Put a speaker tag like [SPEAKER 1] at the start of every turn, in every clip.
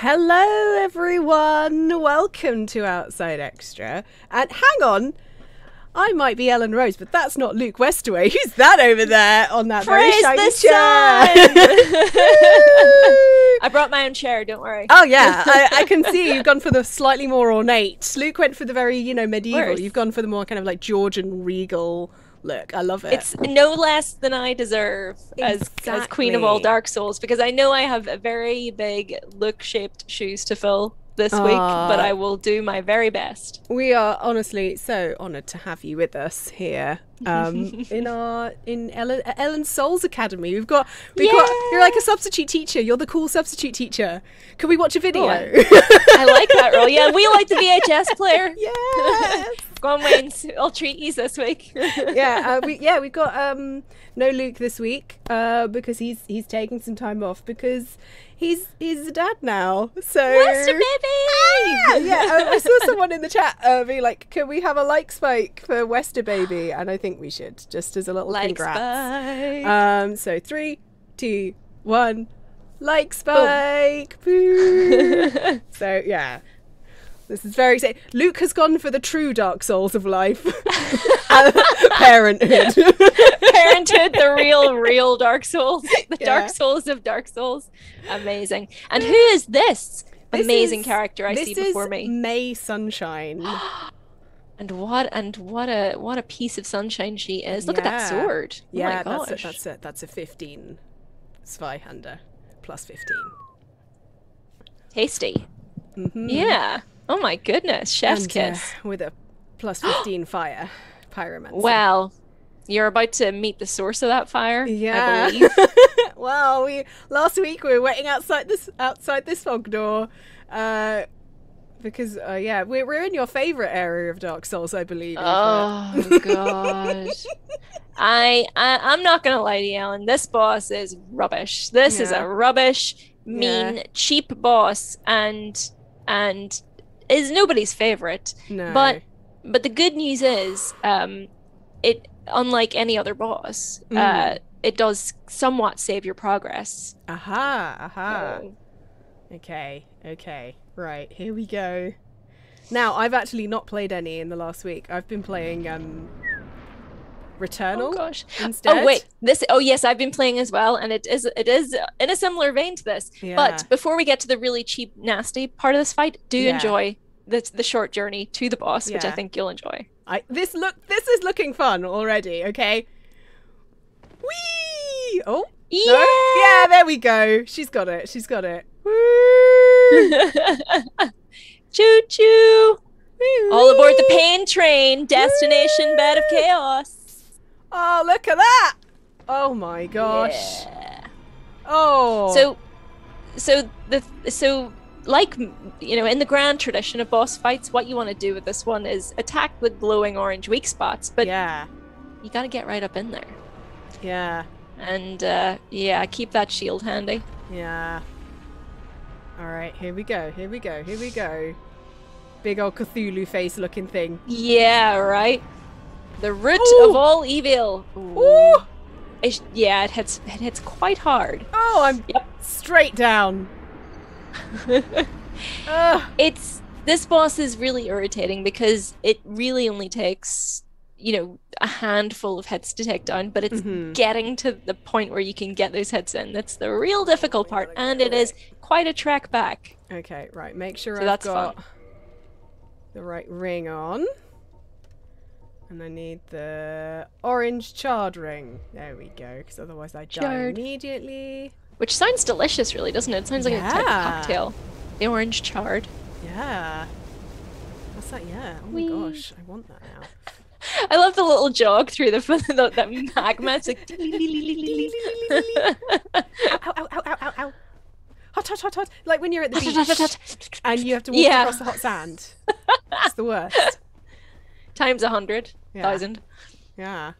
[SPEAKER 1] Hello, everyone. Welcome to Outside Xtra. And hang on, I might be Ellen Rose, but that's not Luke Westaway. Who's that over there on that
[SPEAKER 2] Praise
[SPEAKER 1] very shiny
[SPEAKER 2] the
[SPEAKER 1] chair?
[SPEAKER 2] I brought my own chair, don't worry.
[SPEAKER 1] oh yeah, I, I can see you've gone for the slightly more ornate. Luke went for the very, you know, medieval. You've gone for the more kind of like Georgian regal look. I love it.
[SPEAKER 2] It's no less than I deserve as, as Queen of all Dark Souls because I know I have a very big look shaped shoes to fill this week, but I will do my very best.
[SPEAKER 1] We are honestly so honoured to have you with us here um, in our in Ellen, Ellen Souls Academy. We've got we've got you're like a substitute teacher. You're the cool substitute teacher. Can we watch a video?
[SPEAKER 2] I- I like that role. Yeah, we like the VHS player.
[SPEAKER 1] yes.
[SPEAKER 2] Go on, Wayne. I'll treat you this week.
[SPEAKER 1] yeah, uh, we, yeah, we've got um, no Luke this week uh, because he's he's taking some time off because he's he's a dad now. So
[SPEAKER 2] Wester baby!
[SPEAKER 1] Ah, yeah, uh, I saw someone in the chat uh, be like, "Can we have a like spike for Wester baby?" And I think we should, just as a little
[SPEAKER 2] Like
[SPEAKER 1] congrats.
[SPEAKER 2] Spike.
[SPEAKER 1] Um, so three, two, one, like spike. Boo. so yeah, this is very exciting. Luke has gone for the true Dark Souls of life, parenthood.
[SPEAKER 2] Parenthood, the real, real Dark Souls, the
[SPEAKER 1] Yeah.
[SPEAKER 2] Dark Souls of Dark Souls. Amazing. And who is this,
[SPEAKER 1] This
[SPEAKER 2] amazing
[SPEAKER 1] is-
[SPEAKER 2] character I
[SPEAKER 1] this
[SPEAKER 2] see before
[SPEAKER 1] is
[SPEAKER 2] me?
[SPEAKER 1] May Sunshine.
[SPEAKER 2] And what and what a what a piece of sunshine she is. Look at that
[SPEAKER 1] Yeah.
[SPEAKER 2] sword.
[SPEAKER 1] yeah,
[SPEAKER 2] oh my
[SPEAKER 1] that's a, that's a that's a fifteen. Zweihander plus fifteen.
[SPEAKER 2] Tasty.
[SPEAKER 1] Mhm.
[SPEAKER 2] Yeah. Oh my goodness. Chef's
[SPEAKER 1] And, uh,
[SPEAKER 2] kiss.
[SPEAKER 1] with a plus fifteen fire pyromancy.
[SPEAKER 2] Well, you're about to meet the source of that fire.
[SPEAKER 1] Yeah.
[SPEAKER 2] I believe.
[SPEAKER 1] well, we last week we were waiting outside this outside this fog door, uh, because uh, yeah, we're we're in your favorite area of Dark Souls, I believe.
[SPEAKER 2] Oh god. I, I I'm not gonna lie to you, Alan. This boss is rubbish. This is a rubbish, mean,
[SPEAKER 1] Yeah.
[SPEAKER 2] cheap boss, and and is nobody's favorite.
[SPEAKER 1] no,
[SPEAKER 2] But but the good news is, um, it unlike any other boss, uh,
[SPEAKER 1] Mm.
[SPEAKER 2] it does somewhat save your progress.
[SPEAKER 1] aha, aha.
[SPEAKER 2] So-
[SPEAKER 1] Okay, okay, right. Here we go. Now I've actually not played any in the last week. I've been playing um, Returnal
[SPEAKER 2] Oh gosh.
[SPEAKER 1] instead.
[SPEAKER 2] Oh wait, this. Oh yes, I've been playing as well, and it is it is in a similar vein to this.
[SPEAKER 1] Yeah.
[SPEAKER 2] But before we get to the really cheap, nasty part of this fight, do
[SPEAKER 1] Yeah.
[SPEAKER 2] enjoy the the short journey to the boss, which I think you'll enjoy.
[SPEAKER 1] I this look this is looking fun already. Okay. Whee! Oh
[SPEAKER 2] Yeah.
[SPEAKER 1] no? yeah, there we go. She's got it. She's got it. Woo!
[SPEAKER 2] choo choo! All aboard the pain train, destination bed of chaos.
[SPEAKER 1] Oh, look at that! Oh my gosh!
[SPEAKER 2] Yeah.
[SPEAKER 1] Oh.
[SPEAKER 2] So, so the so like you know in the grand tradition of boss fights, what you want to do with this one is attack the glowing orange weak spots, but
[SPEAKER 1] yeah,
[SPEAKER 2] you got to get right up in there.
[SPEAKER 1] yeah,
[SPEAKER 2] And uh, yeah, keep that shield handy.
[SPEAKER 1] yeah. All right, here we go. Here we go. Here we go. Big old Cthulhu face looking thing.
[SPEAKER 2] Yeah, right. The root
[SPEAKER 1] Ooh.
[SPEAKER 2] of all evil.
[SPEAKER 1] Ooh!
[SPEAKER 2] Yeah, it hits it hits quite hard.
[SPEAKER 1] Oh, I'm
[SPEAKER 2] Yep.
[SPEAKER 1] straight down. Ugh.
[SPEAKER 2] it's this boss is really irritating because it really only takes you know a handful of hits to take down, but it's
[SPEAKER 1] Mhm.
[SPEAKER 2] getting to the point where you can get those hits in. That's the real difficult part, and it is quite a trek back.
[SPEAKER 1] Okay, right. Make sure
[SPEAKER 2] So
[SPEAKER 1] I've got
[SPEAKER 2] fun.
[SPEAKER 1] the right ring on. And I need the orange charred ring. There we go, because otherwise I die immediately.
[SPEAKER 2] Which sounds delicious, really, doesn't it? It sounds like a type of cocktail. The orange chard.
[SPEAKER 1] Yeah. What's that? Yeah. Oh my gosh, I want that now.
[SPEAKER 2] I love the little jog through the, the that magma. It's like
[SPEAKER 1] ow, ow, ow, ow, ow, ow. Hot, hot, hot, hot. Like when you're at the beach and you have to walk
[SPEAKER 2] Yeah.
[SPEAKER 1] across the hot sand. It's the worst.
[SPEAKER 2] times a hundred
[SPEAKER 1] Yeah.
[SPEAKER 2] thousand.
[SPEAKER 1] Yeah.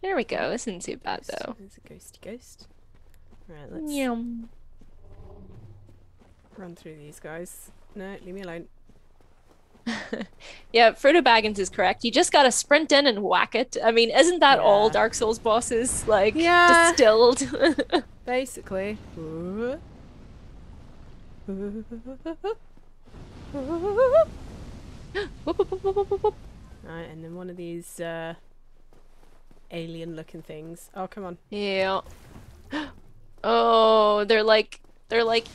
[SPEAKER 2] There we go. This isn't too bad though.
[SPEAKER 1] There's a ghosty ghost. Right, let's
[SPEAKER 2] Yum.
[SPEAKER 1] run through these guys. No, leave me alone.
[SPEAKER 2] Yeah, Frodo Baggins is correct. You just gotta sprint in and whack it. I mean, isn't that all Dark Souls bosses like
[SPEAKER 1] Yeah.
[SPEAKER 2] distilled?
[SPEAKER 1] Basically. Ooh.
[SPEAKER 2] Whoop, whoop, whoop, whoop, whoop, whoop.
[SPEAKER 1] Right, and then one of these uh, alien-looking things. Oh, come on.
[SPEAKER 2] Yeah. Oh, they're like they're like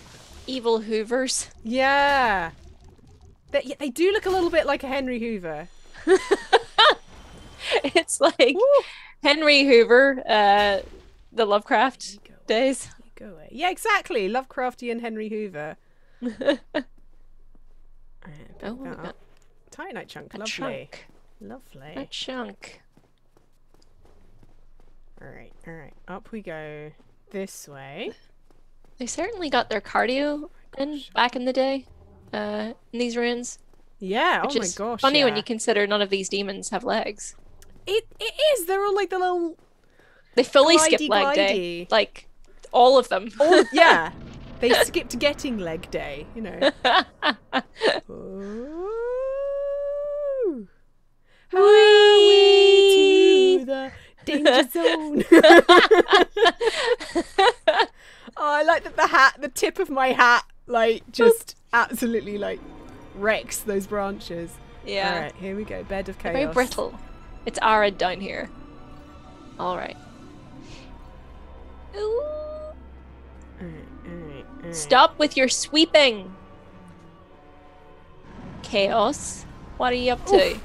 [SPEAKER 2] evil Hoovers.
[SPEAKER 1] Yeah. They, they do look a little bit like a Henry Hoover.
[SPEAKER 2] it's like
[SPEAKER 1] Woo!
[SPEAKER 2] Henry Hoover, uh, the Lovecraft days.
[SPEAKER 1] go away. Yeah, exactly. Lovecraftian Henry Hoover. Alright,
[SPEAKER 2] Oh, we
[SPEAKER 1] that
[SPEAKER 2] got.
[SPEAKER 1] Titanite chunk.
[SPEAKER 2] a
[SPEAKER 1] Lovely.
[SPEAKER 2] chunk. A
[SPEAKER 1] Lovely.
[SPEAKER 2] chunk.
[SPEAKER 1] Alright, alright. Up we go. This way.
[SPEAKER 2] They certainly got their cardio in back in the day, uh, in these ruins.
[SPEAKER 1] Yeah,
[SPEAKER 2] Which
[SPEAKER 1] oh my
[SPEAKER 2] is
[SPEAKER 1] gosh.
[SPEAKER 2] funny when you consider none of these demons have legs.
[SPEAKER 1] It, it is. They're all like the little.
[SPEAKER 2] They fully skip
[SPEAKER 1] Glidey,
[SPEAKER 2] leg day. Like all of them.
[SPEAKER 1] All, yeah. They skipped getting leg day, you know. To the danger zone. oh, I like that the hat, the tip of my hat, like just absolutely like wrecks those branches.
[SPEAKER 2] yeah.
[SPEAKER 1] All right, here we go. Bed of
[SPEAKER 2] They're
[SPEAKER 1] chaos.
[SPEAKER 2] very brittle. It's arid down here. All right. Ooh.
[SPEAKER 1] All right, all right, all right.
[SPEAKER 2] Stop with your sweeping. Chaos. What are you up to?
[SPEAKER 1] Oof.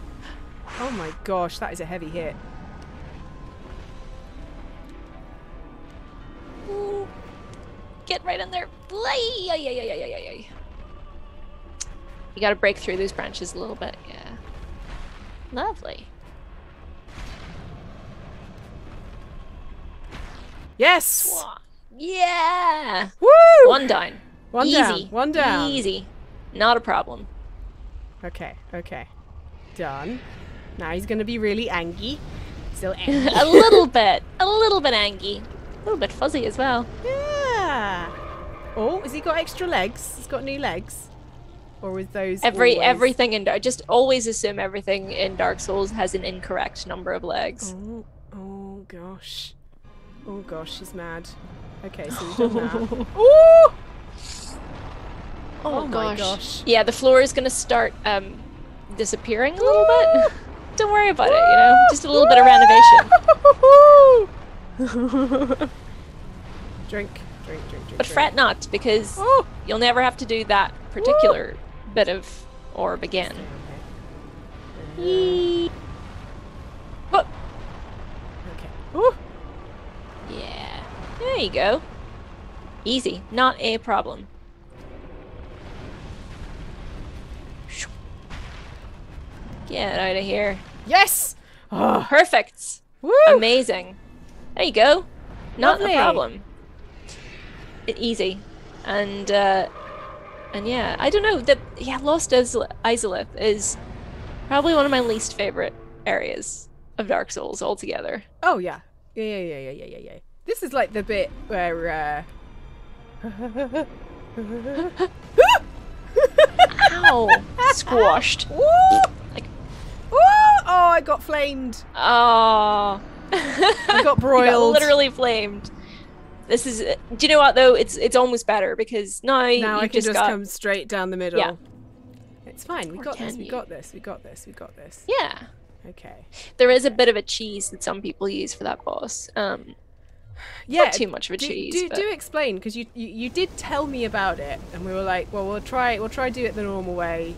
[SPEAKER 1] Oh my gosh, that is a heavy hit.
[SPEAKER 2] Ooh. Get right in there. You gotta break through those branches a little bit, yeah. Lovely.
[SPEAKER 1] Yes.
[SPEAKER 2] Yeah!
[SPEAKER 1] Woo!
[SPEAKER 2] One down.
[SPEAKER 1] One
[SPEAKER 2] Easy.
[SPEAKER 1] down. One down.
[SPEAKER 2] Easy. Not a problem.
[SPEAKER 1] Okay. Okay. Done. Now he's gonna be really angry. Still angry.
[SPEAKER 2] a little bit. A little bit angy. A little bit fuzzy as well.
[SPEAKER 1] yeah. Oh, has he got extra legs? He's got new legs. Or with those
[SPEAKER 2] Every
[SPEAKER 1] always-
[SPEAKER 2] everything in Dark just always assume everything in Dark Souls has an incorrect number of legs.
[SPEAKER 1] Oh, oh gosh. Oh gosh, she's mad. Okay, so we've done that. Ooh! Oh, my gosh.
[SPEAKER 2] Yeah, the floor is gonna start um disappearing a little bit. Don't worry about it, you know. Just a little bit of renovation.
[SPEAKER 1] drink, drink, drink, drink.
[SPEAKER 2] But fret not, because
[SPEAKER 1] Oh!
[SPEAKER 2] you'll never have to do that particular bit of orb again. Yee. Oh,
[SPEAKER 1] Okay. Ooh!
[SPEAKER 2] yeah. There you go. Easy. Not a problem. Get out of here.
[SPEAKER 1] Yes! Oh,
[SPEAKER 2] Perfect.
[SPEAKER 1] woo!
[SPEAKER 2] Amazing. There you go. Not
[SPEAKER 1] Lovely.
[SPEAKER 2] a problem. E- easy. And uh and yeah, I don't know. The yeah, Lost Isol- Izalith is probably one of my least favorite areas of Dark Souls altogether.
[SPEAKER 1] Oh yeah. Yeah, yeah, yeah, yeah, yeah, yeah, yeah. This is like the bit where uh
[SPEAKER 2] Ow! Squashed.
[SPEAKER 1] Woo!
[SPEAKER 2] Like-
[SPEAKER 1] Woo! Oh, I got flamed.
[SPEAKER 2] Oh.
[SPEAKER 1] I got
[SPEAKER 2] You got
[SPEAKER 1] broiled.
[SPEAKER 2] literally flamed. This is. Do you know what though? It's it's almost better because now,
[SPEAKER 1] now I can
[SPEAKER 2] just,
[SPEAKER 1] just
[SPEAKER 2] got
[SPEAKER 1] come straight down the middle.
[SPEAKER 2] Yeah.
[SPEAKER 1] It's fine. We got this.
[SPEAKER 2] can
[SPEAKER 1] We got this. We got this. We got this.
[SPEAKER 2] yeah.
[SPEAKER 1] Okay.
[SPEAKER 2] There is a bit of a cheese that some people use for that boss. Um,
[SPEAKER 1] Yeah.
[SPEAKER 2] not too much of a
[SPEAKER 1] do,
[SPEAKER 2] cheese.
[SPEAKER 1] do,
[SPEAKER 2] but-
[SPEAKER 1] do explain because you, you you did tell me about it and we were like, well, we'll try we'll try do it the normal way.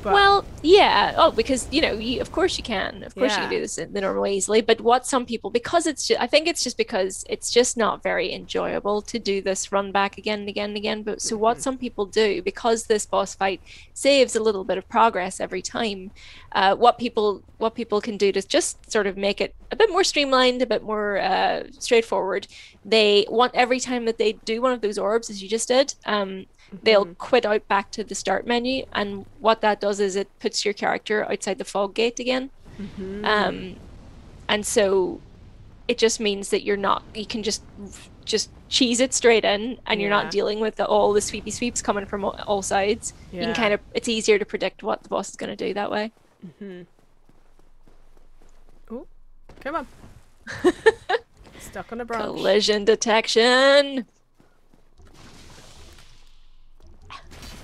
[SPEAKER 1] But
[SPEAKER 2] Well, yeah. Oh, because you know, you, of course you can. Of course you can do this in the normal way easily. But what some people, because it's, just, I think it's just because it's just not very enjoyable to do this run back again and again and again. But so
[SPEAKER 1] Mm-hmm.
[SPEAKER 2] what some people do, because this boss fight saves a little bit of progress every time, uh, what people what people can do to just sort of make it a bit more streamlined, a bit more uh, straightforward. They want every time that they do one of those orbs, as you just did, um, they'll
[SPEAKER 1] Mm-hmm.
[SPEAKER 2] quit out back to the start menu and what that does is it puts your character outside the fog gate again
[SPEAKER 1] Mhm.
[SPEAKER 2] um and so it just means that you're not you can just just cheese it straight in and you're
[SPEAKER 1] Yeah.
[SPEAKER 2] not dealing with the, all the sweepy sweeps coming from all, sides you can kind of it's easier to predict what the boss is going to do that way
[SPEAKER 1] Mhm. Oh, come on. Stuck on a branch.
[SPEAKER 2] collision detection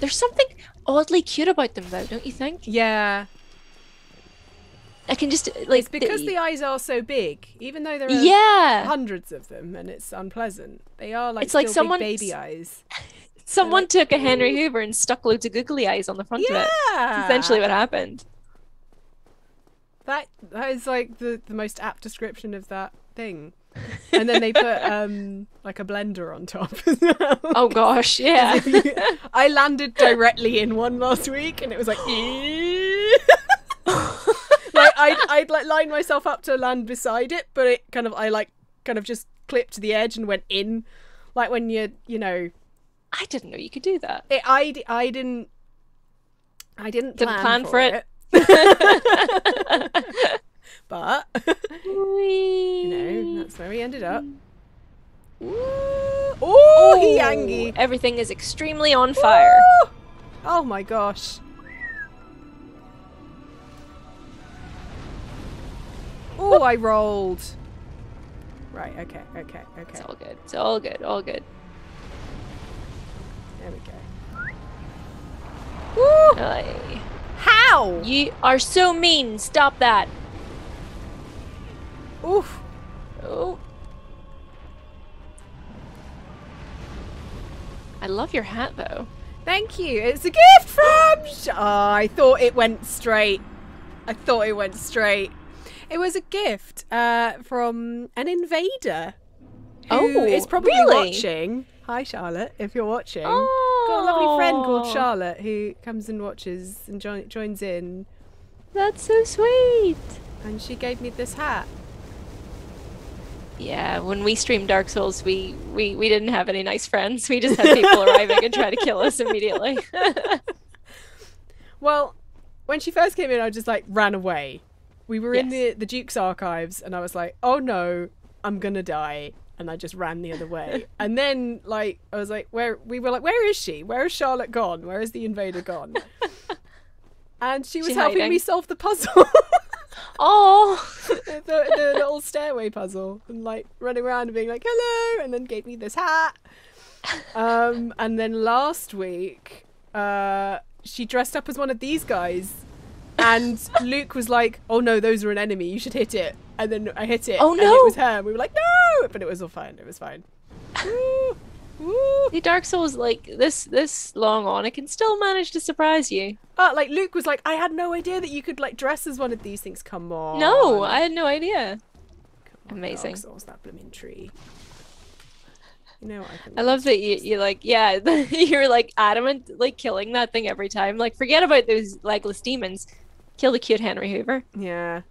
[SPEAKER 2] There's something oddly cute about them, though, don't you think?
[SPEAKER 1] Yeah.
[SPEAKER 2] I can just like
[SPEAKER 1] It's because the eyes are so big, even though there are
[SPEAKER 2] yeah.
[SPEAKER 1] hundreds of them and it's unpleasant. They are like
[SPEAKER 2] It's like someone-
[SPEAKER 1] baby eyes.
[SPEAKER 2] Someone took a Henry Hoover and stuck loads of googly eyes on the front of it.
[SPEAKER 1] Yeah.
[SPEAKER 2] That's essentially what happened.
[SPEAKER 1] That that is like the, the most apt description of that thing. And then they put um like a blender on top.
[SPEAKER 2] Oh gosh, yeah.
[SPEAKER 1] I landed directly in one last week and it was like like I'd, I'd like line myself up to land beside it, but it kind of I like kind of just clipped the edge and went in. Like when you you know
[SPEAKER 2] I didn't know you could do that.
[SPEAKER 1] it, I, I didn't I didn't
[SPEAKER 2] Didn't
[SPEAKER 1] plan,
[SPEAKER 2] plan
[SPEAKER 1] for
[SPEAKER 2] for it.
[SPEAKER 1] it. But you know that's where we ended up. Ooh, oh, he yangy.
[SPEAKER 2] Everything is extremely on fire.
[SPEAKER 1] Woo! Oh my gosh. Oh, I rolled. Right, okay, okay, okay.
[SPEAKER 2] It's all good. It's all good. All good.
[SPEAKER 1] There we go. Woo!
[SPEAKER 2] Aye.
[SPEAKER 1] How?
[SPEAKER 2] You are so mean. Stop that.
[SPEAKER 1] Oof.
[SPEAKER 2] Oh. I love your hat though.
[SPEAKER 1] Thank you. It's a gift from. Oh, I thought it went straight. I thought it went straight. It was a gift uh, from an invader.
[SPEAKER 2] Oh,
[SPEAKER 1] is probably
[SPEAKER 2] really?
[SPEAKER 1] watching. Hi, Charlotte, if you're watching. Got a lovely friend called
[SPEAKER 2] Oh.
[SPEAKER 1] Charlotte who comes and watches and jo- joins in,
[SPEAKER 2] That's so sweet.
[SPEAKER 1] and she gave me this hat.
[SPEAKER 2] Yeah, when we streamed Dark Souls, we, we, we didn't have any nice friends. We just had people arriving and try to kill us immediately.
[SPEAKER 1] Well, when she first came in, I just like ran away. We were in the the Duke's archives, and I was like, "Oh no, I'm gonna die," and I just ran the other way. and then, like, I was like, "Where?" We were like, "Where is she? Where is Charlotte gone? Where is the invader gone?" and she was
[SPEAKER 2] She
[SPEAKER 1] helping
[SPEAKER 2] hiding?
[SPEAKER 1] me solve the puzzle,
[SPEAKER 2] oh,
[SPEAKER 1] the, the, stairway puzzle, and like running around and being like, "Hello," and then gave me this hat. Um, and then last week, uh, she dressed up as one of these guys, and Luke was like, "Oh no, those are an enemy. You should hit it." And then I hit it.
[SPEAKER 2] Oh,
[SPEAKER 1] And
[SPEAKER 2] no.
[SPEAKER 1] it was her. And we were like, "No!" But it was all fine. It was fine.
[SPEAKER 2] The Dark Souls like this this long on, it can still manage to surprise you.
[SPEAKER 1] Uh, like Luke was like, "I had no idea that you could like dress as one of these things." Come on.
[SPEAKER 2] No, I had no idea.
[SPEAKER 1] On,
[SPEAKER 2] amazing.
[SPEAKER 1] Dark Souls, that blooming tree. You know what I.
[SPEAKER 2] I love that you you like yeah you're like adamant like killing that thing every time. Like forget about those legless demons. Kill the cute Henry Hoover.
[SPEAKER 1] Yeah.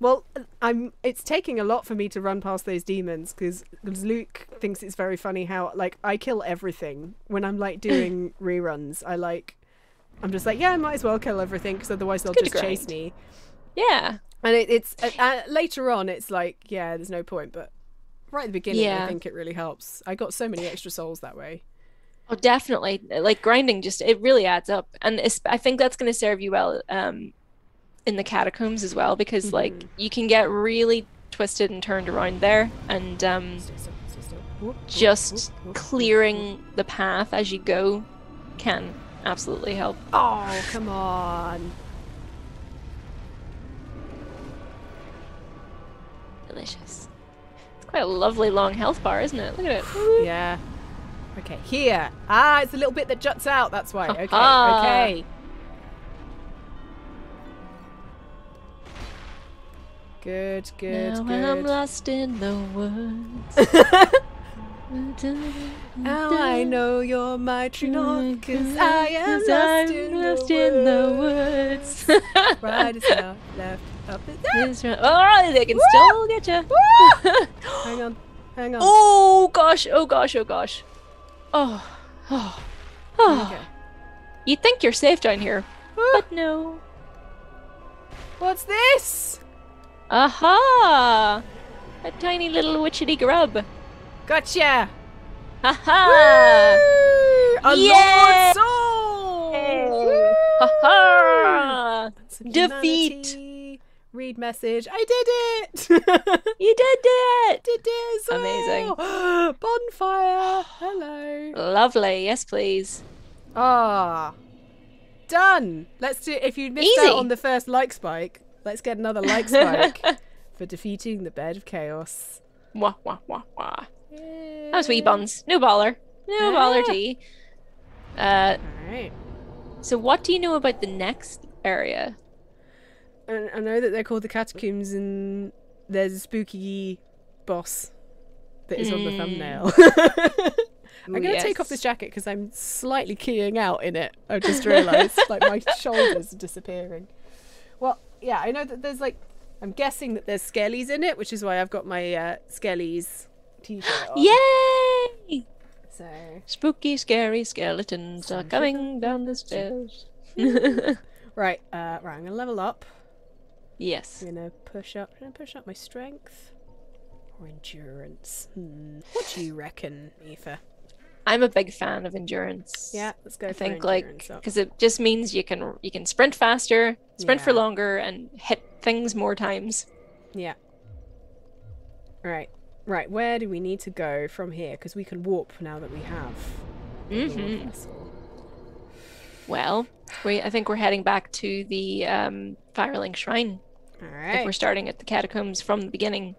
[SPEAKER 1] Well, I'm. It's taking a lot for me to run past those demons because Luke thinks it's very funny how like I kill everything when I'm like doing reruns. I like. I'm just like, yeah, I might as well kill everything because otherwise they'll just chase me.
[SPEAKER 2] Yeah.
[SPEAKER 1] And it, it's uh, uh, later on, it's like, yeah, there's no point. But right at the beginning,
[SPEAKER 2] yeah.
[SPEAKER 1] I think it really helps. I got so many extra souls that way.
[SPEAKER 2] Oh, definitely. Like grinding, just it really adds up, and I think that's going to serve you well um, in the catacombs as well, because like you can get really twisted and turned around there, and um,
[SPEAKER 1] Stay still, stay still. Whoop, whoop,
[SPEAKER 2] just clearing the path as you go can absolutely help.
[SPEAKER 1] Oh, come on.
[SPEAKER 2] Delicious. It's quite a lovely long health bar, isn't it? Look at it.
[SPEAKER 1] Yeah. Okay, here. Ah, it's the little bit that juts out. That's why. Okay, okay. Good, good,
[SPEAKER 2] now
[SPEAKER 1] good.
[SPEAKER 2] I'm lost in the woods.
[SPEAKER 1] Now I know you're my true north, cause I am lost,
[SPEAKER 2] I'm
[SPEAKER 1] in,
[SPEAKER 2] lost
[SPEAKER 1] the
[SPEAKER 2] in the
[SPEAKER 1] woods. Right is out, left, up is down.
[SPEAKER 2] Oh, they can still get you.
[SPEAKER 1] Hang on, hang on.
[SPEAKER 2] oh gosh! Oh gosh! Oh gosh! Oh, oh, oh.
[SPEAKER 1] Okay.
[SPEAKER 2] You think you're safe down here, but no.
[SPEAKER 1] What's this?
[SPEAKER 2] Aha! A tiny little witchetty grub.
[SPEAKER 1] Gotcha.
[SPEAKER 2] Aha!
[SPEAKER 1] Woo! A
[SPEAKER 2] Yeah!
[SPEAKER 1] Lord Soul.
[SPEAKER 2] Hey! Ha-ha! Defeat.
[SPEAKER 1] Read message. I did it.
[SPEAKER 2] You did it!
[SPEAKER 1] did it.
[SPEAKER 2] Amazing.
[SPEAKER 1] Bonfire. Hello.
[SPEAKER 2] Lovely. Yes, please.
[SPEAKER 1] Ah. Done. Let's do. If you missed
[SPEAKER 2] Easy.
[SPEAKER 1] out on the first like spike, let's get another like spike for defeating the bed of chaos.
[SPEAKER 2] Wah wah wah wah. That was wee buns. No baller. No baller D. Uh,
[SPEAKER 1] All right.
[SPEAKER 2] so what do you know about the next area?
[SPEAKER 1] And I know that they're called the catacombs, and there's a spooky boss that is on the thumbnail. I'm gonna take off this jacket because I'm slightly keying out in it. I just realised, like my shoulders are disappearing. Well, yeah, I know that there's like, I'm guessing that there's skellies in it, which is why I've got my uh, skellies t-shirt on.
[SPEAKER 2] Yay!
[SPEAKER 1] So
[SPEAKER 2] Spooky, scary skeletons are coming down the stairs.
[SPEAKER 1] right, uh, right, I'm gonna level up.
[SPEAKER 2] yes.
[SPEAKER 1] I'm gonna push up. I'm gonna push up my strength or endurance. Hmm. What do you reckon, Aoife?
[SPEAKER 2] I'm a big fan of endurance.
[SPEAKER 1] Yeah, let's go.
[SPEAKER 2] I think like because it just means you can you can sprint faster, sprint for longer, and hit things more times.
[SPEAKER 1] Yeah. Right. Right. Where do we need to go from here? Because we can warp now that we have.
[SPEAKER 2] Mhm. Well, we I think we're heading back to the um, Firelink Shrine.
[SPEAKER 1] All right.
[SPEAKER 2] we're starting at the catacombs from the beginning,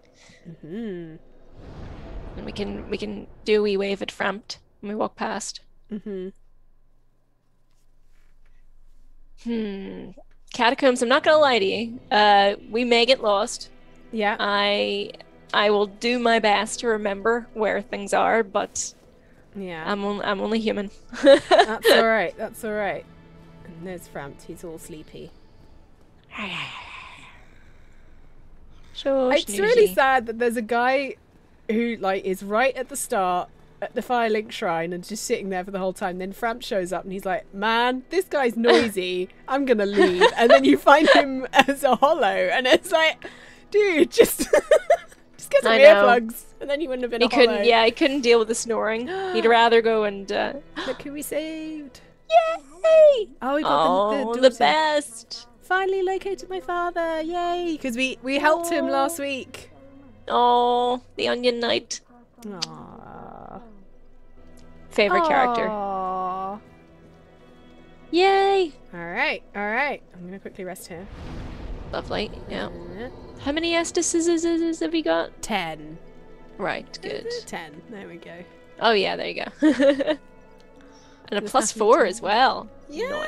[SPEAKER 1] Hmm.
[SPEAKER 2] and we can we can do a wee wave at Frampt when we walk past.
[SPEAKER 1] Hmm.
[SPEAKER 2] Hmm. Catacombs. I'm not gonna lie to you. Uh, we may get lost.
[SPEAKER 1] Yeah.
[SPEAKER 2] I I will do my best to remember where things are, but
[SPEAKER 1] yeah.
[SPEAKER 2] I'm on, I'm only human.
[SPEAKER 1] That's all right. That's all right. And there's Frampt. He's all sleepy.
[SPEAKER 2] so
[SPEAKER 1] It's really sad that there's a guy who like is right at the start at the Firelink Shrine and just sitting there for the whole time. Then Frampt shows up and he's like, "Man, this guy's noisy. I'm gonna leave." And then you find him as a hollow, and it's like, dude, just just get some earplugs, and then you wouldn't have been
[SPEAKER 2] He couldn't. Yeah, he couldn't deal with the snoring. He'd rather go and. Uh,
[SPEAKER 1] Look who we saved.
[SPEAKER 2] Yay!
[SPEAKER 1] Oh, we got
[SPEAKER 2] Oh,
[SPEAKER 1] the,
[SPEAKER 2] the
[SPEAKER 1] the,
[SPEAKER 2] best.
[SPEAKER 1] Finally located my father. Yay! Because we we helped him last week.
[SPEAKER 2] Oh, the Onion Knight.
[SPEAKER 1] Aww.
[SPEAKER 2] Favorite character. Yay!
[SPEAKER 1] All right, all right. I'm gonna quickly rest here.
[SPEAKER 2] Lovely. Yeah.
[SPEAKER 1] Uh,
[SPEAKER 2] How many Estus is have you got?
[SPEAKER 1] Ten.
[SPEAKER 2] Right. Good.
[SPEAKER 1] Ten. There we go.
[SPEAKER 2] Oh yeah, there you go. and a
[SPEAKER 1] Just
[SPEAKER 2] plus four as well.
[SPEAKER 1] Yeah.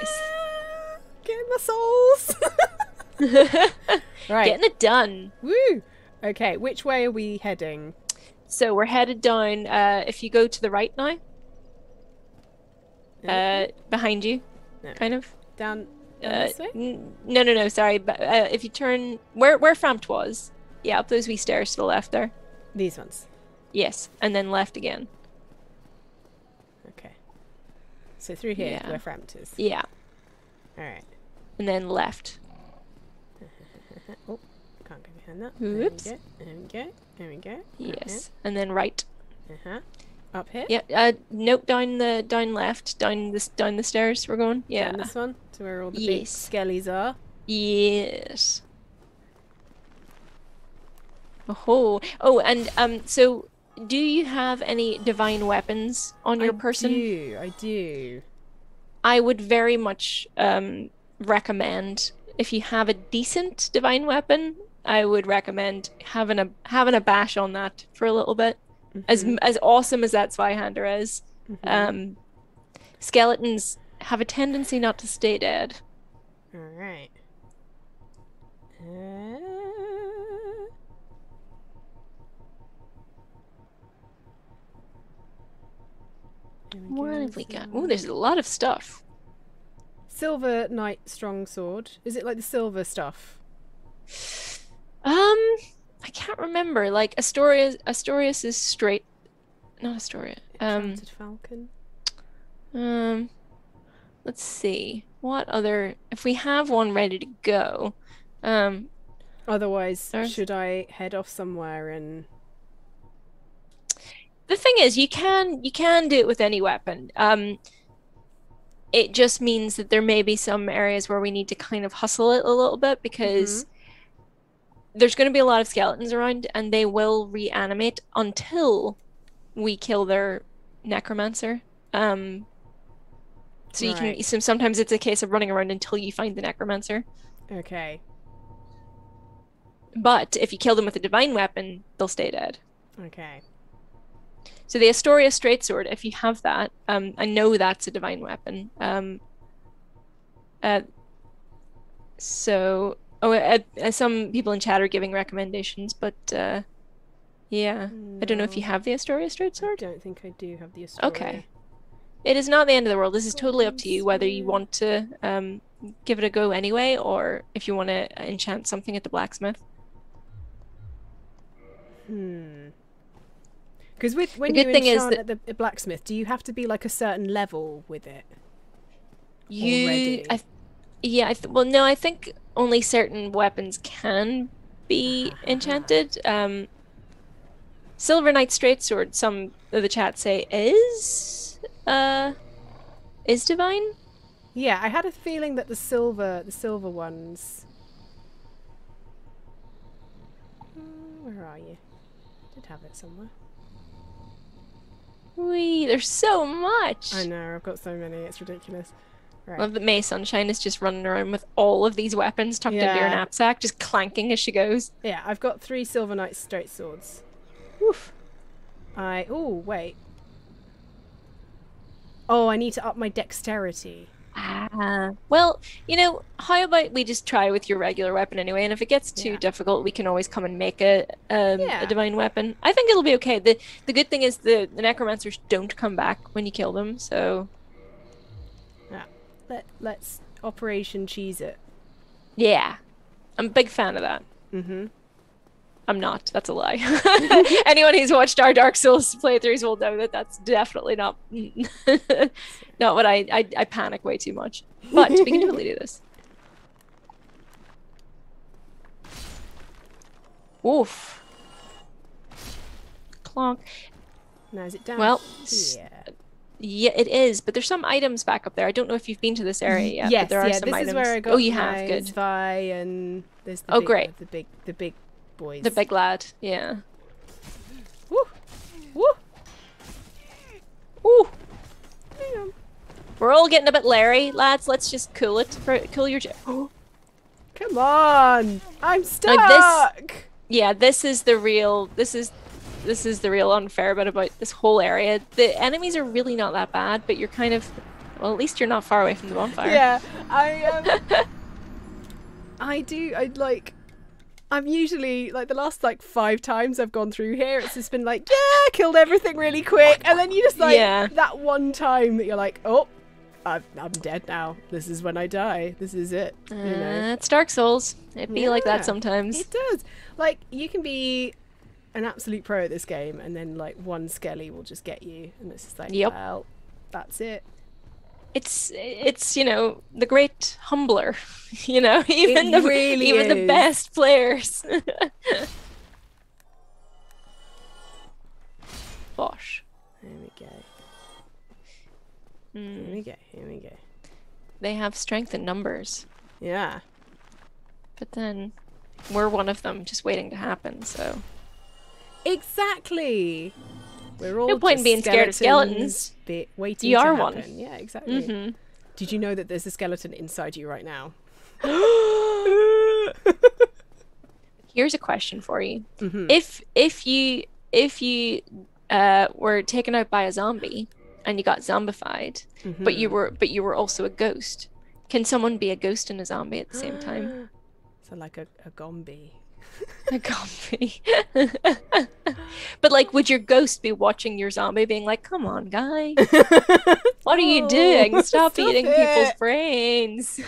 [SPEAKER 1] Getting my souls.
[SPEAKER 2] Nice.
[SPEAKER 1] right.
[SPEAKER 2] Getting it done.
[SPEAKER 1] Woo. Okay. Which way are we heading?
[SPEAKER 2] So we're headed down. Uh, if you go to the right now, uh, behind you,
[SPEAKER 1] No.
[SPEAKER 2] kind of.
[SPEAKER 1] Down. down
[SPEAKER 2] Uh,
[SPEAKER 1] this way.
[SPEAKER 2] n- no, no, no. Sorry, but uh, if you turn where where Frampt was, yeah, up those wee stairs to the left there.
[SPEAKER 1] These ones.
[SPEAKER 2] Yes, and then left again.
[SPEAKER 1] Okay. So through here,
[SPEAKER 2] Yeah.
[SPEAKER 1] where Frampt is.
[SPEAKER 2] Yeah,
[SPEAKER 1] All right.
[SPEAKER 2] and then left.
[SPEAKER 1] Oh, can't go behind that. There we go. There we go. There we go.
[SPEAKER 2] Yes, and then right.
[SPEAKER 1] Uh huh. Up here.
[SPEAKER 2] Yeah. Uh, nope. Down the down left. Down this down the stairs. We're going. Yeah.
[SPEAKER 1] Down this one to where all the
[SPEAKER 2] Yes.
[SPEAKER 1] big skellies are.
[SPEAKER 2] Yes. Oh, oh, and um, so do you have any divine weapons on your
[SPEAKER 1] I
[SPEAKER 2] person?
[SPEAKER 1] do. I do.
[SPEAKER 2] I would very much um recommend if you have a decent divine weapon, I would recommend having a having a bash on that for a little bit. As as awesome as that Zweihander is,
[SPEAKER 1] Mm-hmm.
[SPEAKER 2] um, skeletons have a tendency not to stay dead.
[SPEAKER 1] All right. Uh,
[SPEAKER 2] What have we got? Oh, there's a lot of stuff.
[SPEAKER 1] Silver Knight Strong Sword. Is it like the silver stuff?
[SPEAKER 2] Um, I can't remember. Like Astoria, Astorius is straight. Not Astoria. Um,
[SPEAKER 1] Falcon.
[SPEAKER 2] um, let's see. What other? If we have one ready to go, um,
[SPEAKER 1] Otherwise,
[SPEAKER 2] There's-
[SPEAKER 1] should I head off somewhere and?
[SPEAKER 2] the thing is, you can you can do it with any weapon. Um, it just means that there may be some areas where we need to kind of hustle it a little bit because there's going to be a lot of skeletons around, and they will reanimate until we kill their necromancer. Um, So you
[SPEAKER 1] Right.
[SPEAKER 2] can. So sometimes it's a case of running around until you find the necromancer.
[SPEAKER 1] Okay.
[SPEAKER 2] But if you kill them with a divine weapon, they'll stay dead.
[SPEAKER 1] Okay.
[SPEAKER 2] So the Astoria straight sword, if you have that, um, I know that's a divine weapon. Um, uh, so, oh, uh, uh, some people in chat are giving recommendations, but uh, yeah, I don't know if you have the Astoria straight Sword.
[SPEAKER 1] I don't think I do have the Astoria.
[SPEAKER 2] Okay. It is not the end of the world. This is totally up to you whether you want to um, give it a go anyway, or if you want to enchant something at the blacksmith.
[SPEAKER 1] Hmm. Because with when
[SPEAKER 2] good
[SPEAKER 1] you
[SPEAKER 2] thing is
[SPEAKER 1] enchant
[SPEAKER 2] that-
[SPEAKER 1] at the, blacksmith, do you have to be like a certain level with it?
[SPEAKER 2] You,
[SPEAKER 1] Already.
[SPEAKER 2] I, yeah, I th- well, no, I think only certain weapons can be enchanted. Um, Silver Knight straight sword. Some of the chat say is uh is divine.
[SPEAKER 1] Yeah, I had a feeling that the silver, the silver ones. Hmm, Where are you? I did have it somewhere.
[SPEAKER 2] Wee, there's so much.
[SPEAKER 1] I know, I've got so many. It's ridiculous. Right.
[SPEAKER 2] Love that May Sunshine is just running around with all of these weapons tucked into her knapsack, just clanking as she goes.
[SPEAKER 1] Yeah, I've got three silver knight straight swords.
[SPEAKER 2] Oof.
[SPEAKER 1] I oh wait. Oh, I need to up my dexterity.
[SPEAKER 2] Ah, well, you know, how about we just try with your regular weapon anyway? And if it gets too
[SPEAKER 1] Yeah.
[SPEAKER 2] difficult, we can always come and make a um,
[SPEAKER 1] Yeah.
[SPEAKER 2] a divine weapon. I think it'll be okay. the The good thing is the the necromancers don't come back when you kill them, so
[SPEAKER 1] Let let's Operation Cheese It.
[SPEAKER 2] yeah, I'm a big fan of that.
[SPEAKER 1] Mm-hmm.
[SPEAKER 2] I'm not. That's a lie. Anyone who's watched our Dark Souls playthroughs will know that that's definitely not not what I, I I panic way too much. But we can totally do this. Oof. Clonk.
[SPEAKER 1] Now is it down
[SPEAKER 2] Well,
[SPEAKER 1] here?
[SPEAKER 2] Yeah, it is, but there's some items back up there. I don't know if you've been to this area yet,
[SPEAKER 1] yes,
[SPEAKER 2] but there are
[SPEAKER 1] yeah.
[SPEAKER 2] some
[SPEAKER 1] this
[SPEAKER 2] items.
[SPEAKER 1] is where I got
[SPEAKER 2] oh, you have good.
[SPEAKER 1] Zvi and there's the
[SPEAKER 2] Oh,
[SPEAKER 1] big,
[SPEAKER 2] great.
[SPEAKER 1] the big the big boys.
[SPEAKER 2] The big lad. Yeah.
[SPEAKER 1] Woo! Woo! Hang on.
[SPEAKER 2] We're all getting a bit Larry, lads. Let's just cool it. For, cool your. Oh.
[SPEAKER 1] Come on! I'm stuck.
[SPEAKER 2] Like this- Yeah, this is the real. This is. This is the real unfair bit about this whole area. The enemies are really not that bad, but you're kind of. Well, at least you're not far away from the bonfire.
[SPEAKER 1] Yeah, I um, I do. I like. I'm usually like the last like five times I've gone through here. It's just been like, yeah, killed everything really quick, and then you just like
[SPEAKER 2] Yeah.
[SPEAKER 1] that one time that you're like, oh, I'm, I'm dead now. This is when I die. This is it. You know.
[SPEAKER 2] Uh, it's Dark Souls. It be like that sometimes.
[SPEAKER 1] It does. Like you can be an absolute pro at this game, and then like one skelly will just get you, and it's just like,
[SPEAKER 2] Yep.
[SPEAKER 1] well, that's it.
[SPEAKER 2] it's it's you know the great humbler you know even the
[SPEAKER 1] really
[SPEAKER 2] even the best players Bosh.
[SPEAKER 1] Here we go.
[SPEAKER 2] Mm.
[SPEAKER 1] Here we go. Here we go.
[SPEAKER 2] they have strength in numbers
[SPEAKER 1] Yeah.
[SPEAKER 2] but then we're one of them just waiting to happen so
[SPEAKER 1] Exactly. We're all
[SPEAKER 2] No point in being scared of skeletons.
[SPEAKER 1] Be- waiting
[SPEAKER 2] You
[SPEAKER 1] to
[SPEAKER 2] are one.
[SPEAKER 1] Yeah, exactly.
[SPEAKER 2] hmm
[SPEAKER 1] Did you know that there's a skeleton inside you right now?
[SPEAKER 2] here's a question for you
[SPEAKER 1] Mhm.
[SPEAKER 2] if if you if you uh were taken out by a zombie and you got zombified but you were but you were also a ghost can someone be a ghost and a zombie at the same time
[SPEAKER 1] So like a, a gombi.
[SPEAKER 2] a zombie but like would your ghost be watching your zombie being like come on guy. What are you
[SPEAKER 1] Oh,
[SPEAKER 2] doing? Stop,
[SPEAKER 1] stop
[SPEAKER 2] eating people's brains.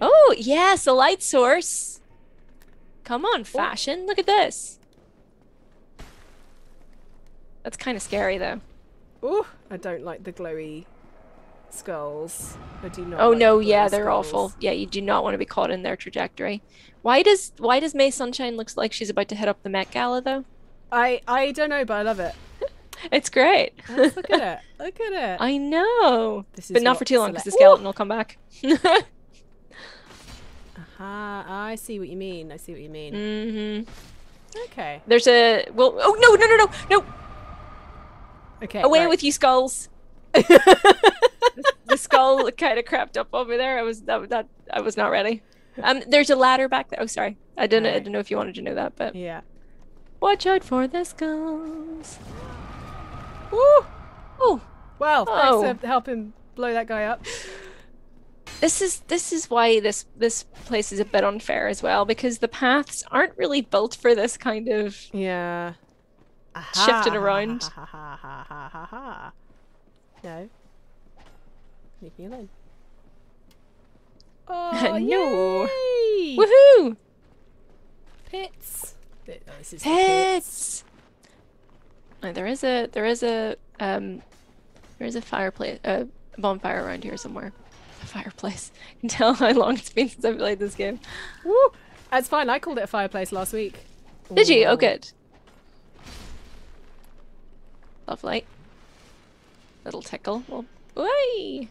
[SPEAKER 2] Oh yes a light source. Come on oh. fashion. Look at this. That's kind of scary though.
[SPEAKER 1] Oh, I don't like the glowy skulls. I do not.
[SPEAKER 2] Oh
[SPEAKER 1] like
[SPEAKER 2] no, yeah, they're awful. Yeah, you do not want to be caught in their trajectory. Why does why does May Sunshine looks like she's about to head up the Met Gala though?
[SPEAKER 1] I I don't know, but I love it.
[SPEAKER 2] It's great.
[SPEAKER 1] Let's look at it. Look at it.
[SPEAKER 2] I know,
[SPEAKER 1] This is
[SPEAKER 2] but not for too long because the skeleton will come back.
[SPEAKER 1] Aha, I see what you mean. I see what you mean.
[SPEAKER 2] hmm
[SPEAKER 1] Okay.
[SPEAKER 2] There's a well. Oh no no no no no!
[SPEAKER 1] Okay.
[SPEAKER 2] Away
[SPEAKER 1] right.
[SPEAKER 2] with you, skulls!
[SPEAKER 1] Let's
[SPEAKER 2] skull kind of crept up over there. I was that, that I was not ready. Um, there's a ladder back there. Oh, sorry. I didn't. I
[SPEAKER 1] Alright.
[SPEAKER 2] didn't know if you wanted to know that, but
[SPEAKER 1] Yeah.
[SPEAKER 2] watch out for the skulls.
[SPEAKER 1] Woo!
[SPEAKER 2] Oh,
[SPEAKER 1] Well,
[SPEAKER 2] Oh.
[SPEAKER 1] thanks for helping blow that guy up.
[SPEAKER 2] this is this is why this this place is a bit unfair as well because the paths aren't really built for this kind of.
[SPEAKER 1] Yeah.
[SPEAKER 2] Shifting around.
[SPEAKER 1] No. Leave me alone. Oh,
[SPEAKER 2] No.
[SPEAKER 1] yay!
[SPEAKER 2] Woohoo!
[SPEAKER 1] Pits. Th- oh, this is the pits.
[SPEAKER 2] Pits. Uh, there is a there is a um there is a fireplace a bonfire around here somewhere. A fireplace. You can tell how long it's been since I played this game.
[SPEAKER 1] Woo! That's fine. I called it a fireplace last week.
[SPEAKER 2] Did you? Oh,
[SPEAKER 1] Ooh.
[SPEAKER 2] good. Lovely. Little tickle. Well, way.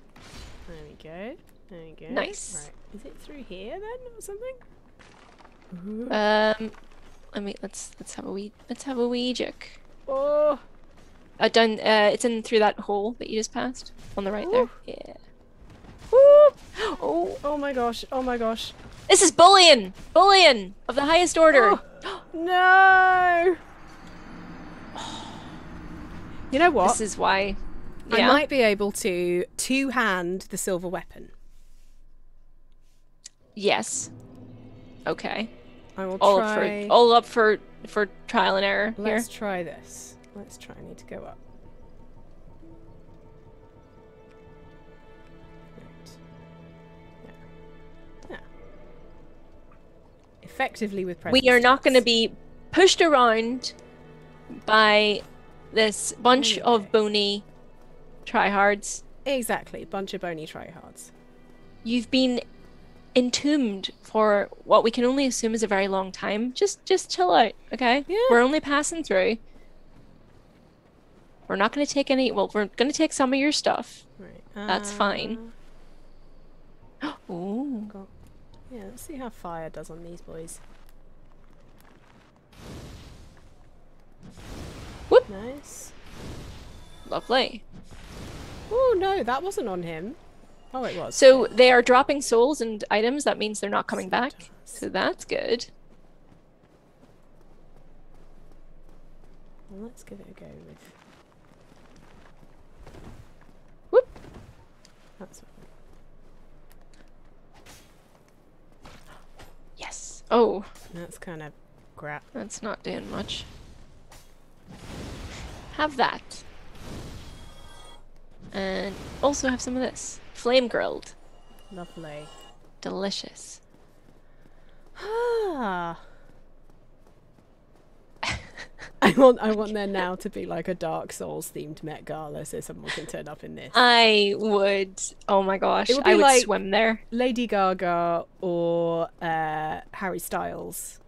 [SPEAKER 1] There we go. There we go.
[SPEAKER 2] Nice.
[SPEAKER 1] Right. Is it through here then, or something? Ooh.
[SPEAKER 2] Um, let me let's let's have a wee let's have a wee joke.
[SPEAKER 1] oh.
[SPEAKER 2] Uh, done. Uh, it's in through that hole that you just passed on the right there. Yeah.
[SPEAKER 1] Woo!
[SPEAKER 2] Oh,
[SPEAKER 1] Oh my gosh. Oh my gosh.
[SPEAKER 2] this is bullion. Bullion of the highest order.
[SPEAKER 1] No. You know what?
[SPEAKER 2] This is why.
[SPEAKER 1] I
[SPEAKER 2] Yeah.
[SPEAKER 1] might be able to two hand the silver weapon.
[SPEAKER 2] Yes. Okay.
[SPEAKER 1] I will
[SPEAKER 2] All
[SPEAKER 1] try.
[SPEAKER 2] up for all up for for trial and error here.
[SPEAKER 1] Let's try this. Let's try. I need to go up. Yeah. Yeah. Effectively with pressure.
[SPEAKER 2] We are not going to be pushed around by this bunch of bony tryhards.
[SPEAKER 1] Exactly. Bunch of bony tryhards.
[SPEAKER 2] You've been entombed for what we can only assume is a very long time. Just just chill out, okay?
[SPEAKER 1] Yeah.
[SPEAKER 2] We're only passing through. We're not going to take any. Well, we're going to take some of your stuff.
[SPEAKER 1] Right.
[SPEAKER 2] That's fine.
[SPEAKER 1] uh,
[SPEAKER 2] Ooh.
[SPEAKER 1] got- Yeah, let's see how fire does on these boys.
[SPEAKER 2] Whoop.
[SPEAKER 1] Nice.
[SPEAKER 2] Lovely.
[SPEAKER 1] Oh no, that wasn't on him. Oh, it was.
[SPEAKER 2] So they are dropping souls and items. That means they're not coming back. So that's good.
[SPEAKER 1] Well, let's give it a go with.
[SPEAKER 2] Whoop.
[SPEAKER 1] That's
[SPEAKER 2] Yes. Oh,
[SPEAKER 1] that's kind of crap.
[SPEAKER 2] that's not doing much. Have that. And also have some of this. Flame grilled.
[SPEAKER 1] Lovely.
[SPEAKER 2] Delicious.
[SPEAKER 1] Ah. I want I want there now to be like a Dark Souls themed Met Gala so someone can turn up in this.
[SPEAKER 2] I would. Oh my gosh.
[SPEAKER 1] Would
[SPEAKER 2] I would
[SPEAKER 1] like-
[SPEAKER 2] swim there.
[SPEAKER 1] Lady Gaga or uh, Harry Styles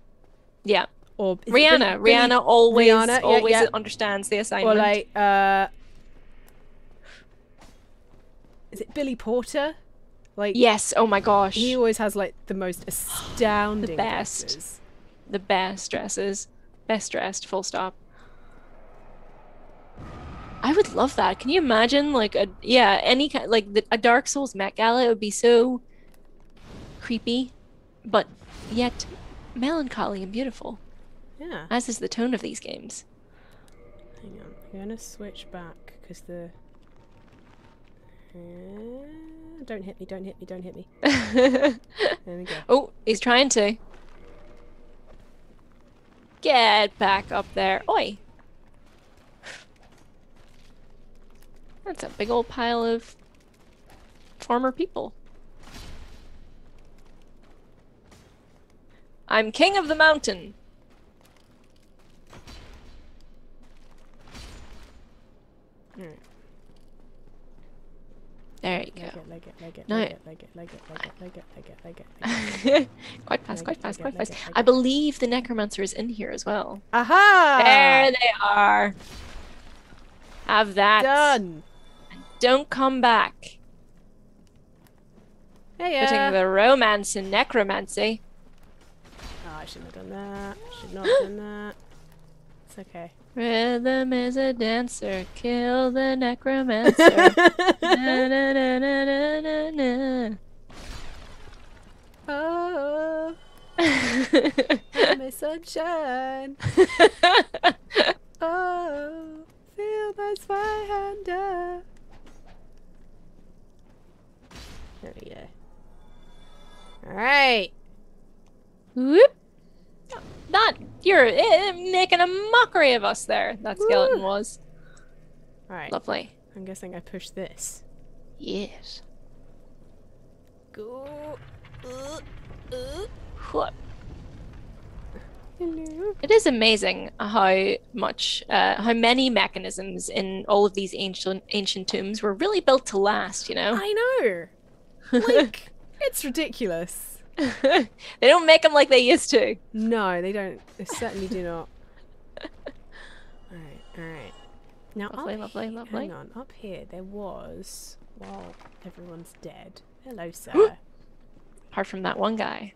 [SPEAKER 2] Yeah.
[SPEAKER 1] or
[SPEAKER 2] Rihanna. Rihanna always
[SPEAKER 1] Rihanna,
[SPEAKER 2] always
[SPEAKER 1] yeah.
[SPEAKER 2] understands the assignment.
[SPEAKER 1] or like uh, is it Billy Porter? Like
[SPEAKER 2] yes. Oh my gosh.
[SPEAKER 1] he always has like the most astounding the
[SPEAKER 2] best.
[SPEAKER 1] dresses.
[SPEAKER 2] the best dresses. Best dressed, full stop. I would love that. Can you imagine like a yeah, any kind like the, a Dark Souls Met Gala it would be so creepy, but yet melancholy and beautiful,
[SPEAKER 1] Yeah.
[SPEAKER 2] as is the tone of these games.
[SPEAKER 1] Hang on, I'm gonna switch back because the. Uh, don't hit me! Don't hit me! Don't hit me! There we go.
[SPEAKER 2] oh, he's trying to. Get back up there. Oi. That's a big old pile of former people. I'm king of the mountain.
[SPEAKER 1] Alright.
[SPEAKER 2] There you
[SPEAKER 1] Leg it, leg it, leg it,
[SPEAKER 2] No. go. quite fast, quite fast, quite fast. I believe the necromancer is in here as well.
[SPEAKER 1] Aha!
[SPEAKER 2] There they are. Have that.
[SPEAKER 1] Done.
[SPEAKER 2] Don't come back.
[SPEAKER 1] Hey,
[SPEAKER 2] Putting the romance in necromancy.
[SPEAKER 1] Oh, I shouldn't have done that. I Should not have done that. Okay.
[SPEAKER 2] Rhythm is a dancer, kill the necromancer. na, na, na, na, na, na, na.
[SPEAKER 1] oh, my sunshine. Oh, feel my spy under. There we go. Alright.
[SPEAKER 2] Whoop. Not you're eh, making a mockery of us there. That skeleton
[SPEAKER 1] Woo.
[SPEAKER 2] was
[SPEAKER 1] Alright.
[SPEAKER 2] lovely.
[SPEAKER 1] I'm guessing I push this.
[SPEAKER 2] Yes.
[SPEAKER 1] Go. Uh, uh.
[SPEAKER 2] Whoop.
[SPEAKER 1] Hello.
[SPEAKER 2] It is amazing how much, uh, how many mechanisms in all of these ancient ancient tombs were really built to last. You know,
[SPEAKER 1] I know. Like, it's ridiculous.
[SPEAKER 2] They don't make them like they used to.
[SPEAKER 1] No, they don't. They certainly do not. Alright, alright. Now,
[SPEAKER 2] Lovely,
[SPEAKER 1] up
[SPEAKER 2] lovely,
[SPEAKER 1] he-
[SPEAKER 2] lovely.
[SPEAKER 1] Hang on, up here there was. Well, everyone's dead. Hello, sir.
[SPEAKER 2] Apart from that one guy.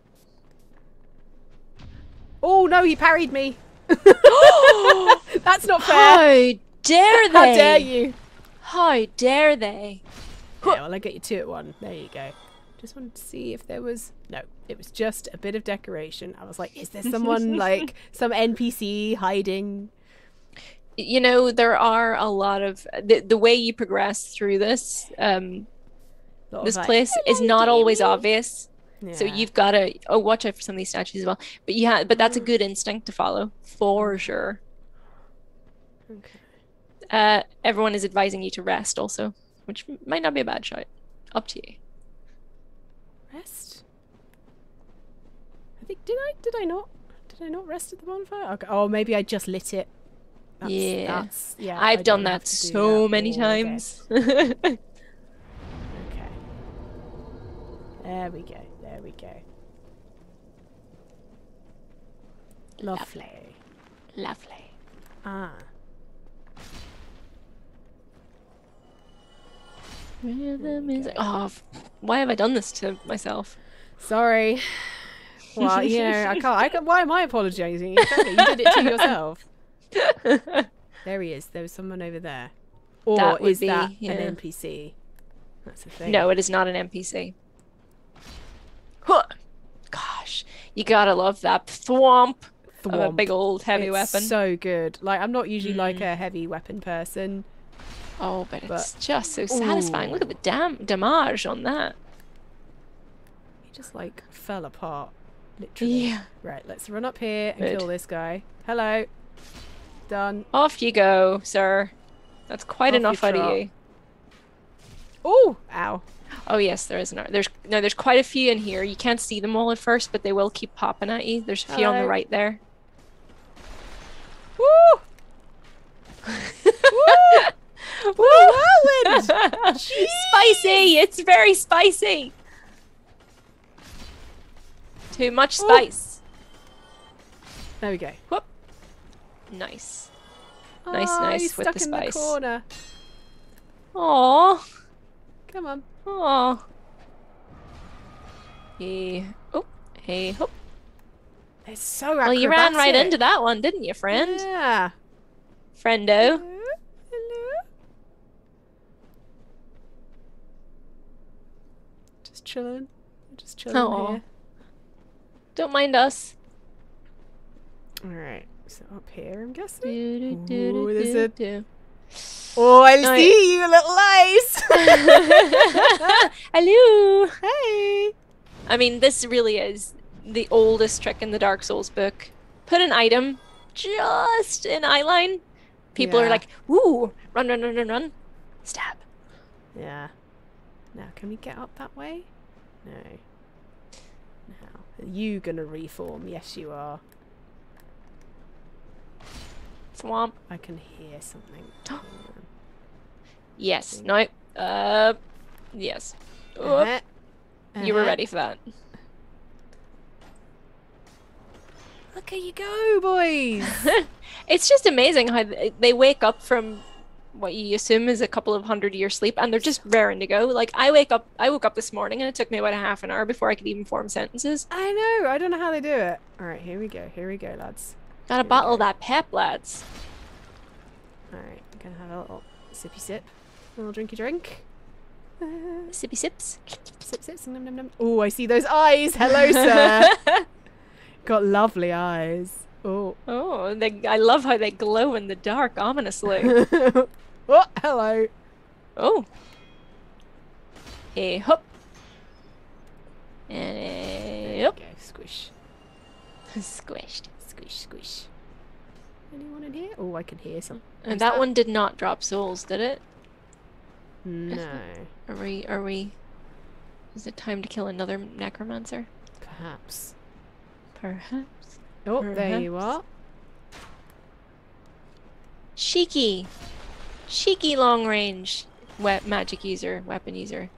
[SPEAKER 1] oh no, he parried me. That's not fair.
[SPEAKER 2] How dare they?
[SPEAKER 1] How dare you?
[SPEAKER 2] How dare they?
[SPEAKER 1] Yeah, well, I get you two at one. There you go. Just wanted to see if there was. No, it was just a bit of decoration. I was like, is there someone like some NPC hiding?
[SPEAKER 2] You know, there are a lot of the, the way you progress through this. Um, this
[SPEAKER 1] like,
[SPEAKER 2] place is not always
[SPEAKER 1] dearie."
[SPEAKER 2] obvious. So you've got to oh watch out for some of these statues as well. But yeah, but that's a
[SPEAKER 1] Mm.
[SPEAKER 2] good instinct to follow for sure.
[SPEAKER 1] Okay.
[SPEAKER 2] Uh, everyone is advising you to rest also, which might not be a bad shot. Up to you.
[SPEAKER 1] Rest. I think did I did I not did I not rest at the bonfire? Okay. Oh, maybe I just lit it. That's,
[SPEAKER 2] Yeah.
[SPEAKER 1] That's, yeah. I
[SPEAKER 2] I've done that
[SPEAKER 1] do
[SPEAKER 2] so
[SPEAKER 1] that.
[SPEAKER 2] many times.
[SPEAKER 1] Okay. There we go. There we go. Lovely.
[SPEAKER 2] Lovely.
[SPEAKER 1] Ah.
[SPEAKER 2] Rhythm is oh, f- why have I done this to myself?
[SPEAKER 1] Sorry. Well, you know, I can't. I can, why am I apologising? Exactly. You did it to yourself. There he is. There was someone over there. Or
[SPEAKER 2] That
[SPEAKER 1] is that
[SPEAKER 2] yeah.
[SPEAKER 1] an NPC? That's the thing.
[SPEAKER 2] no, it is not an NPC. Huh. Gosh, you gotta love that thwomp of a big old heavy
[SPEAKER 1] It's
[SPEAKER 2] weapon.
[SPEAKER 1] So good. Like I'm not usually like
[SPEAKER 2] Mm.
[SPEAKER 1] a heavy weapon person.
[SPEAKER 2] Oh, but
[SPEAKER 1] but-
[SPEAKER 2] it's just so satisfying.
[SPEAKER 1] Ooh.
[SPEAKER 2] Look at the dam- damage on that.
[SPEAKER 1] He just like fell apart, literally.
[SPEAKER 2] Yeah.
[SPEAKER 1] Right. Let's run up here and
[SPEAKER 2] Good.
[SPEAKER 1] kill this guy. Hello. Done.
[SPEAKER 2] Off you go, sir. That's quite
[SPEAKER 1] Off
[SPEAKER 2] enough out of you.
[SPEAKER 1] Oh, ow.
[SPEAKER 2] Oh yes, there is no. There's no. There's quite a few in here. You can't see them all at first, but they will keep popping at you. There's a few on the right there.
[SPEAKER 1] Woo!
[SPEAKER 2] Woo!
[SPEAKER 1] Whirlwind!
[SPEAKER 2] spicy! It's very spicy. Too much
[SPEAKER 1] Ooh.
[SPEAKER 2] spice.
[SPEAKER 1] There we go. Whoop.
[SPEAKER 2] Nice. Nice,
[SPEAKER 1] oh,
[SPEAKER 2] nice with
[SPEAKER 1] stuck
[SPEAKER 2] the
[SPEAKER 1] in
[SPEAKER 2] spice.
[SPEAKER 1] the corner.
[SPEAKER 2] Aww.
[SPEAKER 1] Come on.
[SPEAKER 2] Aww. Hey. Oh. Hey. Hop.
[SPEAKER 1] It's so
[SPEAKER 2] Well, you ran right into that one, didn't you, friend?
[SPEAKER 1] Yeah.
[SPEAKER 2] Friendo.
[SPEAKER 1] Hello? Hello? Just chilling. Just chilling here.
[SPEAKER 2] Don't mind us.
[SPEAKER 1] Alright. So up here, I'm guessing.
[SPEAKER 2] Do, do, do,
[SPEAKER 1] Ooh, there's
[SPEAKER 2] do.
[SPEAKER 1] Oh, I
[SPEAKER 2] No,
[SPEAKER 1] see you, little eyes.
[SPEAKER 2] Hello.
[SPEAKER 1] hey.
[SPEAKER 2] I mean, this really is the oldest trick in the Dark Souls book. Put an item just in eyeline. People are like, "Ooh, run, run, run, run, run!" Stab.
[SPEAKER 1] Yeah. Now, can we get up that way? No. Now, are you gonna reform? Yes, you are.
[SPEAKER 2] Swamp.
[SPEAKER 1] I can hear something.
[SPEAKER 2] Yes. No. Uh. Yes. Oop.
[SPEAKER 1] Uh-huh.
[SPEAKER 2] You were
[SPEAKER 1] Uh-huh.
[SPEAKER 2] ready for that.
[SPEAKER 1] Look at you go, boys.
[SPEAKER 2] It's just amazing how they wake up from what you assume is a couple of hundred year sleep and they're just raring to go. Like I wake up I woke up this morning and it took me about a half an hour before I could even form sentences.
[SPEAKER 1] I know. I don't know how they do it. All right, here we go. Here we go, lads.
[SPEAKER 2] Gotta bottle that pep, lads.
[SPEAKER 1] Alright, gonna have a little sippy sip. A little drinky drink. Uh,
[SPEAKER 2] Sippy sips.
[SPEAKER 1] sip sips. Num, num, num. Oh, I see those eyes. Hello, sir. Got lovely eyes. Oh.
[SPEAKER 2] Oh, they, I love how they glow in the dark, ominously.
[SPEAKER 1] oh, hello.
[SPEAKER 2] oh. Hey, hop. And a
[SPEAKER 1] There
[SPEAKER 2] hop.
[SPEAKER 1] go. Squish.
[SPEAKER 2] Squished.
[SPEAKER 1] Squish, squish. Anyone in here? Oh, I can hear some.
[SPEAKER 2] And that,
[SPEAKER 1] that?
[SPEAKER 2] one did not drop souls, did it?
[SPEAKER 1] No.
[SPEAKER 2] Are we, are we... Is it time to kill another necromancer?
[SPEAKER 1] Perhaps.
[SPEAKER 2] Perhaps.
[SPEAKER 1] Oh, there you are.
[SPEAKER 2] Cheeky. Cheeky long range we- magic user, weapon user.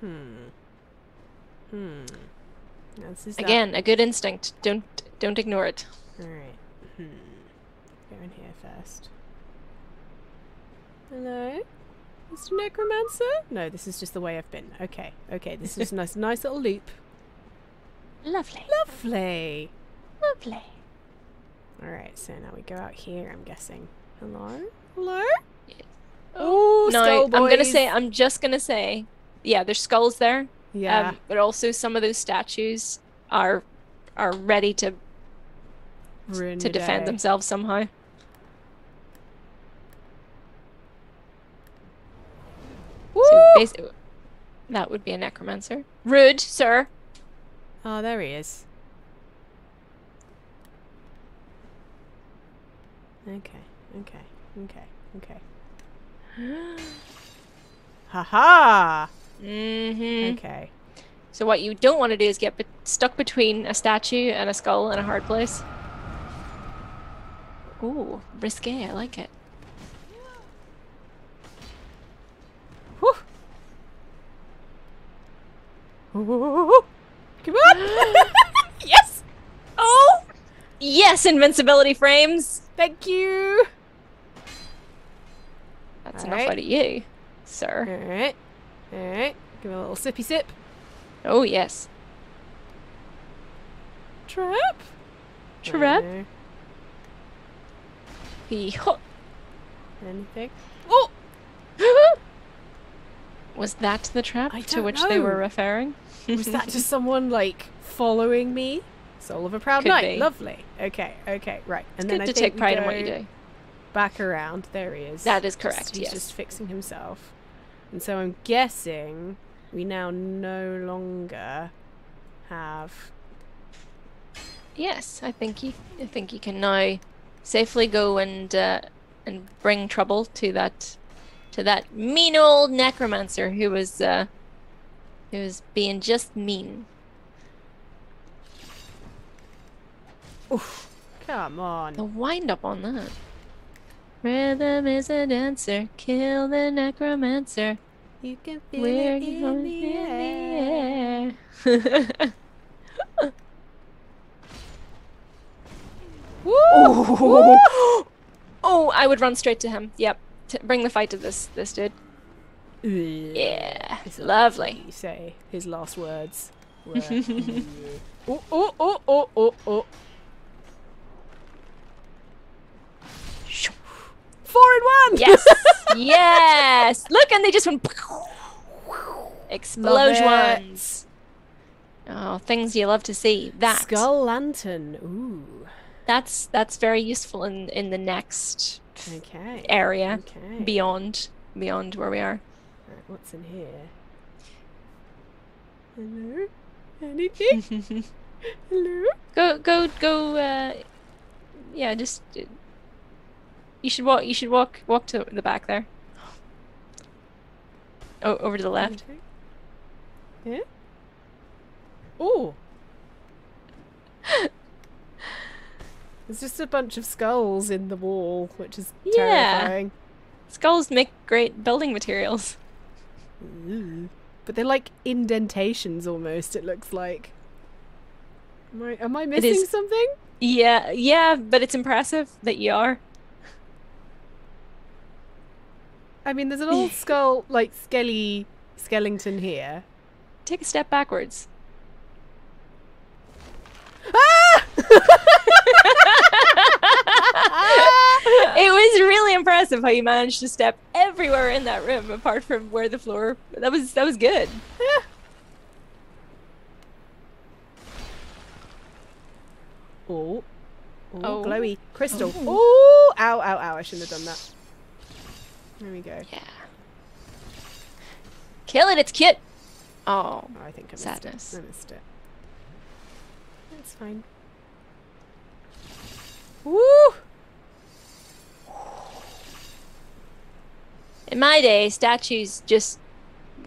[SPEAKER 1] Hmm. Hmm. This is
[SPEAKER 2] Again, a good instinct. Don't don't ignore it.
[SPEAKER 1] Alright. Hmm. Go in here first. Hello? Mr. Necromancer? No, this is just the way I've been. Okay, okay, this is a nice, nice little loop.
[SPEAKER 2] Lovely.
[SPEAKER 1] Lovely!
[SPEAKER 2] Lovely.
[SPEAKER 1] Alright, so now we go out here, I'm guessing. Hello? Hello?
[SPEAKER 2] Oh,
[SPEAKER 1] Oh,
[SPEAKER 2] no, I'm gonna say. I'm just gonna say, yeah, there's skulls there.
[SPEAKER 1] Yeah.
[SPEAKER 2] Um, but also some of those statues are are ready to
[SPEAKER 1] ruin
[SPEAKER 2] to defend
[SPEAKER 1] day.
[SPEAKER 2] themselves somehow. So basically, that would be a necromancer. Rude, sir.
[SPEAKER 1] Oh, there he is. Okay, okay, okay, okay. Ha ha!
[SPEAKER 2] Mm-hmm.
[SPEAKER 1] Okay.
[SPEAKER 2] So what you don't want to do is get be- stuck between a statue and a skull in a hard place. Ooh, risque. I like it.
[SPEAKER 1] Whew. Ooh. Come on! yes!
[SPEAKER 2] Oh, yes, invincibility frames.
[SPEAKER 1] Thank you!
[SPEAKER 2] That's
[SPEAKER 1] Alright.
[SPEAKER 2] enough out of you, sir.
[SPEAKER 1] Alright. Alright. Give it a little sippy sip.
[SPEAKER 2] Oh yes.
[SPEAKER 1] Trap?
[SPEAKER 2] Trap.
[SPEAKER 1] No.
[SPEAKER 2] He
[SPEAKER 1] Anything? Oh!
[SPEAKER 2] was that the trap to which they were referring?
[SPEAKER 1] Was that just someone like following me? Soul of a proud
[SPEAKER 2] Could
[SPEAKER 1] knight.
[SPEAKER 2] be.
[SPEAKER 1] Lovely. Okay. Okay. Right. And
[SPEAKER 2] Good
[SPEAKER 1] then
[SPEAKER 2] to
[SPEAKER 1] I think
[SPEAKER 2] take pride in what you do.
[SPEAKER 1] Back around. There he is.
[SPEAKER 2] That is
[SPEAKER 1] Just-
[SPEAKER 2] correct,
[SPEAKER 1] He's
[SPEAKER 2] yes.
[SPEAKER 1] just fixing himself. And so I'm guessing we now no longer have.
[SPEAKER 2] Yes, I think you. I think you can now safely go and uh, and bring trouble to that to that mean old necromancer who was uh, who was being just mean. Oof.
[SPEAKER 1] Come on.
[SPEAKER 2] The wind up on that. Rhythm is a dancer, kill the necromancer.
[SPEAKER 1] You can feel
[SPEAKER 2] We're
[SPEAKER 1] it in
[SPEAKER 2] going
[SPEAKER 1] the
[SPEAKER 2] in
[SPEAKER 1] air.
[SPEAKER 2] the air.
[SPEAKER 1] Woo!
[SPEAKER 2] oh, oh, I would run straight to him. Yep, bring the fight to this this dude. Yeah,
[SPEAKER 1] It's
[SPEAKER 2] lovely.
[SPEAKER 1] You say his last words. Were, oh, oh, oh, oh, oh, oh. Four in one!
[SPEAKER 2] Yes, yes. Look, and they just went explosions. Oh, things you love to see. That
[SPEAKER 1] Skull lantern. Ooh.
[SPEAKER 2] that's that's very useful in in the next
[SPEAKER 1] Okay.
[SPEAKER 2] area
[SPEAKER 1] Okay.
[SPEAKER 2] beyond beyond where we are.
[SPEAKER 1] Right, what's in here? Hello? Anything? Hello?
[SPEAKER 2] Go go go. Uh, yeah, just. uh, You should walk. You should walk. Walk to the back there. Oh, over to the left.
[SPEAKER 1] Yeah? Oh! There's just a bunch of skulls in the wall, which is
[SPEAKER 2] Yeah.
[SPEAKER 1] terrifying.
[SPEAKER 2] Skulls make great building materials.
[SPEAKER 1] Ooh. But they're like indentations almost, it looks like. Am I, am I missing
[SPEAKER 2] is-
[SPEAKER 1] something?
[SPEAKER 2] Yeah, yeah, but it's impressive that you are.
[SPEAKER 1] I mean, there's an old skull, like skelly skeleton here.
[SPEAKER 2] Take a step backwards. Ah! it was really impressive how you managed to step everywhere in that room apart from where the floor that was that was good
[SPEAKER 1] Oh. Oh,
[SPEAKER 2] Oh.
[SPEAKER 1] glowy crystal.
[SPEAKER 2] Oh.
[SPEAKER 1] Oh, ow, ow, ow. I shouldn't have done that. There we go.
[SPEAKER 2] yeah kill it it's cute oh
[SPEAKER 1] Oh, I think I missed
[SPEAKER 2] Sadness.
[SPEAKER 1] it. I missed it. That's fine. Woo!
[SPEAKER 2] In my day statues just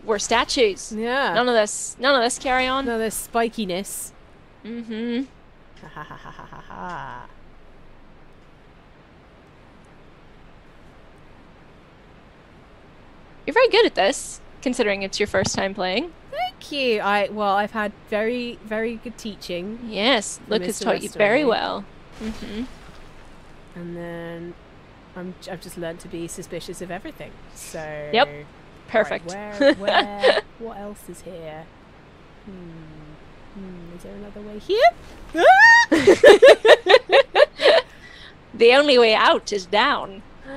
[SPEAKER 2] were statues
[SPEAKER 1] Yeah.
[SPEAKER 2] none of this none of this carry on
[SPEAKER 1] Another spikiness.
[SPEAKER 2] mm-hmm
[SPEAKER 1] Ha ha ha ha ha ha ha.
[SPEAKER 2] you're very good at this considering it's your first time playing
[SPEAKER 1] Thank you. I well, I've had very, very good teaching,
[SPEAKER 2] yes luke has taught you very well mm-hmm.
[SPEAKER 1] and then I'm, I've just learned to be suspicious of everything. So.
[SPEAKER 2] Yep.
[SPEAKER 1] Right,
[SPEAKER 2] perfect
[SPEAKER 1] where, where, what else is here? Hmm. Hmm. Is there another way here? Ah!
[SPEAKER 2] the only way out is down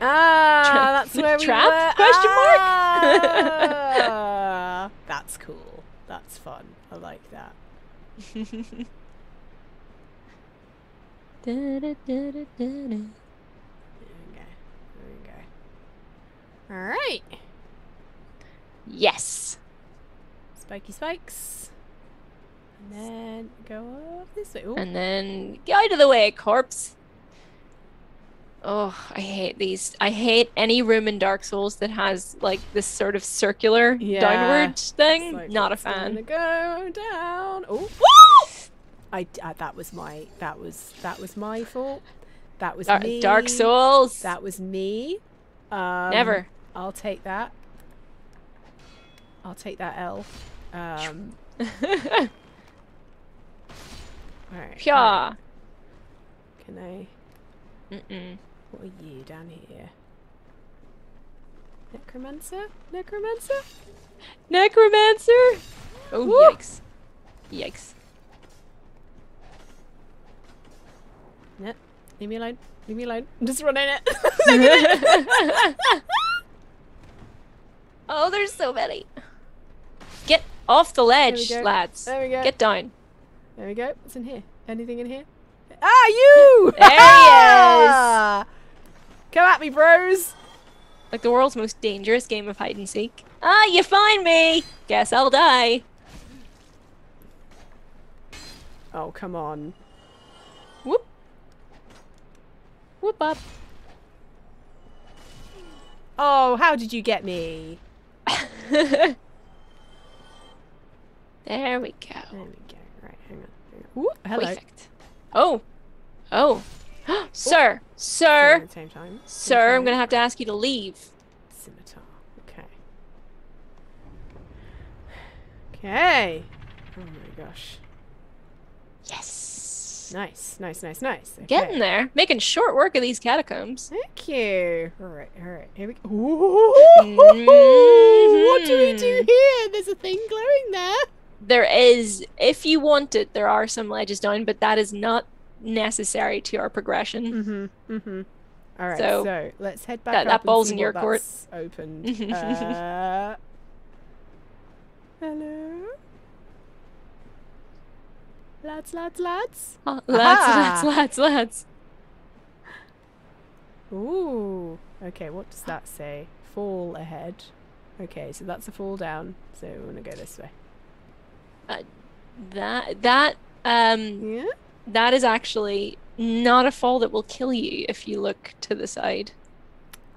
[SPEAKER 1] Ah, that's where we
[SPEAKER 2] trap?
[SPEAKER 1] were.
[SPEAKER 2] Question mark?
[SPEAKER 1] Ah, that's cool. That's fun. I like that. There we go. There we go. All right.
[SPEAKER 2] yes
[SPEAKER 1] Spiky spikes. And then go off this way. Ooh.
[SPEAKER 2] And then get out of the way, corpse. Oh, I hate these. I hate any room in Dark Souls that has like this sort of circular
[SPEAKER 1] Yeah.
[SPEAKER 2] downward thing.
[SPEAKER 1] like,
[SPEAKER 2] Not a
[SPEAKER 1] it's gonna
[SPEAKER 2] fan.
[SPEAKER 1] Go down. Oh. I, uh, that was my that was that was my fault. That was
[SPEAKER 2] Dar-
[SPEAKER 1] me.
[SPEAKER 2] Dark Souls.
[SPEAKER 1] That was me. Um,
[SPEAKER 2] Never.
[SPEAKER 1] I'll take that. I'll take that L. Um, alright.
[SPEAKER 2] Pya.
[SPEAKER 1] alright. Can I?
[SPEAKER 2] Mm-mm.
[SPEAKER 1] What are you down here? Necromancer? Necromancer?
[SPEAKER 2] Necromancer. Oh
[SPEAKER 1] Woo.
[SPEAKER 2] yikes! Yikes!
[SPEAKER 1] Leave me alone. Leave me alone. I'm just running it.
[SPEAKER 2] oh, there's so many. Get off the ledge,
[SPEAKER 1] go.
[SPEAKER 2] lads.
[SPEAKER 1] There we go.
[SPEAKER 2] Get down.
[SPEAKER 1] There we go. What's in here? Anything in here? Ah, you!
[SPEAKER 2] There he is.
[SPEAKER 1] Come at me, bros.
[SPEAKER 2] Like the world's most dangerous game of hide and seek. Ah, you find me! Guess I'll die.
[SPEAKER 1] Oh, come on.
[SPEAKER 2] Whoop. Whoop up.
[SPEAKER 1] Oh, how did you get me?
[SPEAKER 2] there we go.
[SPEAKER 1] There we go. Right, hang on. Hang on. Ooh, hello.
[SPEAKER 2] Perfect. Oh. Oh. sir.
[SPEAKER 1] At
[SPEAKER 2] Sir.
[SPEAKER 1] the same time.
[SPEAKER 2] Sir, I'm gonna have to ask you to leave.
[SPEAKER 1] Scimitar. Okay. Okay. Oh my gosh.
[SPEAKER 2] Yes.
[SPEAKER 1] Nice, nice, nice, nice. Okay.
[SPEAKER 2] Getting there. Making short work of these catacombs.
[SPEAKER 1] Thank you. All right, all right. Here we go. Ooh, What do we do here? There's a thing glowing there.
[SPEAKER 2] There is, if you want it, there are some ledges down, but that is not necessary to our progression.
[SPEAKER 1] Mm-hmm. Mm-hmm. All right. So,
[SPEAKER 2] So,
[SPEAKER 1] let's head back.
[SPEAKER 2] that-
[SPEAKER 1] up
[SPEAKER 2] that ball's in your court.
[SPEAKER 1] Opened. uh, hello. Lads, lads, lads.
[SPEAKER 2] Lads,
[SPEAKER 1] Aha!
[SPEAKER 2] lads, lads, lads.
[SPEAKER 1] Ooh. Okay, what does that say? Fall ahead. Okay, so that's a fall down. So we want to go this way.
[SPEAKER 2] That that um
[SPEAKER 1] Yeah.
[SPEAKER 2] that is actually not a fall that will kill you if you look to the side.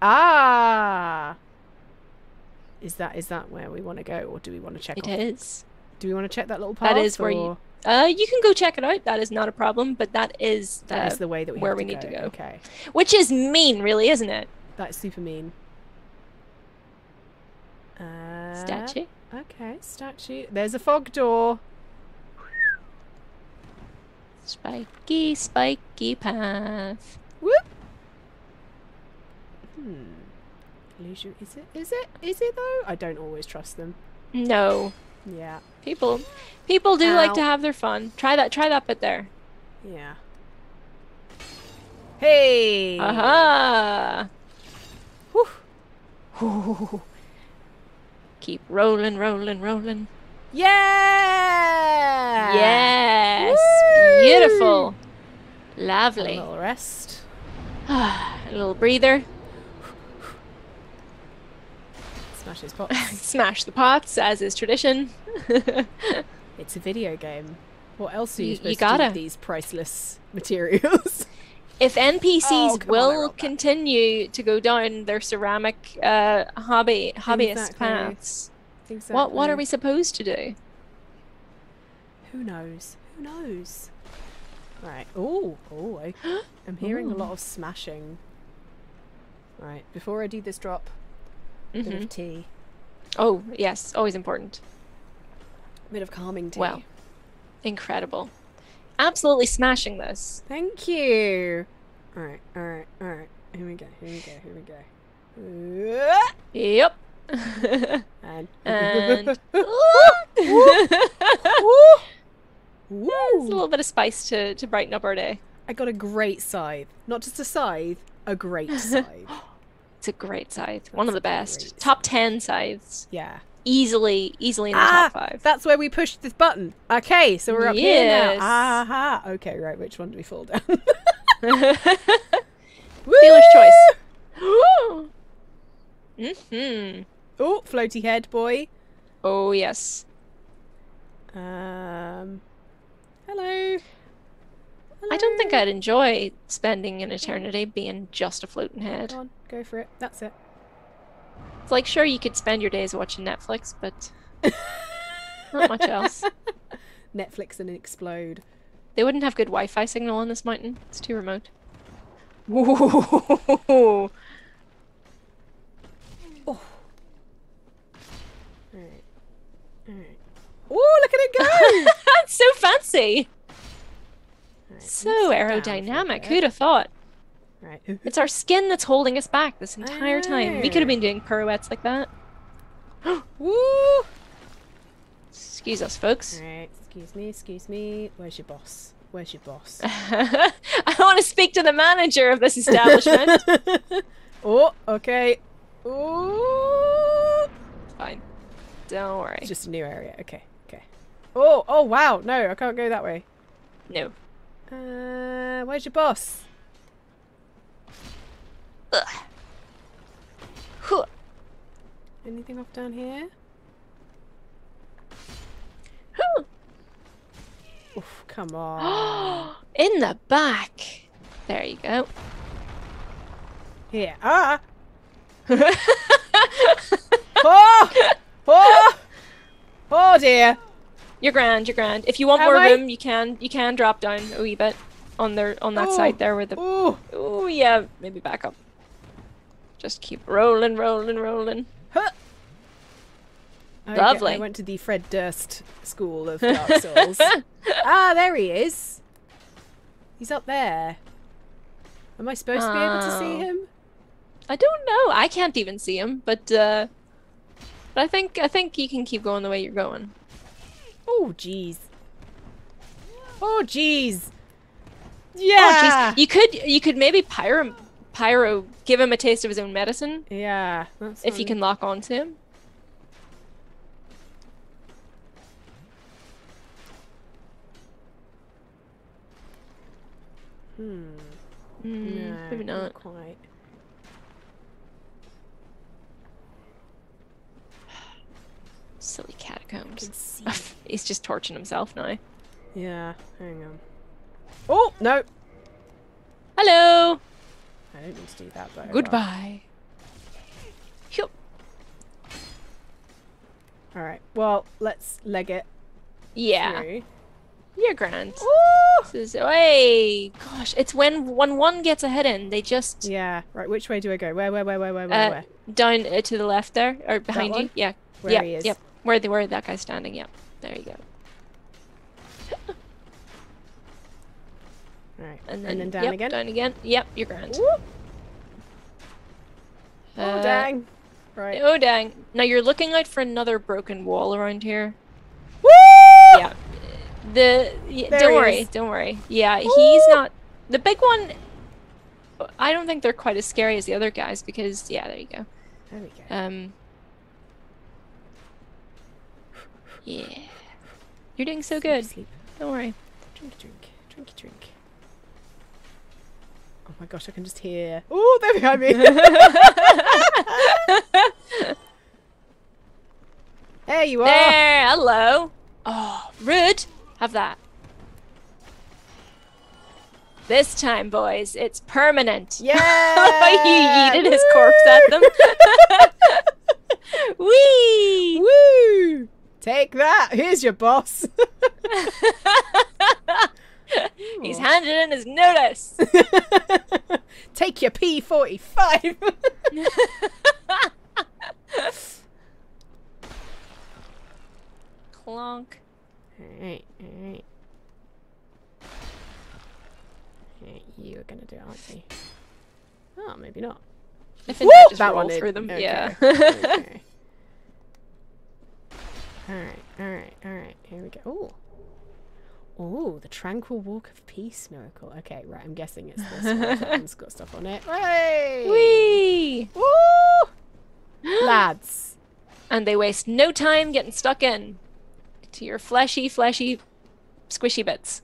[SPEAKER 1] Ah. Is that is that where we want to go, or do we want to check?
[SPEAKER 2] It
[SPEAKER 1] off-
[SPEAKER 2] is.
[SPEAKER 1] Do we want to check that little path?
[SPEAKER 2] That is where you-
[SPEAKER 1] or
[SPEAKER 2] Uh, you can go check it out. That is not a problem. But that is,
[SPEAKER 1] That
[SPEAKER 2] uh,
[SPEAKER 1] is the way that we
[SPEAKER 2] where we
[SPEAKER 1] to
[SPEAKER 2] need to go.
[SPEAKER 1] Okay,
[SPEAKER 2] which is mean, really, isn't it?
[SPEAKER 1] that's super mean. Uh,
[SPEAKER 2] Statue.
[SPEAKER 1] Okay, statue. There's a fog door.
[SPEAKER 2] Spiky, spiky path.
[SPEAKER 1] Whoop. Hmm. Illusion. Is it? Is it? Is it though? I don't always trust them.
[SPEAKER 2] No,
[SPEAKER 1] Yeah.
[SPEAKER 2] People, people do like to have their fun. Try that. Try that bit there.
[SPEAKER 1] Yeah. Hey.
[SPEAKER 2] Aha!
[SPEAKER 1] Whew.
[SPEAKER 2] Keep rolling, rolling, rolling.
[SPEAKER 1] Yeah.
[SPEAKER 2] Yes,
[SPEAKER 1] Woo!
[SPEAKER 2] beautiful,
[SPEAKER 1] A
[SPEAKER 2] lovely.
[SPEAKER 1] little rest.
[SPEAKER 2] A little breather.
[SPEAKER 1] Smash his pots.
[SPEAKER 2] Smash the pots, as is tradition.
[SPEAKER 1] it's a video game. What else are you
[SPEAKER 2] You-
[SPEAKER 1] supposed
[SPEAKER 2] you
[SPEAKER 1] to do
[SPEAKER 2] gotta.
[SPEAKER 1] with these priceless materials?
[SPEAKER 2] if NPCs
[SPEAKER 1] Oh, come on,
[SPEAKER 2] will continue to go down their ceramic uh, hobby hobbyist
[SPEAKER 1] Exactly.
[SPEAKER 2] paths,
[SPEAKER 1] exactly.
[SPEAKER 2] what what are we supposed to do?
[SPEAKER 1] Who knows? Who knows? Right. Oh, oh, I'm hearing a lot of smashing. Right. Before I do this drop, bit
[SPEAKER 2] Mhm.
[SPEAKER 1] of tea,
[SPEAKER 2] Oh yes, always important.
[SPEAKER 1] A bit of calming tea.
[SPEAKER 2] Wow. Incredible. Absolutely smashing this.
[SPEAKER 1] Thank you. All right. All right. All right. Here we go. Here we go. Here we go.
[SPEAKER 2] Yep.
[SPEAKER 1] And.
[SPEAKER 2] and
[SPEAKER 1] Woo!
[SPEAKER 2] a little bit of spice to, to brighten up our day.
[SPEAKER 1] I got a great scythe. Not just a scythe, a great scythe.
[SPEAKER 2] It's a great scythe. One of the best. Top 10 scythes.
[SPEAKER 1] Yeah.
[SPEAKER 2] Easily, easily in the
[SPEAKER 1] Ah,
[SPEAKER 2] top five.
[SPEAKER 1] that's where we pushed this button. Okay, so we're up here
[SPEAKER 2] Yes.
[SPEAKER 1] now. Aha. Okay, right. Which one do we fall down?
[SPEAKER 2] Dealer's choice. mm-hmm.
[SPEAKER 1] Oh, floaty head boy.
[SPEAKER 2] Oh, yes.
[SPEAKER 1] Um. Hello.
[SPEAKER 2] I don't think I'd enjoy spending an eternity being just a floating head.
[SPEAKER 1] Go for it. That's it.
[SPEAKER 2] It's like, sure, you could spend your days watching Netflix, but not much else.
[SPEAKER 1] Netflix and explode.
[SPEAKER 2] They wouldn't have good Wi Fi signal on this mountain. It's too remote. Whoa.
[SPEAKER 1] Alright. Alright. Oh, look at it go!
[SPEAKER 2] That's so fancy.
[SPEAKER 1] Alright,
[SPEAKER 2] So
[SPEAKER 1] let's sit down for a
[SPEAKER 2] aerodynamic. Who'd have thought?
[SPEAKER 1] Right.
[SPEAKER 2] It's our skin that's holding us back this entire time. We could have been doing pirouettes like that.
[SPEAKER 1] Woo!
[SPEAKER 2] Excuse us, folks.
[SPEAKER 1] Alright, excuse me, excuse me. Where's your boss? Where's your boss?
[SPEAKER 2] I don't want to speak to the manager of this establishment.
[SPEAKER 1] oh, okay. Oh,
[SPEAKER 2] Fine. Don't worry.
[SPEAKER 1] it's just a new area. Okay, okay. Oh, oh wow. No, I can't go that way.
[SPEAKER 2] No.
[SPEAKER 1] Uh, where's your boss?
[SPEAKER 2] Ugh. Huh.
[SPEAKER 1] Anything off down here?
[SPEAKER 2] Huh.
[SPEAKER 1] Oof, come on.
[SPEAKER 2] In the back. There you go.
[SPEAKER 1] Here. Ah! Oh! Oh! Oh dear.
[SPEAKER 2] You're grand. You're grand. If you want
[SPEAKER 1] Am
[SPEAKER 2] more
[SPEAKER 1] I?
[SPEAKER 2] room, you can. You can drop down a wee bit on there on that
[SPEAKER 1] Oh.
[SPEAKER 2] side there where the.
[SPEAKER 1] Ooh.
[SPEAKER 2] Oh yeah, maybe back up. Just keep rolling, rolling, rolling.
[SPEAKER 1] Huh. Get-
[SPEAKER 2] Lovely.
[SPEAKER 1] I went to the Fred Durst School of Dark Souls. ah, there he is. He's up there. Am I supposed to be able to see
[SPEAKER 2] Oh.
[SPEAKER 1] him?
[SPEAKER 2] I don't know. I can't even see him, but uh, but I think I think you can keep going the way you're going.
[SPEAKER 1] Oh, jeez. Oh, jeez.
[SPEAKER 2] Oh,
[SPEAKER 1] Yeah.
[SPEAKER 2] jeez. You could you could maybe pyro pyro give him a taste of his own medicine
[SPEAKER 1] yeah.
[SPEAKER 2] If you can lock on to him.
[SPEAKER 1] Hmm.
[SPEAKER 2] Mm,
[SPEAKER 1] No,
[SPEAKER 2] maybe not.
[SPEAKER 1] quite.
[SPEAKER 2] Silly catacombs. He's just torching himself now.
[SPEAKER 1] yeah. Hang on. Oh no!
[SPEAKER 2] Hello.
[SPEAKER 1] I don't need to do that. But
[SPEAKER 2] Goodbye. Yup.
[SPEAKER 1] All right. Well, let's leg it
[SPEAKER 2] Yeah,
[SPEAKER 1] through.
[SPEAKER 2] you're grand.
[SPEAKER 1] Woo!
[SPEAKER 2] This is hey, gosh, it's when when one gets a hit in, they just
[SPEAKER 1] Yeah. Right. Which way do I go? Where? Where? Where? Where? Where? Where?
[SPEAKER 2] uh,
[SPEAKER 1] where?
[SPEAKER 2] down uh, to the left there or behind you.
[SPEAKER 1] one?
[SPEAKER 2] Yeah,
[SPEAKER 1] Where
[SPEAKER 2] yeah,
[SPEAKER 1] he is.
[SPEAKER 2] Yep, where the where that guy's standing. Yep, there you go.
[SPEAKER 1] All right.
[SPEAKER 2] And then,
[SPEAKER 1] down
[SPEAKER 2] yep,
[SPEAKER 1] again.
[SPEAKER 2] Down again. Yep, you're grand.
[SPEAKER 1] Whoop. Oh
[SPEAKER 2] Uh,
[SPEAKER 1] dang! Right.
[SPEAKER 2] Oh dang! Now you're looking out for another broken wall around here.
[SPEAKER 1] Woo! Yeah.
[SPEAKER 2] The y-
[SPEAKER 1] There
[SPEAKER 2] don't worry,
[SPEAKER 1] is.
[SPEAKER 2] don't worry. Yeah, he's not the big one. I don't think they're quite as scary as the other guys because yeah, there you go.
[SPEAKER 1] There we go.
[SPEAKER 2] Um. Yeah, you're doing so
[SPEAKER 1] Sleep,
[SPEAKER 2] good.
[SPEAKER 1] Sleep.
[SPEAKER 2] Don't worry.
[SPEAKER 1] Drink, drink, drinky, drink. Oh my gosh, I can just hear. Oh, they're behind me. there you are.
[SPEAKER 2] There, hello. Oh, rude. Have that. This time, boys, it's permanent.
[SPEAKER 1] Yeah.
[SPEAKER 2] he yeeted his corpse at them. Whee!
[SPEAKER 1] Woo! Take that. Here's your boss.
[SPEAKER 2] He's handed in his notice.
[SPEAKER 1] Take your P45.
[SPEAKER 2] Clonk.
[SPEAKER 1] alright, alright. Alright, You are gonna do it, aren't you? Oh, maybe not.
[SPEAKER 2] If
[SPEAKER 1] Woo!
[SPEAKER 2] just
[SPEAKER 1] That
[SPEAKER 2] roll
[SPEAKER 1] one
[SPEAKER 2] through them.
[SPEAKER 1] Okay.
[SPEAKER 2] Yeah.
[SPEAKER 1] okay. Alright, alright, alright. Here we go. Ooh. Ooh, the Tranquil Walk of Peace miracle. Okay, right, I'm guessing it's this one. One's got stuff on it. Hey!
[SPEAKER 2] Whee!
[SPEAKER 1] Woo! Lads.
[SPEAKER 2] And they waste no time getting stuck in to your fleshy, fleshy, squishy bits.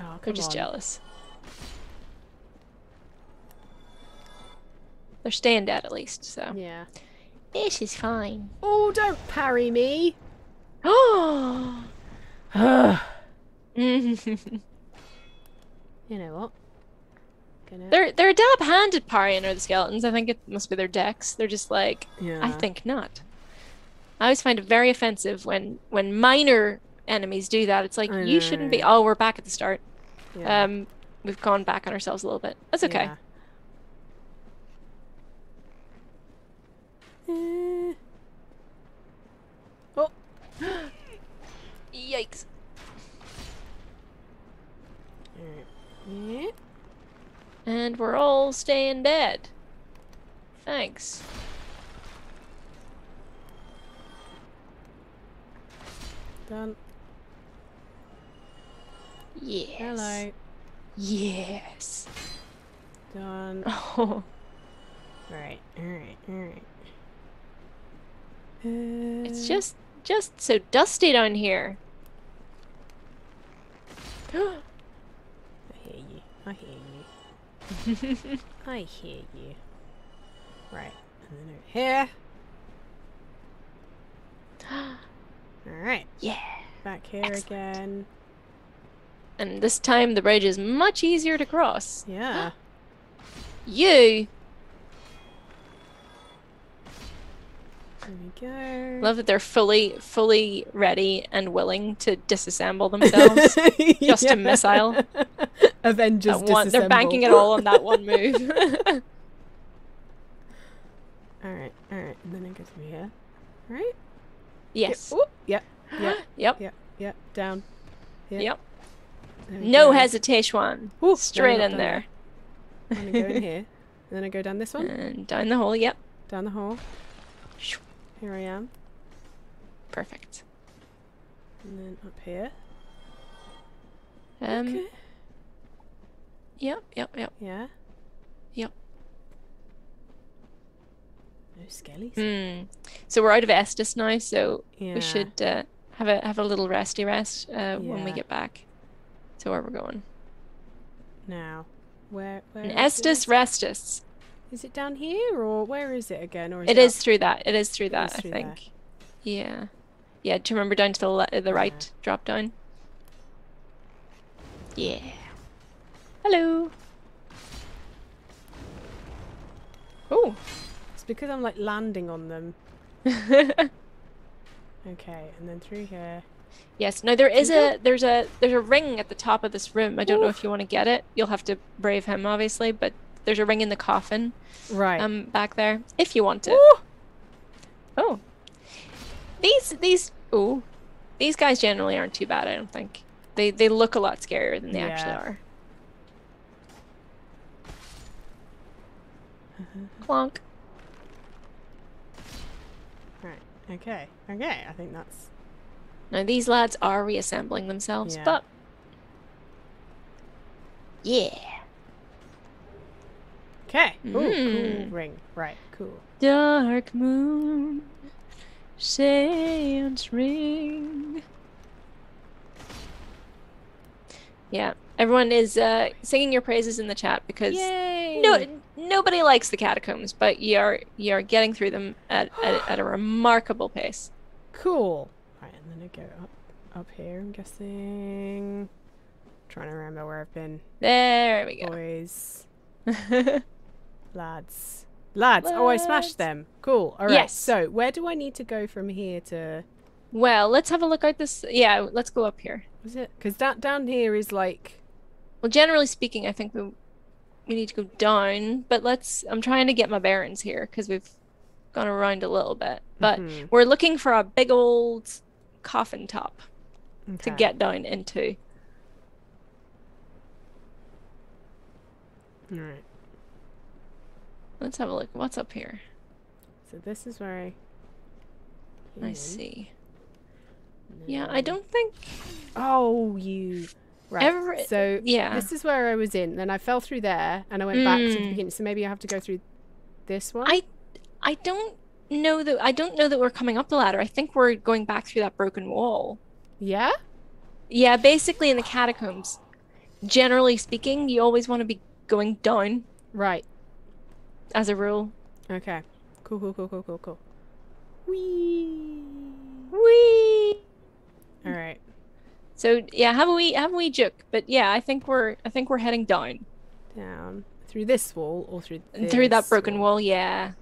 [SPEAKER 1] Oh,
[SPEAKER 2] They're just
[SPEAKER 1] on.
[SPEAKER 2] jealous. They're staying dead at least, so.
[SPEAKER 1] Yeah.
[SPEAKER 2] This is fine.
[SPEAKER 1] Oh, don't parry me.
[SPEAKER 2] Oh!
[SPEAKER 1] you know what? Gonna.
[SPEAKER 2] they're they're dab-handed parrying are the skeletons. I think it must be their decks. They're just like,
[SPEAKER 1] yeah.
[SPEAKER 2] I think not. I always find it very offensive when when minor enemies do that. It's like you shouldn't be. Oh, we're back at the start.
[SPEAKER 1] Yeah.
[SPEAKER 2] Um, we've gone back on ourselves a little bit. That's okay.
[SPEAKER 1] Yeah.
[SPEAKER 2] Yikes! And we're all staying dead. Thanks.
[SPEAKER 1] Done.
[SPEAKER 2] Yes.
[SPEAKER 1] Hello.
[SPEAKER 2] Yes.
[SPEAKER 1] Done.
[SPEAKER 2] Oh.
[SPEAKER 1] Right. Alright. Alright. Uh,
[SPEAKER 2] It's just just so dusty down here.
[SPEAKER 1] I hear you. I hear you. I hear you. Right. And then over here. Alright.
[SPEAKER 2] yeah.
[SPEAKER 1] Back here
[SPEAKER 2] Excellent.
[SPEAKER 1] again.
[SPEAKER 2] And this time the bridge is much easier to cross.
[SPEAKER 1] Yeah.
[SPEAKER 2] You
[SPEAKER 1] There we go.
[SPEAKER 2] love that they're fully fully ready and willing to disassemble themselves. just a missile.
[SPEAKER 1] Avengers
[SPEAKER 2] one, they're banking it all on that one move.
[SPEAKER 1] Alright, alright. And then I go through here. Right?
[SPEAKER 2] yes.
[SPEAKER 1] Yep. Yep. Yep.
[SPEAKER 2] Yep.
[SPEAKER 1] Yep. Yep. Down. Yep.
[SPEAKER 2] Yep. No
[SPEAKER 1] go.
[SPEAKER 2] hesitation.
[SPEAKER 1] Ooh,
[SPEAKER 2] Straight in there.
[SPEAKER 1] I'm gonna go in here. And then I go down this one.
[SPEAKER 2] And down the hole. Yep.
[SPEAKER 1] Down the hole. Here I am.
[SPEAKER 2] Perfect.
[SPEAKER 1] And then up here.
[SPEAKER 2] Um.
[SPEAKER 1] okay.
[SPEAKER 2] Yep. Yep. Yep.
[SPEAKER 1] Yeah.
[SPEAKER 2] Yep.
[SPEAKER 1] No skellies.
[SPEAKER 2] Hmm. So we're out of Estus now, so
[SPEAKER 1] Yeah.
[SPEAKER 2] we should uh, have a have a little resty rest uh, when we get back to where we're going.
[SPEAKER 1] Now. Where where
[SPEAKER 2] An
[SPEAKER 1] is it?
[SPEAKER 2] Estus restus.
[SPEAKER 1] Is it down here or where is it again? Or is
[SPEAKER 2] It
[SPEAKER 1] it
[SPEAKER 2] is through that. It is through that.
[SPEAKER 1] is
[SPEAKER 2] I
[SPEAKER 1] through there.
[SPEAKER 2] think. Yeah. Yeah. Do you remember down to the le- the right drop down? Yeah. Hello. Oh.
[SPEAKER 1] It's because I'm like landing on them. Okay, and then through here.
[SPEAKER 2] yes. No, there is a there's a there's a ring at the top of this room. I don't know if you want to get it. You'll have to brave him, obviously, but there's a ring in the coffin
[SPEAKER 1] Right.
[SPEAKER 2] um back there if you want it.
[SPEAKER 1] Ooh.
[SPEAKER 2] Oh. These these oh. These guys generally aren't too bad, I don't think. They they look a lot scarier than they actually are. Clonk.
[SPEAKER 1] Right. Okay. Okay. I think that's
[SPEAKER 2] Now these lads are reassembling themselves,
[SPEAKER 1] Yeah.
[SPEAKER 2] but yeah.
[SPEAKER 1] Okay. Ooh, cool
[SPEAKER 2] Mm.
[SPEAKER 1] ring. Right. Cool.
[SPEAKER 2] Dark moon, seance ring. Yeah, everyone is uh, singing your praises in the chat because
[SPEAKER 1] Yay!
[SPEAKER 2] no, nobody likes the catacombs, but you are you are getting through them at, at, at a remarkable pace.
[SPEAKER 1] Cool. Right, and then I go up, up here. I'm guessing. Trying to remember where I've been.
[SPEAKER 2] There we go.
[SPEAKER 1] Boys, lads, lads. Oh, I smashed them. Cool. All right.
[SPEAKER 2] Yes.
[SPEAKER 1] So where do I need to go from here to?
[SPEAKER 2] well, let's have a look at this. Yeah, let's go up here.
[SPEAKER 1] Was it? Because down down here is like.
[SPEAKER 2] Well, generally speaking, I think we we need to go down, but let's. I'm trying to get my bearings here because we've gone around a little bit, but
[SPEAKER 1] Mhm.
[SPEAKER 2] we're looking for a big old coffin top to get down into.
[SPEAKER 1] All right.
[SPEAKER 2] Let's have a look. What's up here?
[SPEAKER 1] So this is where I.
[SPEAKER 2] I see.
[SPEAKER 1] and
[SPEAKER 2] Yeah, I don't think.
[SPEAKER 1] Oh, you. Right.
[SPEAKER 2] Every-
[SPEAKER 1] so
[SPEAKER 2] yeah.
[SPEAKER 1] this is where I was in. Then I fell through there, and I went back to the
[SPEAKER 2] Mm.
[SPEAKER 1] beginning. So maybe I have to go through this one.
[SPEAKER 2] I I don't know that I don't know that we're coming up the ladder. I think we're going back through that broken wall.
[SPEAKER 1] Yeah.
[SPEAKER 2] Yeah, basically in the catacombs. Generally speaking, you always want to be going down
[SPEAKER 1] Right.
[SPEAKER 2] As a rule.
[SPEAKER 1] Okay. Cool. Cool. Cool. Cool. Cool. Cool. Whee.
[SPEAKER 2] Whee!
[SPEAKER 1] All right.
[SPEAKER 2] So yeah, have a wee have a wee juke. But yeah, I think we're I think we're heading down.
[SPEAKER 1] Down through this wall or through
[SPEAKER 2] through that broken wall, yeah.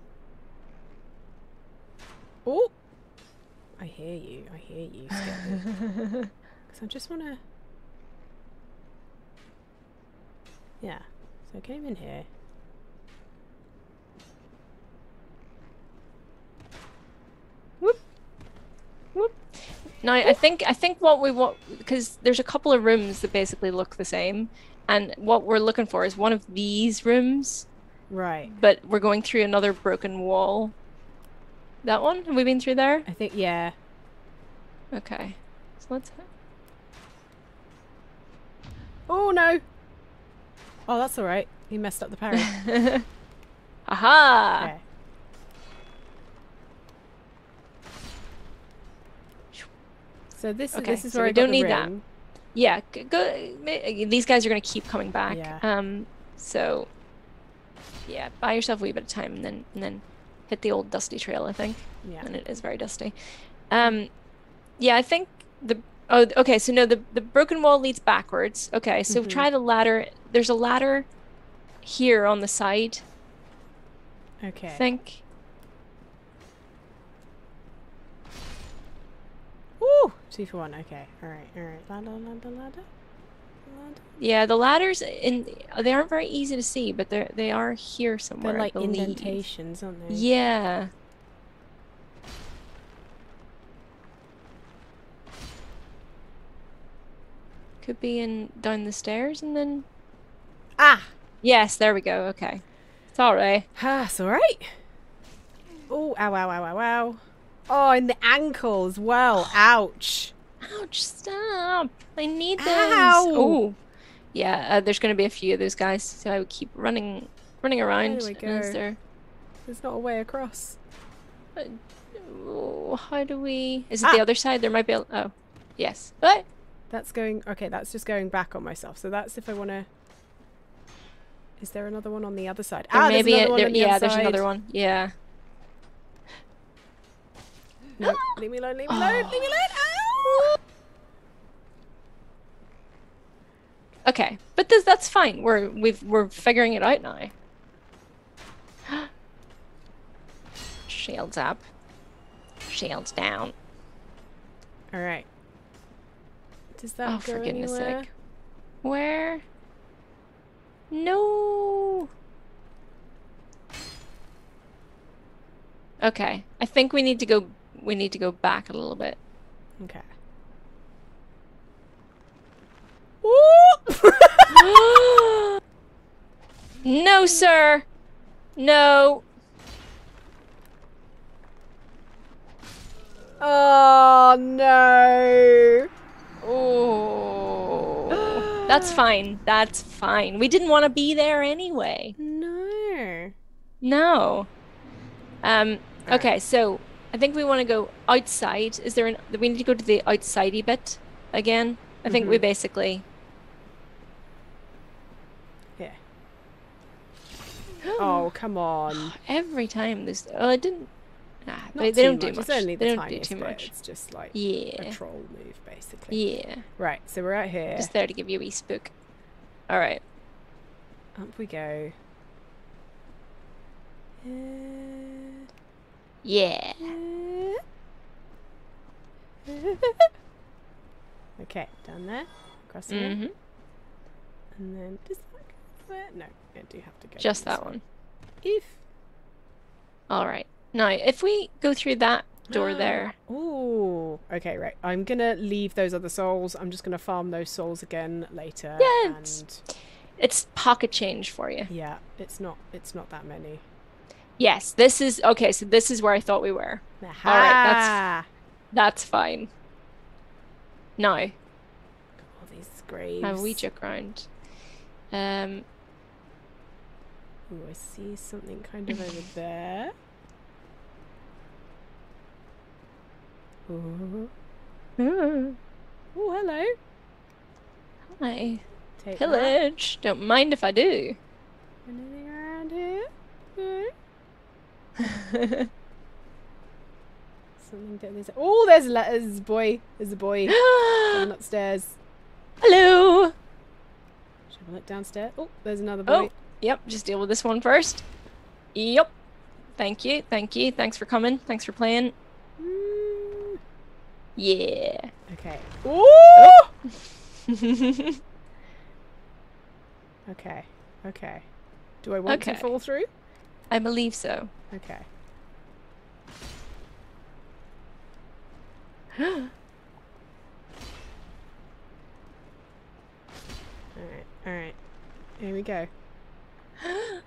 [SPEAKER 1] Oh. I hear you. I hear you. Because I just want to. Yeah. So I came in here.
[SPEAKER 2] Now I think I think what we want because there's a couple of rooms that basically look the same, and what we're looking for is one of these rooms,
[SPEAKER 1] Right.
[SPEAKER 2] but we're going through another broken wall. That one? Have we been through there?
[SPEAKER 1] I think yeah.
[SPEAKER 2] Okay. So let's.
[SPEAKER 1] Oh no. Oh, that's all right. He messed up the parry.
[SPEAKER 2] Aha!
[SPEAKER 1] okay. So this
[SPEAKER 2] Okay,
[SPEAKER 1] this is
[SPEAKER 2] so
[SPEAKER 1] where
[SPEAKER 2] we
[SPEAKER 1] I
[SPEAKER 2] don't need that. Yeah, go. These guys are gonna keep coming back.
[SPEAKER 1] Yeah.
[SPEAKER 2] Um. So. Yeah, buy yourself a wee bit of time, and then and then hit the old dusty trail. I think.
[SPEAKER 1] Yeah.
[SPEAKER 2] and it is very dusty. Um, yeah, I think the oh okay. So no, the the broken wall leads backwards. Okay, so
[SPEAKER 1] Mhm.
[SPEAKER 2] try the ladder. There's a ladder here on the side.
[SPEAKER 1] Okay.
[SPEAKER 2] I think.
[SPEAKER 1] Woo! Two for one. Okay. All right. All right. Ladder, ladder, ladder.
[SPEAKER 2] Yeah, the ladders in they aren't very easy to see, but they're they are here somewhere.
[SPEAKER 1] They're like indentations, aren't they?
[SPEAKER 2] Yeah. Could be in down the stairs and then
[SPEAKER 1] Ah.
[SPEAKER 2] yes, there we go. Okay, it's all right.
[SPEAKER 1] Ah, it's all right. Oh, ow, ow, ow, ow, ow. Oh, and the ankle as well. Ouch.
[SPEAKER 2] Ouch! Stop! I need those. Oh, yeah. Uh, there's gonna be a few of those guys, so I would keep running, running around.
[SPEAKER 1] There
[SPEAKER 2] we
[SPEAKER 1] go?
[SPEAKER 2] they're-
[SPEAKER 1] There's not a way across.
[SPEAKER 2] Oh, how do we? Is it
[SPEAKER 1] Ah.
[SPEAKER 2] the other side? There might be. A... Oh, yes. What?
[SPEAKER 1] That's going. Okay, that's just going back on myself. So that's if I want to. Is there another one on the other side?
[SPEAKER 2] There
[SPEAKER 1] ah,
[SPEAKER 2] may
[SPEAKER 1] there's another
[SPEAKER 2] A,
[SPEAKER 1] one
[SPEAKER 2] there,
[SPEAKER 1] on the
[SPEAKER 2] yeah, there's
[SPEAKER 1] side.
[SPEAKER 2] another one. Yeah.
[SPEAKER 1] No, leave me alone. Leave me alone. Leave me alone. Ow!
[SPEAKER 2] Okay, but this, that's fine. We're we've we're figuring it out now. Shields up. Shields down.
[SPEAKER 1] All right. Does that
[SPEAKER 2] Oh,
[SPEAKER 1] go
[SPEAKER 2] for goodness
[SPEAKER 1] anywhere?
[SPEAKER 2] sake. Where? No. Okay, I think we need to go. We need to go back a little bit.
[SPEAKER 1] Okay.
[SPEAKER 2] No, sir. No.
[SPEAKER 1] Oh no.
[SPEAKER 2] Oh, that's fine. That's fine. We didn't want to be there anyway.
[SPEAKER 1] No.
[SPEAKER 2] No. Um. Okay, so I think we want to go outside. Is there an? We need to go to the outsidey bit again. I think we
[SPEAKER 1] Mhm.
[SPEAKER 2] basically.
[SPEAKER 1] Yeah. Oh come on.
[SPEAKER 2] Every time this. Oh, I didn't. Nah,
[SPEAKER 1] Not
[SPEAKER 2] they, they
[SPEAKER 1] too
[SPEAKER 2] don't do
[SPEAKER 1] much.
[SPEAKER 2] much.
[SPEAKER 1] It's only the
[SPEAKER 2] they don't do too
[SPEAKER 1] bit.
[SPEAKER 2] much.
[SPEAKER 1] It's just like
[SPEAKER 2] Yeah.
[SPEAKER 1] a troll move, basically.
[SPEAKER 2] Yeah.
[SPEAKER 1] Right. So we're out here.
[SPEAKER 2] Just there to give you a wee spook. All right.
[SPEAKER 1] Up we go. Uh,
[SPEAKER 2] Yeah.
[SPEAKER 1] okay, down there, across here,
[SPEAKER 2] hmm
[SPEAKER 1] and then does that go there? No, I do have to go.
[SPEAKER 2] Just that one.
[SPEAKER 1] If
[SPEAKER 2] All right. Now, if we go through that door there.
[SPEAKER 1] Ooh. Okay, right. I'm gonna leave those other souls. I'm just gonna farm those souls again later.
[SPEAKER 2] Yeah, it's-
[SPEAKER 1] And
[SPEAKER 2] It's pocket change for you.
[SPEAKER 1] yeah, it's not. It's not that many.
[SPEAKER 2] Yes, this is okay. So this is where I thought we were.
[SPEAKER 1] Aha!
[SPEAKER 2] that's- That's fine. Now,
[SPEAKER 1] all these graves.
[SPEAKER 2] have we joke around? Um,
[SPEAKER 1] Ooh, I see something kind of over there. Ooh. Ooh, hello.
[SPEAKER 2] hi,
[SPEAKER 1] Take that.
[SPEAKER 2] pillage. Don't mind if I do.
[SPEAKER 1] Anything around here? No? Something down this. Oh, there's letters, boy. There's a boy upstairs.
[SPEAKER 2] Hello.
[SPEAKER 1] Should I look downstairs? Oh, there's another boy.
[SPEAKER 2] Oh, yep. Just deal with this one first. Yep. Thank you. Thank you. Thanks for coming. Thanks for playing.
[SPEAKER 1] Mm,
[SPEAKER 2] Yeah.
[SPEAKER 1] Okay. Ooh! Okay. Okay. Do I want
[SPEAKER 2] Okay.
[SPEAKER 1] to fall through?
[SPEAKER 2] I believe so.
[SPEAKER 1] Okay. Alright, alright. Here we go.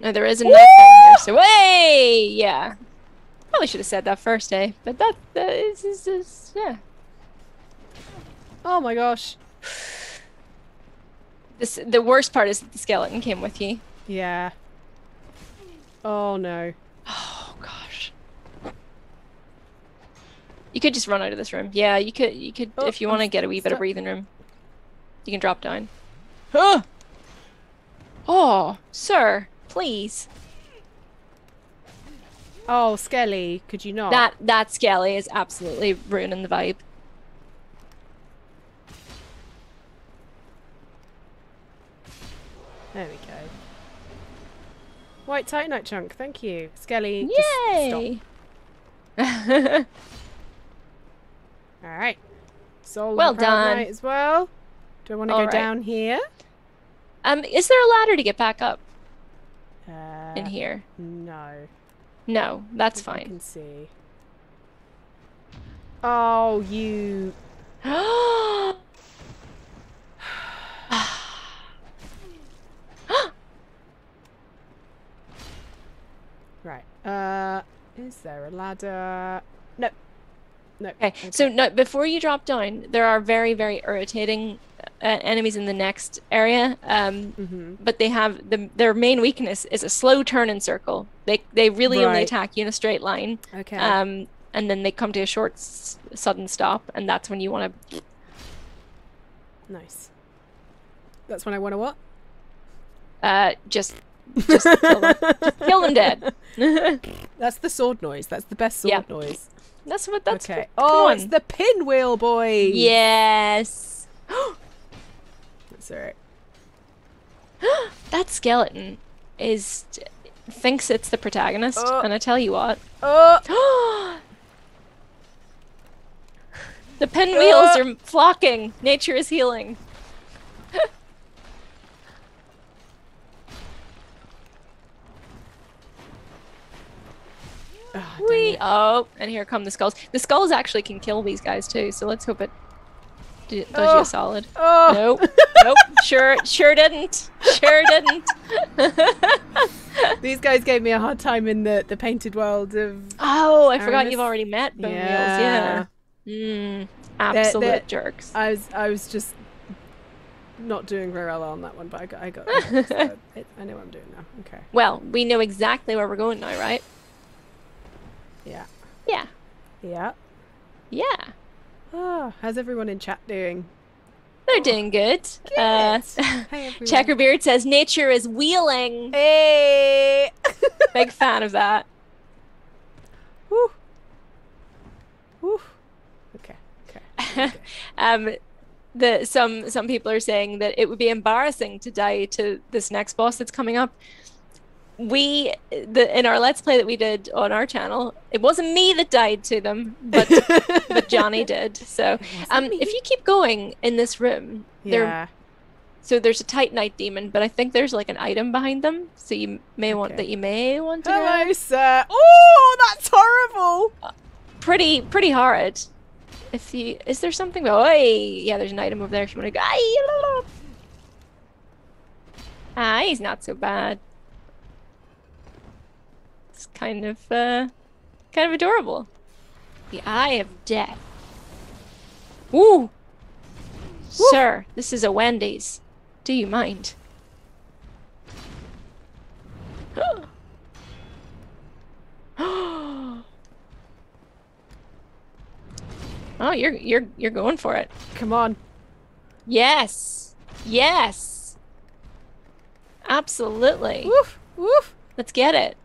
[SPEAKER 2] No, there is a knife here. So, hey, yeah. Probably should have said that first, eh? But that, that is, is, is, yeah.
[SPEAKER 1] Oh my gosh.
[SPEAKER 2] This, the worst part is that the skeleton came with you.
[SPEAKER 1] Yeah. Oh no.
[SPEAKER 2] Oh gosh. You could just run out of this room. Yeah, you could. You could
[SPEAKER 1] Oh,
[SPEAKER 2] if you want to get a wee bit of breathing room. You can drop down. Huh. Oh, sir, please.
[SPEAKER 1] Oh, Skelly, could you not?
[SPEAKER 2] That that skelly is absolutely ruining the vibe.
[SPEAKER 1] There we go. White Titanite chunk, thank you. Skelly, just stop.
[SPEAKER 2] Yay!
[SPEAKER 1] Alright. Soul
[SPEAKER 2] Well
[SPEAKER 1] of the Proud
[SPEAKER 2] done.
[SPEAKER 1] As well. Do I want to
[SPEAKER 2] All
[SPEAKER 1] go
[SPEAKER 2] right.
[SPEAKER 1] down here?
[SPEAKER 2] um, is there a ladder to get back up
[SPEAKER 1] Uh,
[SPEAKER 2] in here?
[SPEAKER 1] No.
[SPEAKER 2] No, that's
[SPEAKER 1] I
[SPEAKER 2] fine.
[SPEAKER 1] can see. Oh, you. Right. Uh, is there a ladder? No. No.
[SPEAKER 2] Okay, so no, before you drop down, there are very, very irritating uh, enemies in the next area. Um,
[SPEAKER 1] hmm
[SPEAKER 2] but they have the their main weakness is a slow turn and circle. They they really only attack you in a straight line.
[SPEAKER 1] Okay.
[SPEAKER 2] Um, and then they come to a short, s- sudden stop, and that's when you want to.
[SPEAKER 1] nice. That's when I want to what?
[SPEAKER 2] Uh, just just kill them, just kill them dead.
[SPEAKER 1] That's the sword noise. That's the best sword
[SPEAKER 2] Yeah.
[SPEAKER 1] noise.
[SPEAKER 2] that's what that's.
[SPEAKER 1] okay. Oh,
[SPEAKER 2] on.
[SPEAKER 1] it's the pinwheel boy.
[SPEAKER 2] Yes.
[SPEAKER 1] That's alright.
[SPEAKER 2] that skeleton is thinks it's the protagonist,
[SPEAKER 1] Oh.
[SPEAKER 2] and I tell you what.
[SPEAKER 1] Oh.
[SPEAKER 2] the pinwheels
[SPEAKER 1] Ah.
[SPEAKER 2] are flocking. Nature is healing. Whee!
[SPEAKER 1] it.
[SPEAKER 2] Oh, and here come the skulls. The skulls actually can kill these guys too, so let's hope it does you
[SPEAKER 1] Oh.
[SPEAKER 2] a solid.
[SPEAKER 1] Oh.
[SPEAKER 2] Nope. nope, sure, sure didn't. Sure didn't.
[SPEAKER 1] These guys gave me a hard time in the, the painted world of.
[SPEAKER 2] Oh, I forgot
[SPEAKER 1] Ariamis.
[SPEAKER 2] you've already met bone.
[SPEAKER 1] Yeah.
[SPEAKER 2] Yeah. Mm, absolute
[SPEAKER 1] they're-
[SPEAKER 2] jerks.
[SPEAKER 1] I was I was just not doing very well on that one, but I got I got. I, got- so I, I know what I'm doing now. Okay.
[SPEAKER 2] Well, we know exactly where we're going now, right?
[SPEAKER 1] Yeah.
[SPEAKER 2] Yeah.
[SPEAKER 1] Yeah.
[SPEAKER 2] Yeah.
[SPEAKER 1] Ah, how's everyone in chat doing?
[SPEAKER 2] They're doing good. Uh,
[SPEAKER 1] Hey everyone.
[SPEAKER 2] Checkerbeard says nature is wheeling.
[SPEAKER 1] Hey.
[SPEAKER 2] Big fan of that.
[SPEAKER 1] Woo. Woo. Okay. Okay.
[SPEAKER 2] um, the some some people are saying that it would be embarrassing to die to this next boss that's coming up. We the in our let's play that we did on our channel, it wasn't me that died to them, but but Johnny did. So um,
[SPEAKER 1] me.
[SPEAKER 2] if you keep going in this room, there
[SPEAKER 1] yeah.
[SPEAKER 2] so there's a titanite demon, but I think there's like an item behind them, so you may want that you may want to. grab.
[SPEAKER 1] Hello, sir. Oh, that's horrible.
[SPEAKER 2] pretty pretty hard. If you is there something? Oh, hey, yeah, there's an item over there if you want to go. Ah, he's not so bad. It's kind of uh, kind of adorable. The Eye of Death. Ooh, sir, this is a Wendy's. Do you mind? Oh, you're you're you're going for it.
[SPEAKER 1] Come on.
[SPEAKER 2] Yes. Yes. Absolutely.
[SPEAKER 1] Woof. Woof.
[SPEAKER 2] Let's get it.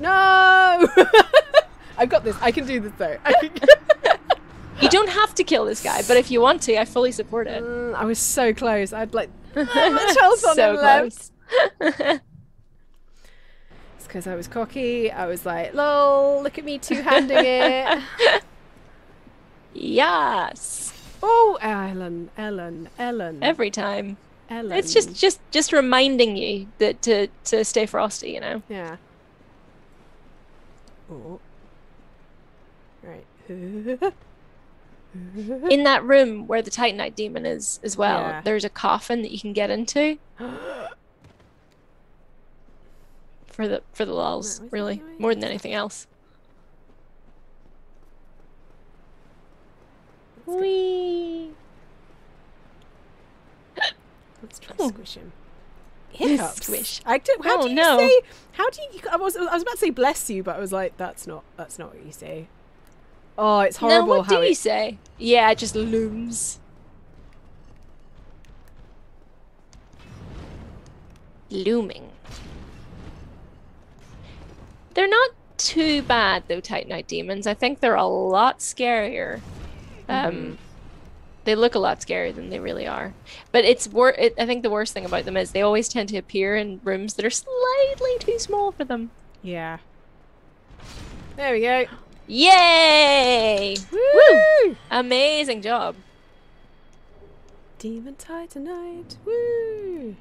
[SPEAKER 1] No. I've got this. I can do this though.
[SPEAKER 2] You don't have to kill this guy, but if you want to, I fully support it.
[SPEAKER 1] Mm, I was so close. I'd like not much else on
[SPEAKER 2] so
[SPEAKER 1] left.
[SPEAKER 2] close.
[SPEAKER 1] It's because I was cocky. I was like, lol, look at me two-handing it.
[SPEAKER 2] yes.
[SPEAKER 1] oh, Ellen, Ellen, Ellen,
[SPEAKER 2] Every time.
[SPEAKER 1] Ellen.
[SPEAKER 2] It's just just just reminding you that to to stay frosty, you know.
[SPEAKER 1] yeah. Oh. Right.
[SPEAKER 2] In that room where the Titanite demon is as well,
[SPEAKER 1] Yeah.
[SPEAKER 2] there's a coffin that you can get into for the for the lulz,
[SPEAKER 1] was
[SPEAKER 2] really, more than anything else. Whee!
[SPEAKER 1] Let's try
[SPEAKER 2] Oh.
[SPEAKER 1] squish him. Hiccups.
[SPEAKER 2] Squish.
[SPEAKER 1] I don't. How
[SPEAKER 2] Oh,
[SPEAKER 1] do you
[SPEAKER 2] no.
[SPEAKER 1] say? How do you? I was. I was about to say bless you, but I was like, that's not. That's not what you say. Oh, it's horrible
[SPEAKER 2] what
[SPEAKER 1] how
[SPEAKER 2] do you say? Yeah, it just looms. Looming. They're not too bad though, Titanite demons. I think they're a lot scarier. Um,
[SPEAKER 1] Mm-hmm.
[SPEAKER 2] They look a lot scarier than they really are. But it's wor- it, I think the worst thing about them is they always tend to appear in rooms that are slightly too small for them.
[SPEAKER 1] Yeah. There we go.
[SPEAKER 2] Yay!
[SPEAKER 1] Woo!
[SPEAKER 2] Amazing job.
[SPEAKER 1] Demon Titanite. Woo!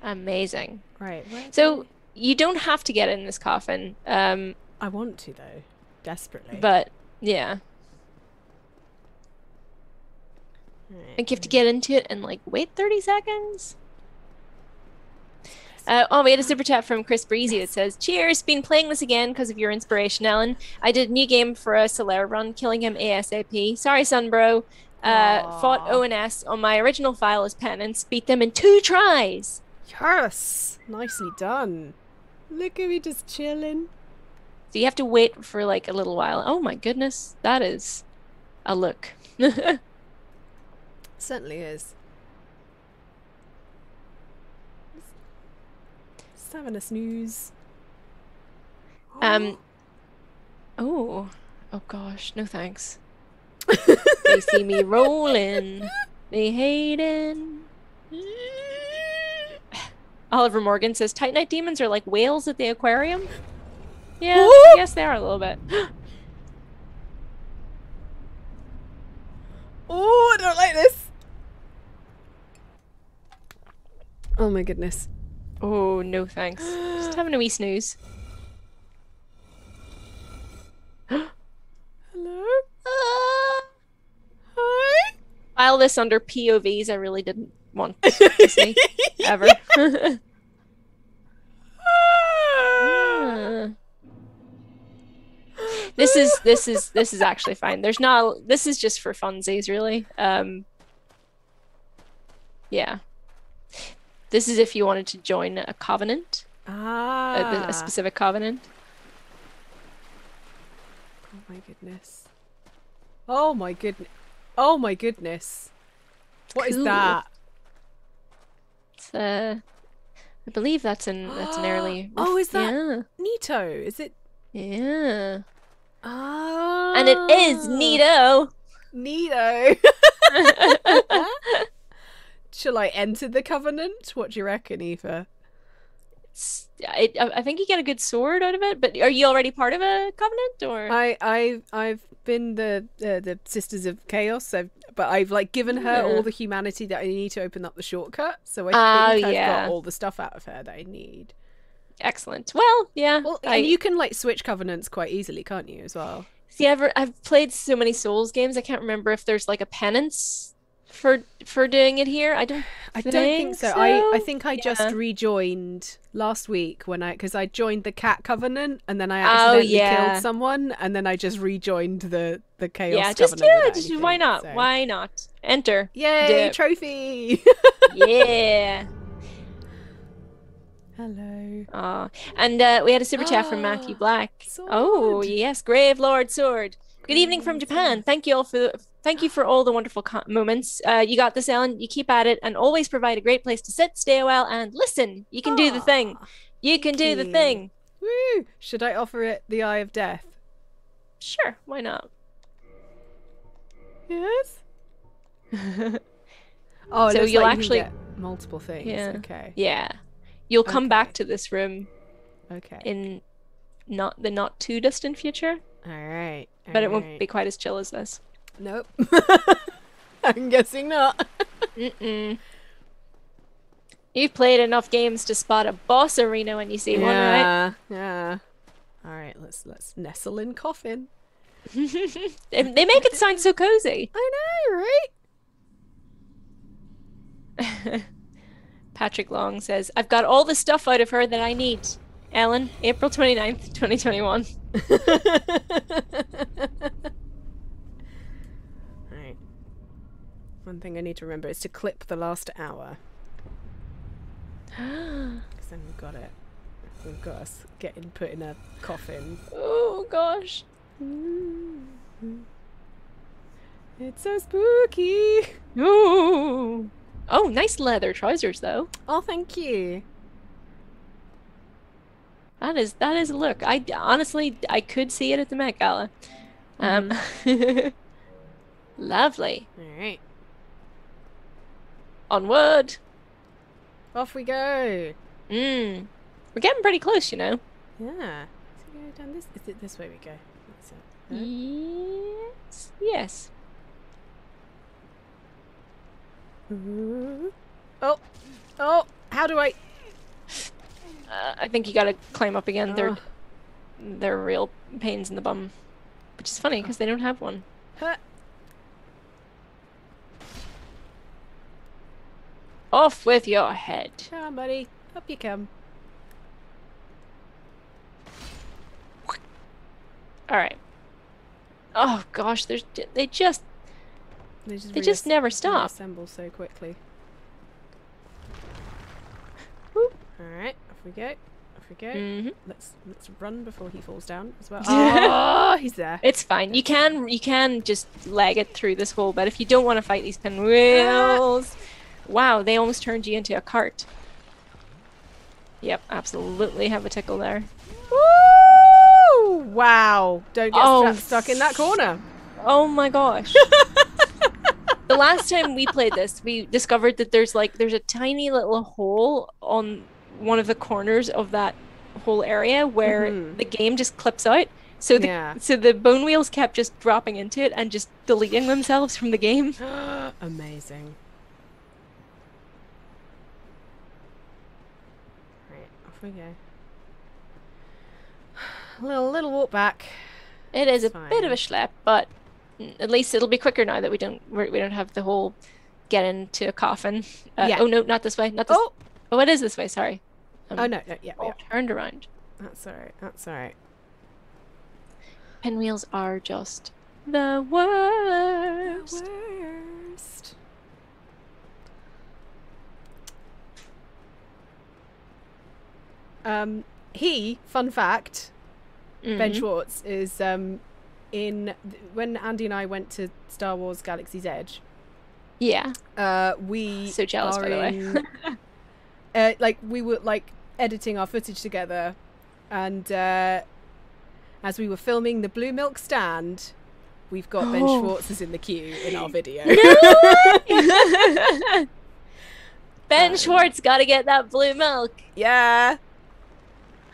[SPEAKER 2] Amazing.
[SPEAKER 1] Right.
[SPEAKER 2] So you don't have to get in this coffin, um,
[SPEAKER 1] I want to though, desperately.
[SPEAKER 2] but yeah, Think you have to get into it and like wait thirty seconds. Uh, oh, we had a super chat from Chris Breezy that says, "Cheers! Been playing this again because of your inspiration, Ellen. I did a new game for a Solaire run, killing him ASAP. Sorry, Sunbro. Uh, fought ONS on my original file as penance, beat them in two tries.
[SPEAKER 1] Yes, nicely done. Look at me just chilling.
[SPEAKER 2] So you have to wait for like a little while. Oh my goodness, that is a look.
[SPEAKER 1] Certainly is. Just having a snooze.
[SPEAKER 2] Um. Oh. Oh gosh. No thanks. they see me rolling. They hating. Oliver Morgan says Titanite demons are like whales at the aquarium. Yeah, I guess they are a little bit.
[SPEAKER 1] Oh, I don't like this. Oh my goodness.
[SPEAKER 2] Oh no thanks. Just having a wee snooze.
[SPEAKER 1] Hello?
[SPEAKER 2] Ah.
[SPEAKER 1] Hi?
[SPEAKER 2] File this under POVs. I really didn't want to see ever. Uh. this is this is this is actually fine. There's not. This is just for funsies, really. Um. Yeah. This is if you wanted to join a covenant, a,
[SPEAKER 1] ah.
[SPEAKER 2] a specific covenant.
[SPEAKER 1] Oh my goodness. Oh my goodness. Oh my goodness. What is
[SPEAKER 2] Cool.
[SPEAKER 1] that?
[SPEAKER 2] It's, uh, I believe that's an that's an early.
[SPEAKER 1] Oh, is that-
[SPEAKER 2] Yeah.
[SPEAKER 1] Nito? Is it?
[SPEAKER 2] Yeah.
[SPEAKER 1] Ah.
[SPEAKER 2] And it is Nito.
[SPEAKER 1] Nito. Shall I enter the covenant? What do you reckon,
[SPEAKER 2] Aoife? I, I think you get a good sword out of it, but are you already part of a covenant or?
[SPEAKER 1] I I I've been the uh, the Sisters of Chaos, so but I've like given her
[SPEAKER 2] Yeah.
[SPEAKER 1] all the humanity that I need to open up the shortcut. So I
[SPEAKER 2] Oh,
[SPEAKER 1] think I've
[SPEAKER 2] yeah.
[SPEAKER 1] got all the stuff out of her that I need.
[SPEAKER 2] Excellent. Well, yeah.
[SPEAKER 1] Well,
[SPEAKER 2] I,
[SPEAKER 1] and you can like switch covenants quite easily, can't you? As well.
[SPEAKER 2] see, I've, I've played so many Souls games. I can't remember if there's like a penance for for doing it here. I don't.
[SPEAKER 1] I don't think
[SPEAKER 2] think
[SPEAKER 1] so. I, I think I just rejoined last week when I because I joined the cat covenant and then I
[SPEAKER 2] Oh,
[SPEAKER 1] accidentally
[SPEAKER 2] yeah.
[SPEAKER 1] killed someone and then I just rejoined the the chaos
[SPEAKER 2] yeah, just
[SPEAKER 1] covenant.
[SPEAKER 2] yeah. Just
[SPEAKER 1] anything,
[SPEAKER 2] why not?
[SPEAKER 1] so-
[SPEAKER 2] Why not? Enter.
[SPEAKER 1] Yay!
[SPEAKER 2] Dip.
[SPEAKER 1] Trophy.
[SPEAKER 2] yeah.
[SPEAKER 1] Hello.
[SPEAKER 2] Aw. and uh, we had a super chat from Matthew Black. Oh yes, Gravelord Sword. Good evening from Japan. Thank you all for thank you for all the wonderful co- moments. Uh, you got this, Ellen. You keep at it, and always provide a great place to sit, stay a while, and listen. You can do the thing. You can do the thing.
[SPEAKER 1] Woo! Should I offer it the Eye of Death?
[SPEAKER 2] Sure, why not?
[SPEAKER 1] Yes. Oh,
[SPEAKER 2] So you'll
[SPEAKER 1] like
[SPEAKER 2] actually-
[SPEAKER 1] get multiple things.
[SPEAKER 2] Yeah.
[SPEAKER 1] Okay.
[SPEAKER 2] yeah, you'll come
[SPEAKER 1] Okay.
[SPEAKER 2] back to this room
[SPEAKER 1] Okay.
[SPEAKER 2] in not the not too distant future,
[SPEAKER 1] all right.
[SPEAKER 2] But it won't
[SPEAKER 1] right.
[SPEAKER 2] be quite as chill as this.
[SPEAKER 1] Nope. I'm guessing not.
[SPEAKER 2] Mm-mm. You've played enough games to spot a boss arena when you see one, right?
[SPEAKER 1] yeah. Yeah. All right. Let's let's nestle in coffin.
[SPEAKER 2] they they make it sound so cozy.
[SPEAKER 1] I know, right?
[SPEAKER 2] Patrick Long says, I've got all the stuff out of her that I need. Ellen, April 29th, 2021.
[SPEAKER 1] right. One thing I need to remember is to clip the last hour. Because then we've got it. We've got us getting put in a coffin.
[SPEAKER 2] oh gosh. Mm-hmm.
[SPEAKER 1] It's so spooky.
[SPEAKER 2] Ooh. Oh, nice leather trousers though.
[SPEAKER 1] Oh, thank you.
[SPEAKER 2] That is that is a look. I honestly I could see it at the Met Gala. Um Lovely.
[SPEAKER 1] All right.
[SPEAKER 2] Onward.
[SPEAKER 1] Off we go.
[SPEAKER 2] Mm. We're getting pretty close, you know.
[SPEAKER 1] Yeah. Is it going down this? Is it this way we go? That's it.
[SPEAKER 2] Yes. Yes.
[SPEAKER 1] Oh. Oh. How do I?
[SPEAKER 2] Uh, I think you gotta climb up again. They're they're real pains in the bum, which is funny because they don't have one.
[SPEAKER 1] Huh.
[SPEAKER 2] Off with your head.
[SPEAKER 1] Come on, buddy. Up you come.
[SPEAKER 2] All right. Oh gosh, there's they just
[SPEAKER 1] They just,
[SPEAKER 2] they just never stop.
[SPEAKER 1] Assemble so quickly.
[SPEAKER 2] Whoop.
[SPEAKER 1] All right. Off we go. Off we go.
[SPEAKER 2] hmm
[SPEAKER 1] Let's let's run before he falls down as well. Oh, he's there.
[SPEAKER 2] It's fine. You can you can just leg it through this hole, but if you don't want to fight these pinwheels, wow, they almost turned you into a cart. Yep, absolutely have a tickle there.
[SPEAKER 1] Woo! Wow! Don't get
[SPEAKER 2] Oh.
[SPEAKER 1] stu- stuck in that corner.
[SPEAKER 2] Oh my gosh. the last time we played this, we discovered that there's like there's a tiny little hole on one of the corners of that whole area where
[SPEAKER 1] Mhm.
[SPEAKER 2] the game just clips out. So the
[SPEAKER 1] Yeah.
[SPEAKER 2] so the bone wheels kept just dropping into it and just deleting themselves from the game.
[SPEAKER 1] Amazing. Right, off we go. A Little little walk back.
[SPEAKER 2] It is a
[SPEAKER 1] It's
[SPEAKER 2] bit of a
[SPEAKER 1] fine.
[SPEAKER 2] schlep, but At least it'll be quicker now that we don't we're, we don't have the whole get into a coffin. Uh,
[SPEAKER 1] Yeah.
[SPEAKER 2] Oh no, not this way. Not this.
[SPEAKER 1] Oh,
[SPEAKER 2] Oh, it is this way. Sorry. Um,
[SPEAKER 1] oh no, no, yeah, yeah.
[SPEAKER 2] turned around.
[SPEAKER 1] That's all right. That's all right.
[SPEAKER 2] Pinwheels are just the worst.
[SPEAKER 1] The Worst. Um, he, fun fact, Ben
[SPEAKER 2] Mhm.
[SPEAKER 1] Schwartz is um, in when Andy and I went to Star Wars Galaxy's Edge.
[SPEAKER 2] Yeah.
[SPEAKER 1] Uh, we
[SPEAKER 2] So jealous,
[SPEAKER 1] are
[SPEAKER 2] by the way.
[SPEAKER 1] uh, like we were like editing our footage together, and uh, as we were filming the Blue Milk stand, we've got Ben
[SPEAKER 2] Oh.
[SPEAKER 1] Schwartz is in the queue in our video.
[SPEAKER 2] ben
[SPEAKER 1] Um,
[SPEAKER 2] Schwartz got to get that blue milk.
[SPEAKER 1] yeah.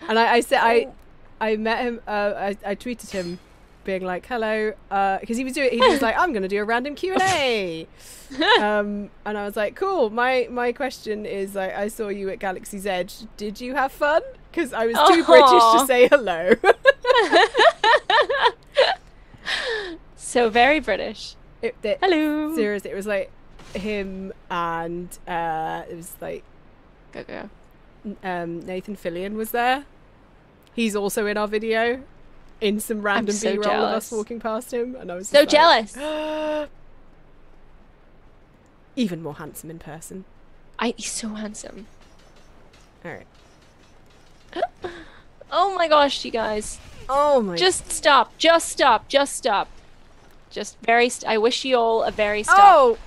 [SPEAKER 1] And I, I said I
[SPEAKER 2] Oh.
[SPEAKER 1] I met him. Uh, I I tweeted him, being like, "Hello," because he was doing. He was like, "I'm going to do a random Q and A." um, and I was like, "Cool." My my question is, like, I saw you at Galaxy's Edge. Did you have fun? Because I was too British to say hello.
[SPEAKER 2] so very British.
[SPEAKER 1] it, it,
[SPEAKER 2] Hello.
[SPEAKER 1] seriously, it was like him and uh, it was like
[SPEAKER 2] Go go.
[SPEAKER 1] um, Nathan Fillion was there. He's also in our video. In some random
[SPEAKER 2] so
[SPEAKER 1] B-roll of us walking past him, and I was
[SPEAKER 2] So
[SPEAKER 1] like,
[SPEAKER 2] jealous.
[SPEAKER 1] Even more handsome in person.
[SPEAKER 2] I he's so handsome.
[SPEAKER 1] All right.
[SPEAKER 2] Oh my gosh, you guys.
[SPEAKER 1] Oh my.
[SPEAKER 2] Just stop. Just stop. Just stop. Just very st- I wish you all a very stop.
[SPEAKER 1] Oh.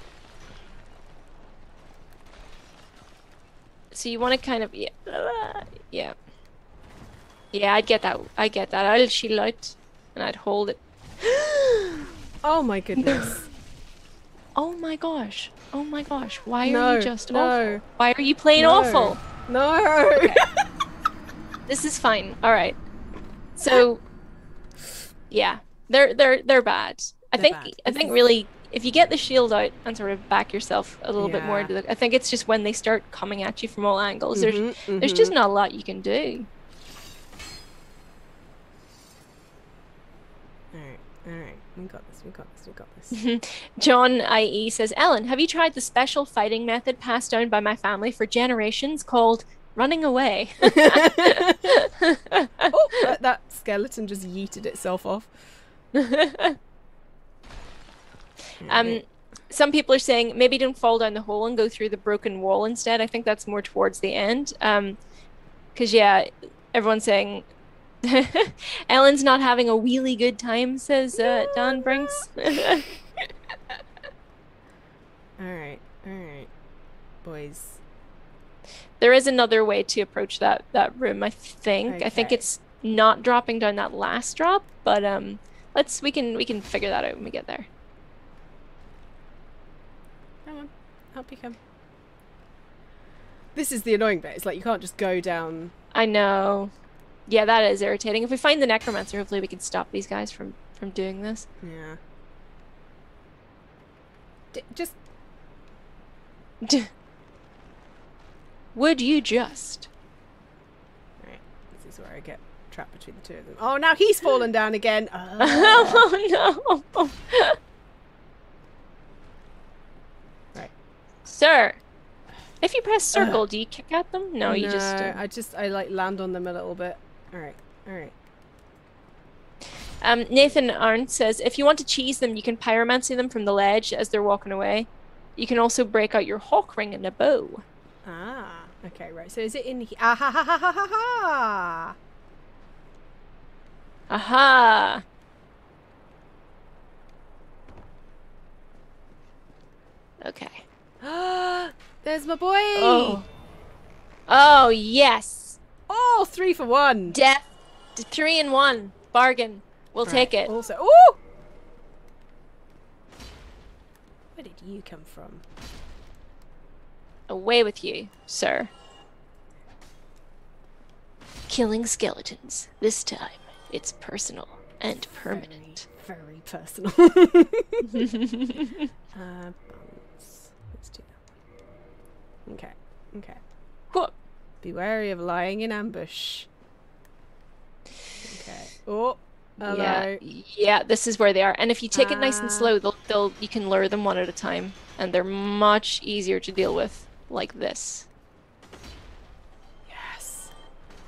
[SPEAKER 2] So you want to kind of yeah. Uh, yeah. Yeah, I'd get that. I get that. I'd shield out and I'd hold it.
[SPEAKER 1] Oh my goodness.
[SPEAKER 2] Oh my gosh. Oh my gosh. Why are
[SPEAKER 1] No,
[SPEAKER 2] you just
[SPEAKER 1] no.
[SPEAKER 2] awful? Why are you playing
[SPEAKER 1] No.
[SPEAKER 2] awful?
[SPEAKER 1] no.
[SPEAKER 2] This is fine. All right. So yeah, they're they're they're bad. I
[SPEAKER 1] They're
[SPEAKER 2] think
[SPEAKER 1] bad.
[SPEAKER 2] I think really if you get the shield out and sort of back yourself a little bit more into the I think it's just when they start coming at you from all angles. There's
[SPEAKER 1] Mhm,
[SPEAKER 2] there's
[SPEAKER 1] mhm.
[SPEAKER 2] just not a lot you can do.
[SPEAKER 1] We got this. We got this. We got this.
[SPEAKER 2] John IE says, Ellen, have you tried the special fighting method passed down by my family for generations called running away?
[SPEAKER 1] oh, that, that skeleton just yeeted itself off.
[SPEAKER 2] um, some people are saying maybe don't fall down the hole and go through the broken wall instead. I think that's more towards the end. Um, because yeah, everyone's saying Ellen's not having a wheelie good time, says uh, Don Brinks.
[SPEAKER 1] All right. All right. Boys.
[SPEAKER 2] there is another way to approach that that room. I think. I think it's not dropping down that last drop, but um, let's we can we can figure that out when we get there.
[SPEAKER 1] Come on. help you come. This is the annoying bit. It's like you can't just go down.
[SPEAKER 2] I know. Yeah, that is irritating. If we find the necromancer, hopefully we can stop these guys from from doing this.
[SPEAKER 1] Yeah. D- just
[SPEAKER 2] Would you just?
[SPEAKER 1] All right. This is where I get trapped between the two of them. Oh, now he's fallen down again. Ah.
[SPEAKER 2] oh no.
[SPEAKER 1] Right.
[SPEAKER 2] Sir, if you press circle, do you kick at them? No, you just.
[SPEAKER 1] No,
[SPEAKER 2] uh,
[SPEAKER 1] I just I like land on them a little bit. All right. All right.
[SPEAKER 2] Um, Nathan Arndt says if you want to cheese them, you can pyromancy them from the ledge as they're walking away. You can also break out your hawk ring and a bow.
[SPEAKER 1] Ah. Okay. Right. So is it in here? Ah ha ha ha ha ha ha.
[SPEAKER 2] Aha! Okay.
[SPEAKER 1] There's my boy.
[SPEAKER 2] Oh. Oh yes.
[SPEAKER 1] Oh, three for one.
[SPEAKER 2] Death. Three and one. Bargain. We'll take
[SPEAKER 1] Right,
[SPEAKER 2] it.
[SPEAKER 1] Also, oh. Where did you come from?
[SPEAKER 2] Away with you, sir. Killing skeletons. This time, it's personal and permanent.
[SPEAKER 1] Very, very personal. uh. Let's do that. Okay. Okay. Be wary of lying in ambush. Okay. Oh. Hello.
[SPEAKER 2] Yeah, yeah. This is where they are, and if you take it nice and
[SPEAKER 1] Ah.
[SPEAKER 2] slow, they'll, they'll you can lure them one at a time, and they're much easier to deal with like this.
[SPEAKER 1] Yes.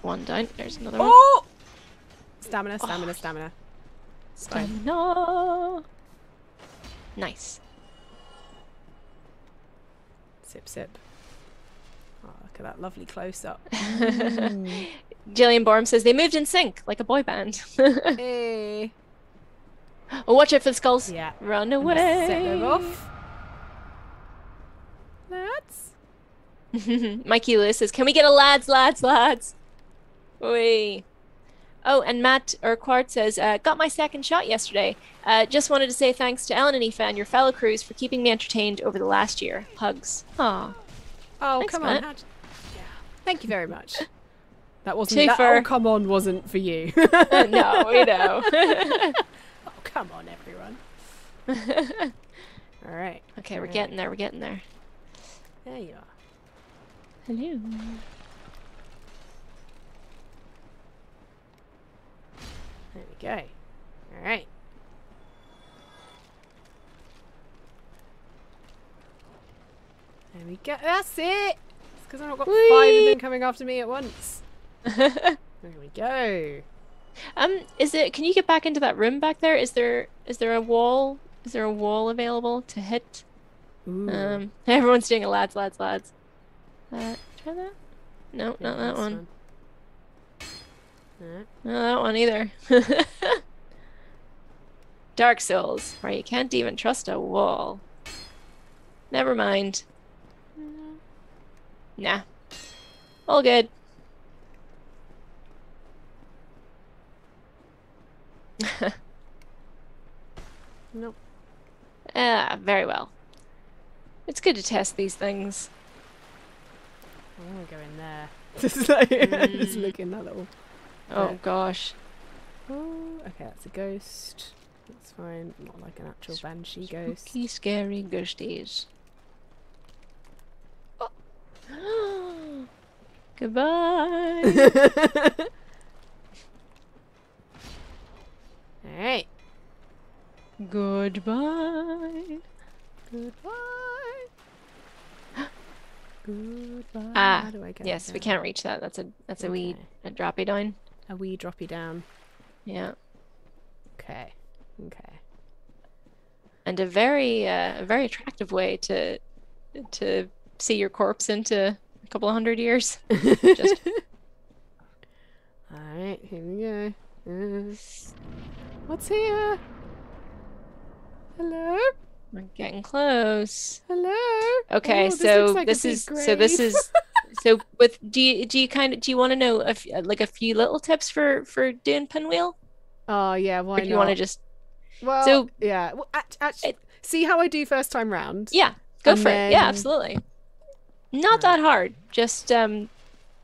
[SPEAKER 2] One down. There's another one.
[SPEAKER 1] Oh! Stamina, stamina, stamina.
[SPEAKER 2] Stamina. Nice.
[SPEAKER 1] Sip, sip. Look at that lovely close up.
[SPEAKER 2] Jillian Borm says they moved in sync like a boy band.
[SPEAKER 1] hey.
[SPEAKER 2] oh, watch out for the skulls.
[SPEAKER 1] Yeah.
[SPEAKER 2] Run
[SPEAKER 1] And Set them
[SPEAKER 2] away.
[SPEAKER 1] off. Lads.
[SPEAKER 2] Mikey Lewis says, "Can we get a lads, lads, lads?" Oi. Oh, and Matt Urquhart says, uh, "Got my second shot yesterday. Uh, just wanted to say thanks to Ellen and Aoife and your fellow crews for keeping me entertained over the last year. Hugs. Aw.
[SPEAKER 1] Oh,
[SPEAKER 2] Thanks,
[SPEAKER 1] come
[SPEAKER 2] Matt.
[SPEAKER 1] on. How'd- Yeah. Thank you very much. That wasn't.
[SPEAKER 2] Too
[SPEAKER 1] That, oh, come on, wasn't for you.
[SPEAKER 2] Uh, no, we know.
[SPEAKER 1] oh, come on, everyone. All right.
[SPEAKER 2] okay, we're
[SPEAKER 1] Right.
[SPEAKER 2] getting there. We're getting there.
[SPEAKER 1] There you are.
[SPEAKER 2] Hello.
[SPEAKER 1] There we go. All right. There we go. That's it. Because I've not got five of them coming after me at once. There we go.
[SPEAKER 2] Um, is it? Can you get back into that room back there? Is there? Is there a wall? Is there a wall available to hit?
[SPEAKER 1] Ooh.
[SPEAKER 2] Um, everyone's doing a lads, lads, lads. Uh, try that. No,
[SPEAKER 1] Yeah,
[SPEAKER 2] not that one.
[SPEAKER 1] No.
[SPEAKER 2] No, that one either. Dark Souls, where you can't even trust a wall. Never mind. Nah. All good.
[SPEAKER 1] Nope.
[SPEAKER 2] Ah, very well. It's good to test these things.
[SPEAKER 1] I'm gonna go in there. Just like, just
[SPEAKER 2] Mm.
[SPEAKER 1] look in that little.
[SPEAKER 2] Oh
[SPEAKER 1] Yeah.
[SPEAKER 2] gosh.
[SPEAKER 1] Oh, okay, that's a ghost. That's fine. Not like an actual banshee ghost.
[SPEAKER 2] Spooky, scary ghosties. Goodbye.
[SPEAKER 1] All right.
[SPEAKER 2] Goodbye.
[SPEAKER 1] Goodbye. Goodbye.
[SPEAKER 2] Ah,
[SPEAKER 1] How do I go
[SPEAKER 2] Yes, we can't reach that. That's a that's a wee a droppy down.
[SPEAKER 1] A wee droppy down.
[SPEAKER 2] Yeah.
[SPEAKER 1] Okay. Okay.
[SPEAKER 2] And a very uh, a very attractive way to to see your corpse into a couple of hundred years. Just
[SPEAKER 1] All right. Here we go. Uh, what's here? Hello.
[SPEAKER 2] we're getting close.
[SPEAKER 1] Hello.
[SPEAKER 2] Okay,
[SPEAKER 1] Oh, this
[SPEAKER 2] so
[SPEAKER 1] like a
[SPEAKER 2] this is so this is so with do you do you kind of do you want to know a f- like a few little tips for for doing pinwheel
[SPEAKER 1] Oh yeah. Why
[SPEAKER 2] or do you want to just
[SPEAKER 1] Well,
[SPEAKER 2] so-
[SPEAKER 1] yeah. Well, act, act,
[SPEAKER 2] It-
[SPEAKER 1] see how I do first time round.
[SPEAKER 2] yeah go
[SPEAKER 1] And
[SPEAKER 2] for it yeah absolutely not that hard just um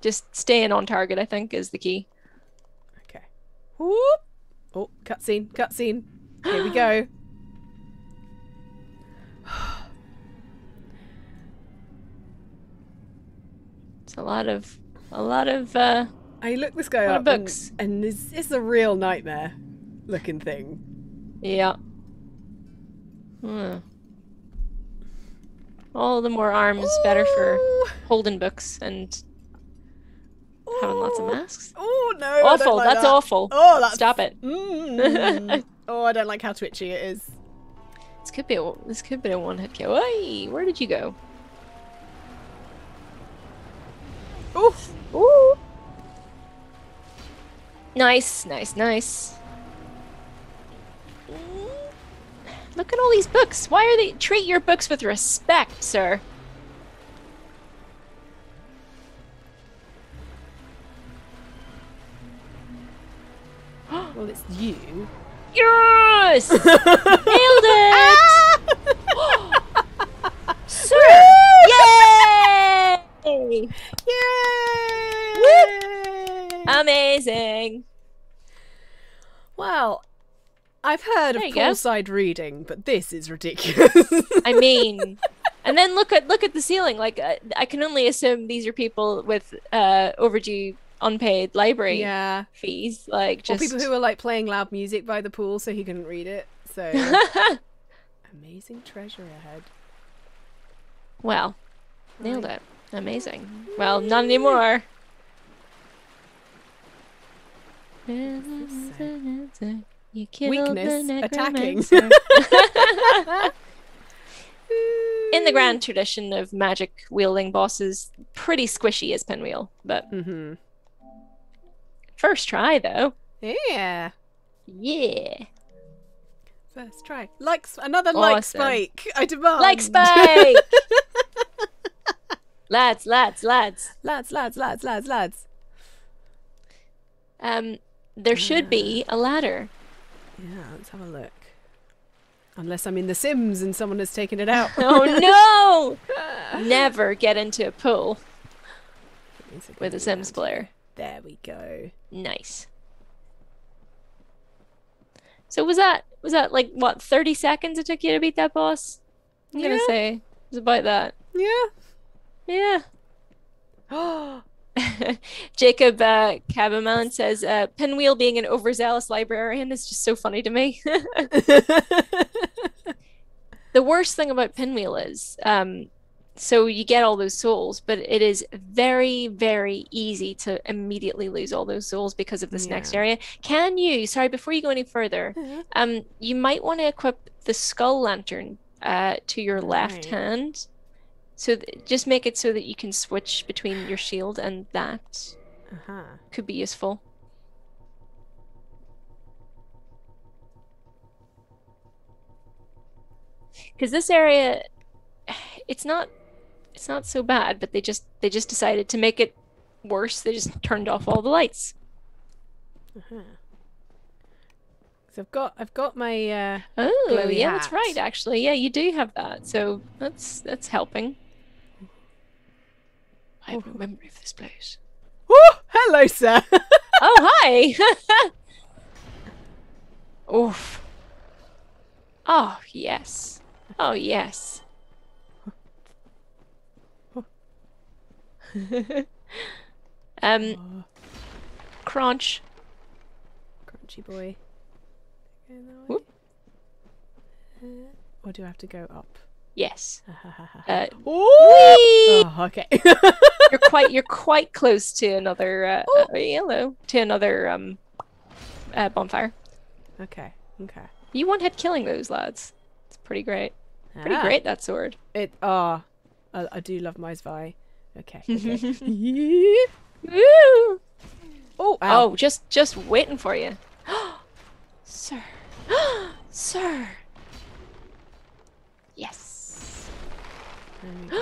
[SPEAKER 2] just staying on target I think is the key
[SPEAKER 1] Okay. Whoop. Oh, cutscene. Cutscene. Here we go.
[SPEAKER 2] it's a lot of a lot of uh
[SPEAKER 1] I look this guy
[SPEAKER 2] Lot
[SPEAKER 1] up,
[SPEAKER 2] of
[SPEAKER 1] and-
[SPEAKER 2] books.
[SPEAKER 1] and, it's, it's a real nightmare looking thing.
[SPEAKER 2] yeah Hmm. All the more arms better for holding books and having lots of masks
[SPEAKER 1] Oh no!
[SPEAKER 2] Awful
[SPEAKER 1] like
[SPEAKER 2] that's
[SPEAKER 1] that.
[SPEAKER 2] awful
[SPEAKER 1] Oh, that's
[SPEAKER 2] stop it
[SPEAKER 1] Mm. oh, I don't like how twitchy it is.
[SPEAKER 2] This could be a this could be a one hit kill. Hey, where did you go?
[SPEAKER 1] Oof.
[SPEAKER 2] Ooh. Nice, nice, nice. Look at all these books. Why are they treat your books with respect, sir?
[SPEAKER 1] Well, it's you.
[SPEAKER 2] Yes! Nailed it! Sir! Yay!
[SPEAKER 1] Yay!
[SPEAKER 2] Amazing.
[SPEAKER 1] well, I've heard
[SPEAKER 2] There
[SPEAKER 1] of
[SPEAKER 2] you go.
[SPEAKER 1] poolside reading, but this is ridiculous.
[SPEAKER 2] I mean, and then look at look at the ceiling. Like uh, I can only assume these are people with uh, overdue unpaid library
[SPEAKER 1] Yeah.
[SPEAKER 2] fees. Like
[SPEAKER 1] Or people who were like playing loud music by the pool so he couldn't read it. So amazing treasure ahead.
[SPEAKER 2] well, nailed it. Amazing. Well, not anymore. You killed
[SPEAKER 1] Weakness,
[SPEAKER 2] the
[SPEAKER 1] attacking.
[SPEAKER 2] In the grand tradition of magic wielding bosses, pretty squishy as Pinwheel, but
[SPEAKER 1] Mm-hmm.
[SPEAKER 2] first try though.
[SPEAKER 1] Yeah.
[SPEAKER 2] Yeah.
[SPEAKER 1] First try. Like another like spike. I demand.
[SPEAKER 2] Like Spike! lads, lads, lads.
[SPEAKER 1] lads, lads, lads, lads, lads.
[SPEAKER 2] Um, there should be a ladder.
[SPEAKER 1] Yeah, let's have a look. Unless I'm in The Sims and someone has taken it out.
[SPEAKER 2] Oh no! Never get into a pool
[SPEAKER 1] good
[SPEAKER 2] with a Sims player.
[SPEAKER 1] There we go.
[SPEAKER 2] Nice. So was that was that like what thirty seconds it took you to beat that boss? I'm gonna say it was about that.
[SPEAKER 1] Yeah.
[SPEAKER 2] Yeah. Jacob uh, Cabamelon says uh, Pinwheel being an overzealous librarian is just so funny to me. the worst thing about Pinwheel is um, so you get all those souls, but it is very, very easy to immediately lose all those souls because of this next area. Can you, sorry, before you go any further, um, you might want to equip the skull lantern uh, to your left hand. So th- just make it so that you can switch between your shield and that
[SPEAKER 1] uh-huh.
[SPEAKER 2] could be useful. Because this area, it's not, it's not so bad, but they just they just decided to make it worse. They just turned off all the lights.
[SPEAKER 1] Uh-huh. So I've got I've got my uh
[SPEAKER 2] Oh, yeah, that's right. Actually, yeah, you do have that, so that's that's helping. I have no memory of this place.
[SPEAKER 1] Woo! Hello, sir.
[SPEAKER 2] Oh, hi. Oof. Oh, yes. Oh, yes. um, crunch.
[SPEAKER 1] Crunchy boy.
[SPEAKER 2] Whoop.
[SPEAKER 1] Uh, or do I have to go up?
[SPEAKER 2] Yes. Uh,
[SPEAKER 1] Oh, okay.
[SPEAKER 2] you're quite you're quite close to another uh, uh, yellow to another um uh, bonfire.
[SPEAKER 1] okay. Okay.
[SPEAKER 2] You one hit killing those lads. It's pretty great. Pretty
[SPEAKER 1] Ah,
[SPEAKER 2] great that sword.
[SPEAKER 1] It ah, I, I do love my Zwei. Okay. Okay. Oh, ow.
[SPEAKER 2] Oh, just just waiting for you. Sir. Sir.
[SPEAKER 1] There we go.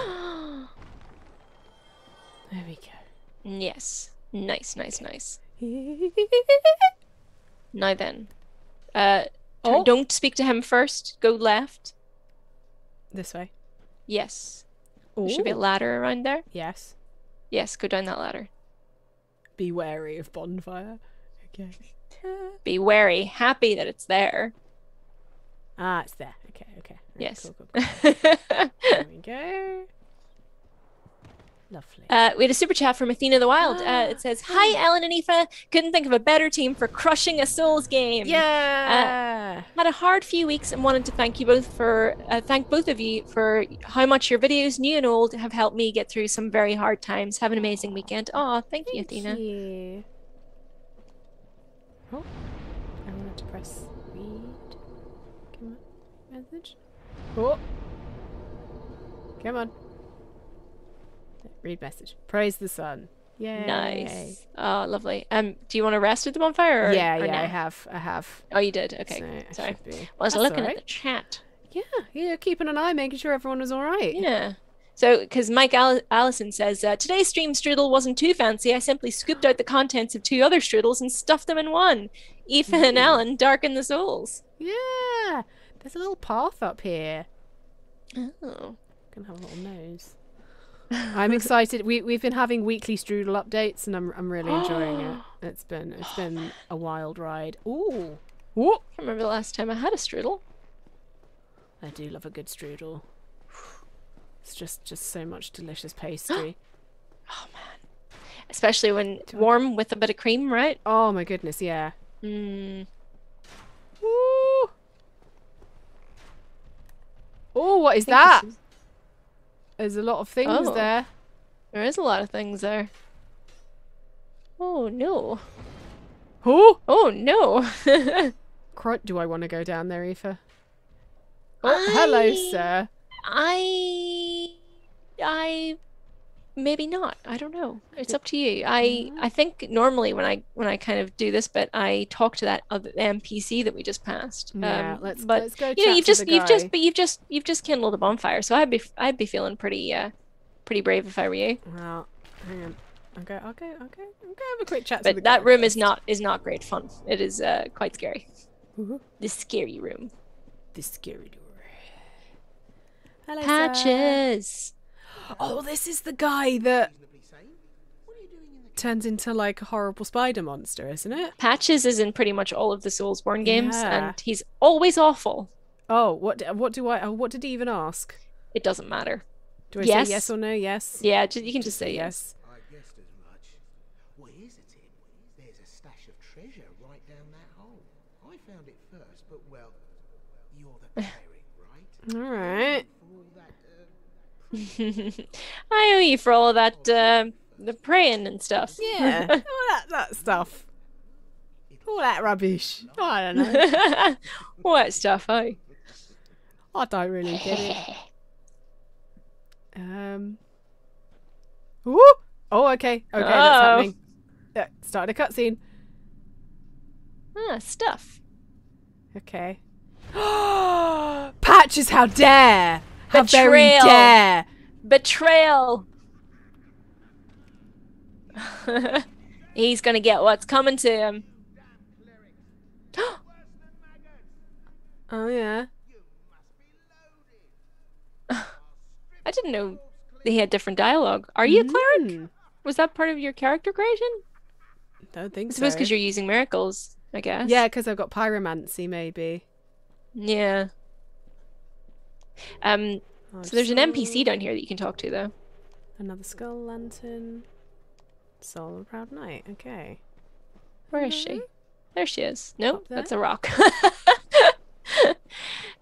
[SPEAKER 1] There we
[SPEAKER 2] yes. Nice, nice, nice. Now then. Uh
[SPEAKER 1] Oh.
[SPEAKER 2] don't speak to him first. Go left.
[SPEAKER 1] this way.
[SPEAKER 2] Yes. There should be a ladder around there.
[SPEAKER 1] Yes.
[SPEAKER 2] Yes, go down that ladder.
[SPEAKER 1] Be wary of bonfire. Okay.
[SPEAKER 2] Be wary. Happy that it's there.
[SPEAKER 1] Ah, it's there. Okay. Okay. Right,
[SPEAKER 2] Yes.
[SPEAKER 1] Cool, cool, cool. There we go. Lovely.
[SPEAKER 2] Uh, we had a super chat from Athena the Wild. Uh, it says, "Hi, Ellen and Aoife. Couldn't think of a better team for crushing a Souls game.
[SPEAKER 1] yeah.
[SPEAKER 2] Had a hard few weeks and wanted to thank you both for uh, thank both of you for how much your videos, new and old, have helped me get through some very hard times. Have an amazing weekend. Oh, thank you,
[SPEAKER 1] Thank
[SPEAKER 2] Athena.
[SPEAKER 1] you. Oh, I wanted to press read. Come on, message. Oh, come on. Read message. Praise the sun. Yay.
[SPEAKER 2] Nice. Oh, lovely. Um, do you want to rest at the bonfire? Or,
[SPEAKER 1] yeah,
[SPEAKER 2] or
[SPEAKER 1] yeah, I have. I have.
[SPEAKER 2] Oh, you did. Okay.
[SPEAKER 1] So
[SPEAKER 2] Sorry.
[SPEAKER 1] be-
[SPEAKER 2] I was
[SPEAKER 1] That's
[SPEAKER 2] looking
[SPEAKER 1] alright.
[SPEAKER 2] at the chat.
[SPEAKER 1] Yeah, yeah, keeping an eye, making sure everyone was all right.
[SPEAKER 2] Yeah. So, because Mike All- Allison says, uh, today's stream strudel wasn't too fancy. I simply scooped out the contents of two other strudels and stuffed them in one. Aoife and
[SPEAKER 1] Ooh.
[SPEAKER 2] Ellen darken the souls.
[SPEAKER 1] Yeah, there's a little path up here.
[SPEAKER 2] Oh.
[SPEAKER 1] Gonna have a little nose. I'm excited. We we've been having weekly strudel updates, and I'm I'm really enjoying it. It's been it's been a wild ride. Ooh, ooh!
[SPEAKER 2] I remember the last time I had a strudel.
[SPEAKER 1] I do love a good strudel. It's just just so much delicious pastry.
[SPEAKER 2] Oh man, especially when warm with a bit of cream, right?
[SPEAKER 1] Oh my goodness, yeah.
[SPEAKER 2] Mm.
[SPEAKER 1] Ooh. Oh, what is
[SPEAKER 2] I
[SPEAKER 1] that? There's a lot of things
[SPEAKER 2] Oh.
[SPEAKER 1] there.
[SPEAKER 2] There is a lot of things there. Oh no.
[SPEAKER 1] Oh,
[SPEAKER 2] Oh no.
[SPEAKER 1] Cro- do I want to go down there, Aoife? Oh, hello, sir.
[SPEAKER 2] I I maybe not. I don't know. It's up to you. I I think normally when I when I kind of do this but I talk to that other NPC that we just passed.
[SPEAKER 1] Yeah,
[SPEAKER 2] Um,
[SPEAKER 1] let's
[SPEAKER 2] but
[SPEAKER 1] let's go.
[SPEAKER 2] you know, you've just you've just but you've just you've just kindled a bonfire, so I'd be I'd be feeling pretty uh pretty brave if I were you.
[SPEAKER 1] Well, hang on. Okay, okay, okay. I'm gonna have a quick chat
[SPEAKER 2] But that room is not is not great fun. It is uh quite scary.
[SPEAKER 1] Ooh,
[SPEAKER 2] The scary room.
[SPEAKER 1] this scary door. Hello, sir.
[SPEAKER 2] Patches.
[SPEAKER 1] Oh, this is the guy that turns into like a horrible spider monster, isn't it?
[SPEAKER 2] Patches is in pretty much all of the Soulsborne games,
[SPEAKER 1] Yeah.
[SPEAKER 2] and he's always awful.
[SPEAKER 1] Oh, what? What do I? oh, What did he even ask?
[SPEAKER 2] It doesn't matter.
[SPEAKER 1] Do I
[SPEAKER 2] Yes.
[SPEAKER 1] say yes or no? Yes.
[SPEAKER 2] Yeah, ju- you can just say yes.
[SPEAKER 1] yes.
[SPEAKER 3] I guessed as much. Well, here's. There's a stash of treasure right down that hole. I found it first, but well, you're the cleric, right?
[SPEAKER 1] All right.
[SPEAKER 3] For all that, uh,
[SPEAKER 2] I owe you for all that, uh, the praying and stuff.
[SPEAKER 1] Yeah. all that that stuff. All that rubbish. I don't know.
[SPEAKER 2] what stuff, oh?
[SPEAKER 1] I don't really get it. Um. Ooh. Oh, okay. Okay, that's
[SPEAKER 2] Oh.
[SPEAKER 1] happening. Yeah, started a cutscene.
[SPEAKER 2] Ah, stuff.
[SPEAKER 1] Okay. Patches, how dare! How very
[SPEAKER 2] Betrayal.
[SPEAKER 1] dare!
[SPEAKER 2] Betrayal! He's gonna get what's coming to him.
[SPEAKER 1] Oh yeah.
[SPEAKER 2] I didn't know they had different dialogue. Are you a cleric?
[SPEAKER 1] Hmm.
[SPEAKER 2] Was that part of your character creation?
[SPEAKER 1] Don't think
[SPEAKER 2] I
[SPEAKER 1] so.
[SPEAKER 2] suppose because you're using miracles, I guess.
[SPEAKER 1] Yeah, because I've got pyromancy, maybe.
[SPEAKER 2] Yeah. Um.
[SPEAKER 1] Oh,
[SPEAKER 2] So there's an NPC down here that you can talk to, though.
[SPEAKER 1] Another skull lantern. Soul of a proud knight. Okay.
[SPEAKER 2] Where is she? There she is. No,
[SPEAKER 1] there?
[SPEAKER 2] that's a rock.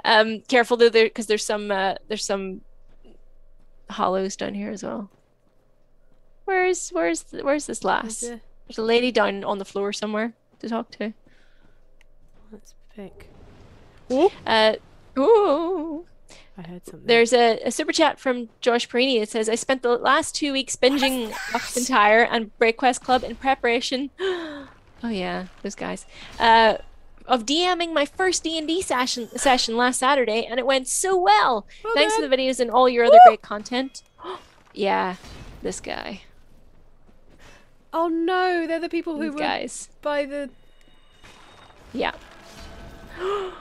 [SPEAKER 2] um, careful though, there because there's some uh, there's some hollows down here as well. Where's where's where's this lass?
[SPEAKER 1] There's a-
[SPEAKER 2] There's a lady down on the floor somewhere to talk to.
[SPEAKER 1] Let's pick. Oh,
[SPEAKER 2] Uh, ooh.
[SPEAKER 1] I heard something.
[SPEAKER 2] There's a, a super chat from Josh Perini that says, I spent the last two weeks binging Oxventure and Breakquest Club in preparation. oh yeah, those guys. Uh, of DMing my first D&D session, session last Saturday, and it went so well.
[SPEAKER 1] Well
[SPEAKER 2] Thanks to the videos and all your other great content. yeah, this guy.
[SPEAKER 1] Oh no, they're the people who
[SPEAKER 2] These
[SPEAKER 1] were
[SPEAKER 2] guys.
[SPEAKER 1] by the.
[SPEAKER 2] Yeah.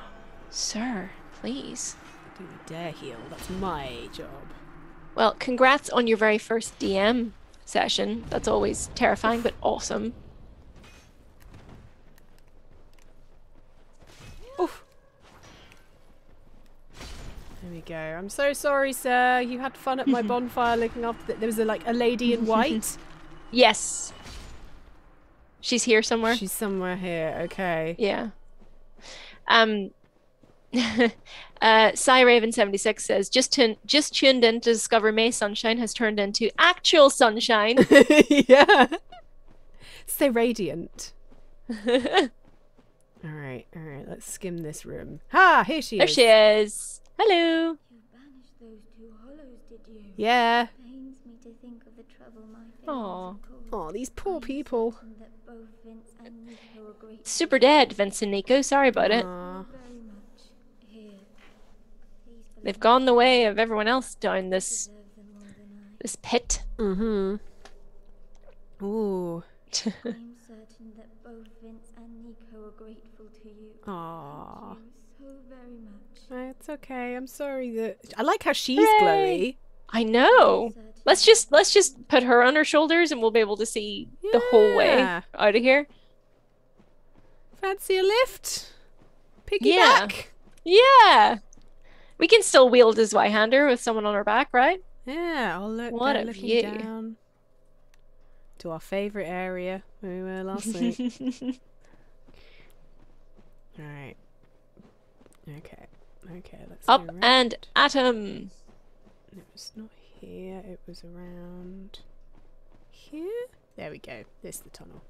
[SPEAKER 2] Sir, please.
[SPEAKER 1] Do dare heal? That's my job.
[SPEAKER 2] Well, congrats on your very first DM session. That's always terrifying, but awesome.
[SPEAKER 1] Oof. There we go. I'm so sorry, sir. You had fun at my bonfire looking. The- there was a, like a lady in white.
[SPEAKER 2] Yes. She's here somewhere.
[SPEAKER 1] She's somewhere here. Okay.
[SPEAKER 2] Yeah. Um uh Cy Raven 76 says just tun- just tuned in to discover May Sunshine has turned into actual sunshine.
[SPEAKER 1] yeah. So radiant. All right, all right. Let's skim this room. Ha! Here she
[SPEAKER 2] there
[SPEAKER 1] is.
[SPEAKER 2] she is. Hello.
[SPEAKER 4] You banished those two hollows, did you?
[SPEAKER 1] Yeah.
[SPEAKER 4] Pains me to think of the trouble my
[SPEAKER 2] Aw.
[SPEAKER 4] failings have caused.
[SPEAKER 1] Oh, these poor people.
[SPEAKER 4] that both Vince and Nico agree
[SPEAKER 2] Super dead, Vince and Nico. Sorry about it.
[SPEAKER 1] Aw.
[SPEAKER 4] very much. Here, please believe
[SPEAKER 2] They've gone the way of everyone else down this
[SPEAKER 4] deserve them more than
[SPEAKER 2] this pit.
[SPEAKER 1] Mm-hmm. Ooh.
[SPEAKER 4] I. I'm certain that both Vince and Nico are grateful to you.
[SPEAKER 1] Aw.
[SPEAKER 4] Thank you so very much.
[SPEAKER 1] It's okay. I'm sorry that I like how she's
[SPEAKER 2] Hooray.
[SPEAKER 1] glowy.
[SPEAKER 2] I know. Let's just let's just put her on her shoulders and we'll be able to see the whole way out of here.
[SPEAKER 1] Fancy a lift? Piggyback.
[SPEAKER 2] Yeah.
[SPEAKER 1] Piggyback?
[SPEAKER 2] Yeah. We can still wield a Zweihander with someone on our back, right?
[SPEAKER 1] Yeah. I'll look.
[SPEAKER 2] What
[SPEAKER 1] looking
[SPEAKER 2] view.
[SPEAKER 1] down. to our favourite area where we were last week. Alright. Okay. Okay, let's go
[SPEAKER 2] Up and atom.
[SPEAKER 1] It was not here, it was around here. There we go. There's the tunnel.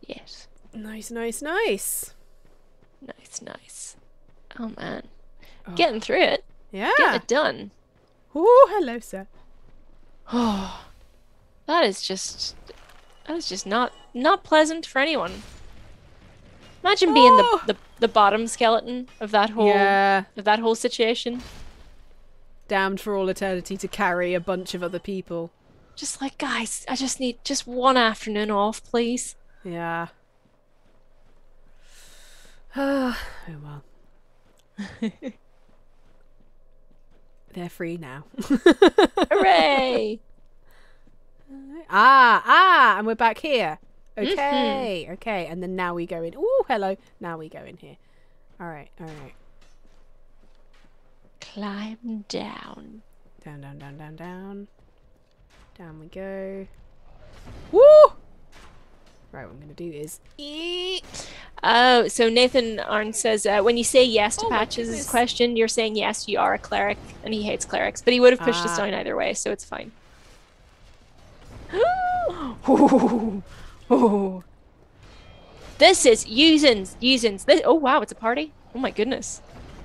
[SPEAKER 2] Yes.
[SPEAKER 1] Nice, nice, nice.
[SPEAKER 2] Nice, nice. Oh man.
[SPEAKER 1] Oh.
[SPEAKER 2] Getting through it.
[SPEAKER 1] Yeah.
[SPEAKER 2] Getting it done.
[SPEAKER 1] Oh, hello, sir.
[SPEAKER 2] Oh, that is just that is just not not pleasant for anyone. Imagine being
[SPEAKER 1] Oh.
[SPEAKER 2] the, the the bottom skeleton of that whole
[SPEAKER 1] Yeah.
[SPEAKER 2] of that whole situation.
[SPEAKER 1] Damned for all eternity to carry a bunch of other people.
[SPEAKER 2] Just like guys, I just need just one afternoon off, please.
[SPEAKER 1] Yeah. oh well. They're free now.
[SPEAKER 2] Hooray!
[SPEAKER 1] ah, ah, and we're back here. Okay, okay, and then now we go in. Oh, hello. Now we go in here. All right, all right.
[SPEAKER 2] Climb down.
[SPEAKER 1] Down, down, down, down, down. Down we go. Woo! Right, what I'm gonna do is. Eee!
[SPEAKER 2] Oh, so Nathan Arn says uh, when you say yes to
[SPEAKER 1] Oh
[SPEAKER 2] Patches' question, you're saying yes, you are a cleric, and he hates clerics, but he would have pushed us
[SPEAKER 1] Ah.
[SPEAKER 2] down either way, so it's fine. Ooh, ooh. This is Usins, Usins. This, oh wow, it's a party. Oh my goodness,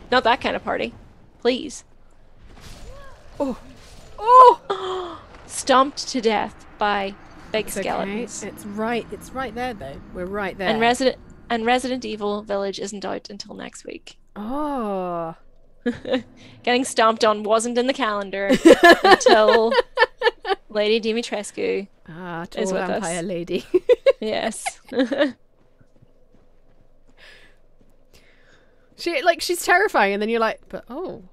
[SPEAKER 2] not that kind of party, please.
[SPEAKER 1] Oh! Oh!
[SPEAKER 2] Stomped to death by big
[SPEAKER 1] It's okay. It's right. It's right there, though. We're right there.
[SPEAKER 2] And Resident and Resident Evil Village isn't out until next week.
[SPEAKER 1] Oh.
[SPEAKER 2] Getting stomped on wasn't in the calendar until Lady Dimitrescu.
[SPEAKER 1] Ah,
[SPEAKER 2] Is
[SPEAKER 1] tall
[SPEAKER 2] with us.
[SPEAKER 1] vampire lady.
[SPEAKER 2] Yes.
[SPEAKER 1] she like she's terrifying, and then you're like, but oh,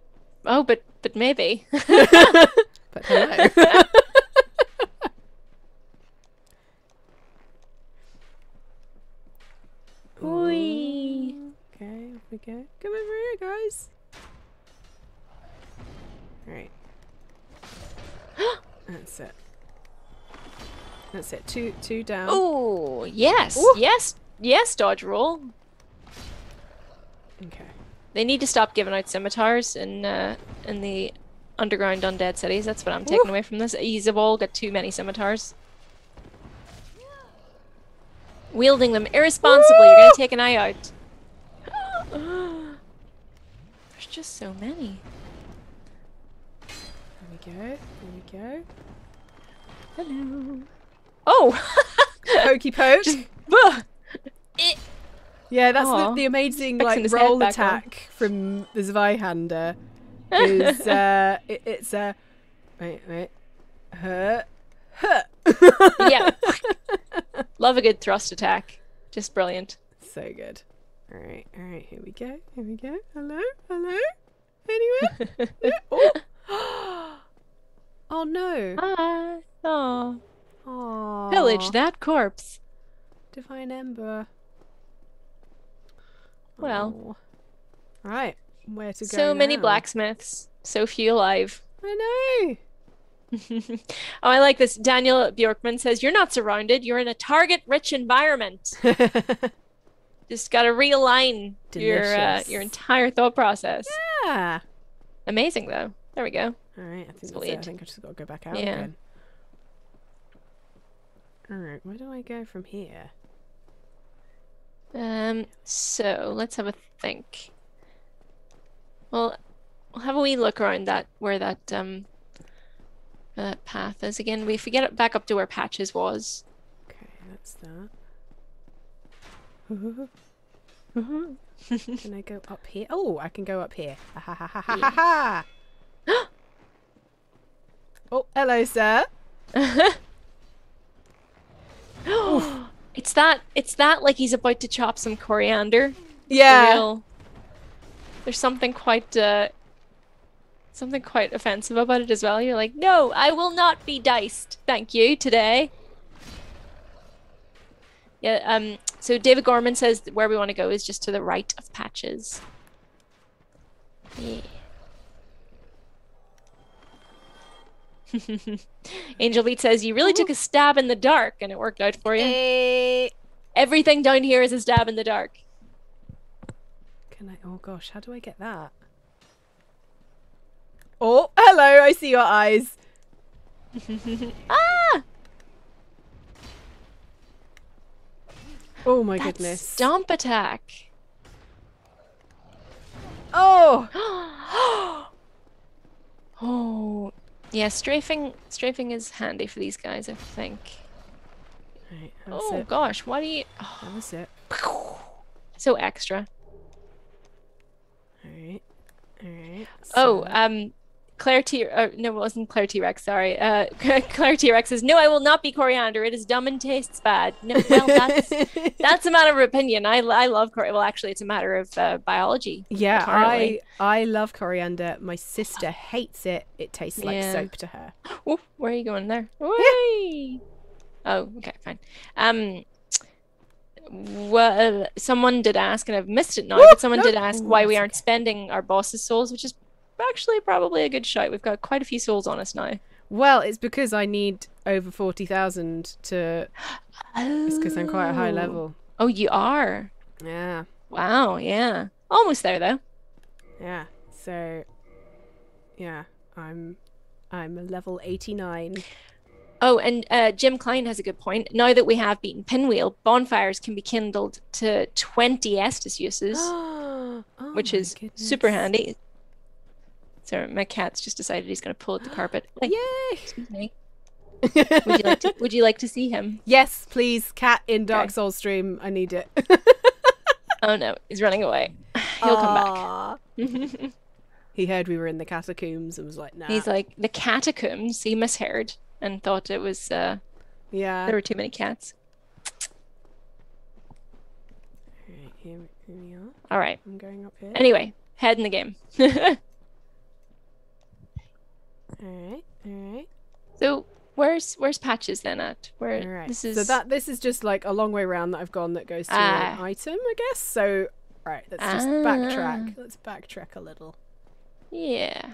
[SPEAKER 2] oh, but but maybe.
[SPEAKER 1] but hello.
[SPEAKER 2] Whee.
[SPEAKER 1] Okay, off we go. Come over here, guys. Alright. That's it. That's it. Two two down.
[SPEAKER 2] Oh yes,
[SPEAKER 1] Ooh.
[SPEAKER 2] yes, yes. Dodge roll.
[SPEAKER 1] Okay.
[SPEAKER 2] They need to stop giving out scimitars in uh, in the underground undead cities. That's what I'm taking
[SPEAKER 1] Ooh.
[SPEAKER 2] away from this. All got too many scimitars. Wielding them irresponsibly, you're gonna take an eye out. There's just so many.
[SPEAKER 1] There we go. There we go.
[SPEAKER 2] Hello. Oh!
[SPEAKER 1] Pokey poke.
[SPEAKER 2] Buh!
[SPEAKER 1] Yeah, that's the, the amazing like roll
[SPEAKER 2] back on.
[SPEAKER 1] attack from the Zweihander. Is uh, it, it's a uh, wait wait, huh, huh.
[SPEAKER 2] yeah. Love a good thrust attack. Just brilliant.
[SPEAKER 1] so good. All right, all right. Here we go. Here we go. Hello, hello. Anyone? oh. oh no.
[SPEAKER 2] Hi. Oh.
[SPEAKER 1] Oh.
[SPEAKER 2] Pillage that corpse.
[SPEAKER 1] Divine Ember.
[SPEAKER 2] Well.
[SPEAKER 1] Oh. Right. Where to go?
[SPEAKER 2] So many
[SPEAKER 1] now?
[SPEAKER 2] blacksmiths. So few alive.
[SPEAKER 1] I know.
[SPEAKER 2] oh, I like this. Daniel Bjorkman says, You're not surrounded. You're in a target rich environment. Just got to realign your uh, your entire thought process.
[SPEAKER 1] yeah.
[SPEAKER 2] Amazing, though. There we go.
[SPEAKER 1] All right, I think that's it. I think I just got to go back out
[SPEAKER 2] Yeah.
[SPEAKER 1] again. All right, where do I go from here?
[SPEAKER 2] Um, so let's have a think. Well, we'll have a wee look around that where that um where that path is again. We forget it back up to where Patches was.
[SPEAKER 1] Okay, that's that. Can I go up here? Oh, I can go up here. Ha ha ha ha ha ha ha. Oh, hello, sir.
[SPEAKER 2] it's that it's that like he's about to chop some coriander.
[SPEAKER 1] Yeah.
[SPEAKER 2] Real. There's something quite uh something quite offensive about it as well. You're like, no, I will not be diced. Thank you today. Yeah, um so David Gorman says where we want to go is just to the right of patches. Yeah. Angel Beat says you really took a stab in the dark and it worked out for you.
[SPEAKER 1] Eh,
[SPEAKER 2] Everything down here is a stab in the dark.
[SPEAKER 1] Can I? Oh gosh, how do I get that? Oh, hello! I see your eyes.
[SPEAKER 2] Ah!
[SPEAKER 1] Oh my
[SPEAKER 2] That
[SPEAKER 1] goodness.
[SPEAKER 2] stomp attack.
[SPEAKER 1] Oh,
[SPEAKER 2] Oh, yeah. Strafing, strafing is handy for these guys, I think.
[SPEAKER 1] right,
[SPEAKER 2] Oh
[SPEAKER 1] it.
[SPEAKER 2] gosh, why do you? Oh,
[SPEAKER 1] That was it.
[SPEAKER 2] so extra.
[SPEAKER 1] All right, all right.
[SPEAKER 2] Oh, um, Claire T. Uh, no, it wasn't Claire T Rex. Sorry. Uh, Claire T Rex says, "No, I will not be coriander. It is dumb and tastes bad." No, well, that's that's a matter of opinion. I, I love coriander. Well, actually, it's a matter of uh, biology.
[SPEAKER 1] yeah,
[SPEAKER 2] entirely.
[SPEAKER 1] I I love coriander. My sister hates it. It tastes like
[SPEAKER 2] Yeah.
[SPEAKER 1] soap to her.
[SPEAKER 2] Ooh, where are you going there? Whee! Oh, okay, fine. Um, well, someone did ask, and I've missed it now, but someone
[SPEAKER 1] no.
[SPEAKER 2] did ask why we aren't spending our boss's souls, which is actually probably a good shout. We've got quite a few souls on us now.
[SPEAKER 1] Well, it's because I need over forty thousand to. It's because I'm quite a high
[SPEAKER 2] Oh.
[SPEAKER 1] level.
[SPEAKER 2] Oh, you are.
[SPEAKER 1] Yeah,
[SPEAKER 2] Wow, yeah. Almost there though.
[SPEAKER 1] yeah. So, yeah, I'm I'm a level eighty nine.
[SPEAKER 2] Oh, and uh, Jim Klein has a good point. Now that we have beaten Pinwheel, bonfires can be kindled to 20 Estus uses,
[SPEAKER 1] Oh
[SPEAKER 2] which is super handy. Sorry, my cat's just decided he's going to pull at the carpet. Like,
[SPEAKER 1] Yay!
[SPEAKER 2] excuse me. Would you like to? Would you like to see him?
[SPEAKER 1] yes, please, cat in Dark
[SPEAKER 2] Okay.
[SPEAKER 1] Souls stream. I need it.
[SPEAKER 2] Oh no, he's running away. He'll come back.
[SPEAKER 1] He heard we were in the catacombs and was like, "Nah."
[SPEAKER 2] he's like the catacombs. He misheard and thought it was uh,
[SPEAKER 1] "Yeah."
[SPEAKER 2] there were too many cats.
[SPEAKER 1] Right, here, here we are.
[SPEAKER 2] All right.
[SPEAKER 1] I'm going up here.
[SPEAKER 2] Anyway, head in the game.
[SPEAKER 1] All right, all right,
[SPEAKER 2] so where's where's patches then at? Where
[SPEAKER 1] all right.
[SPEAKER 2] this is
[SPEAKER 1] So that this is just like a long way round that I've gone that goes to an
[SPEAKER 2] Ah.
[SPEAKER 1] item, I guess. So, all right, let's just backtrack. Let's backtrack a little.
[SPEAKER 2] yeah.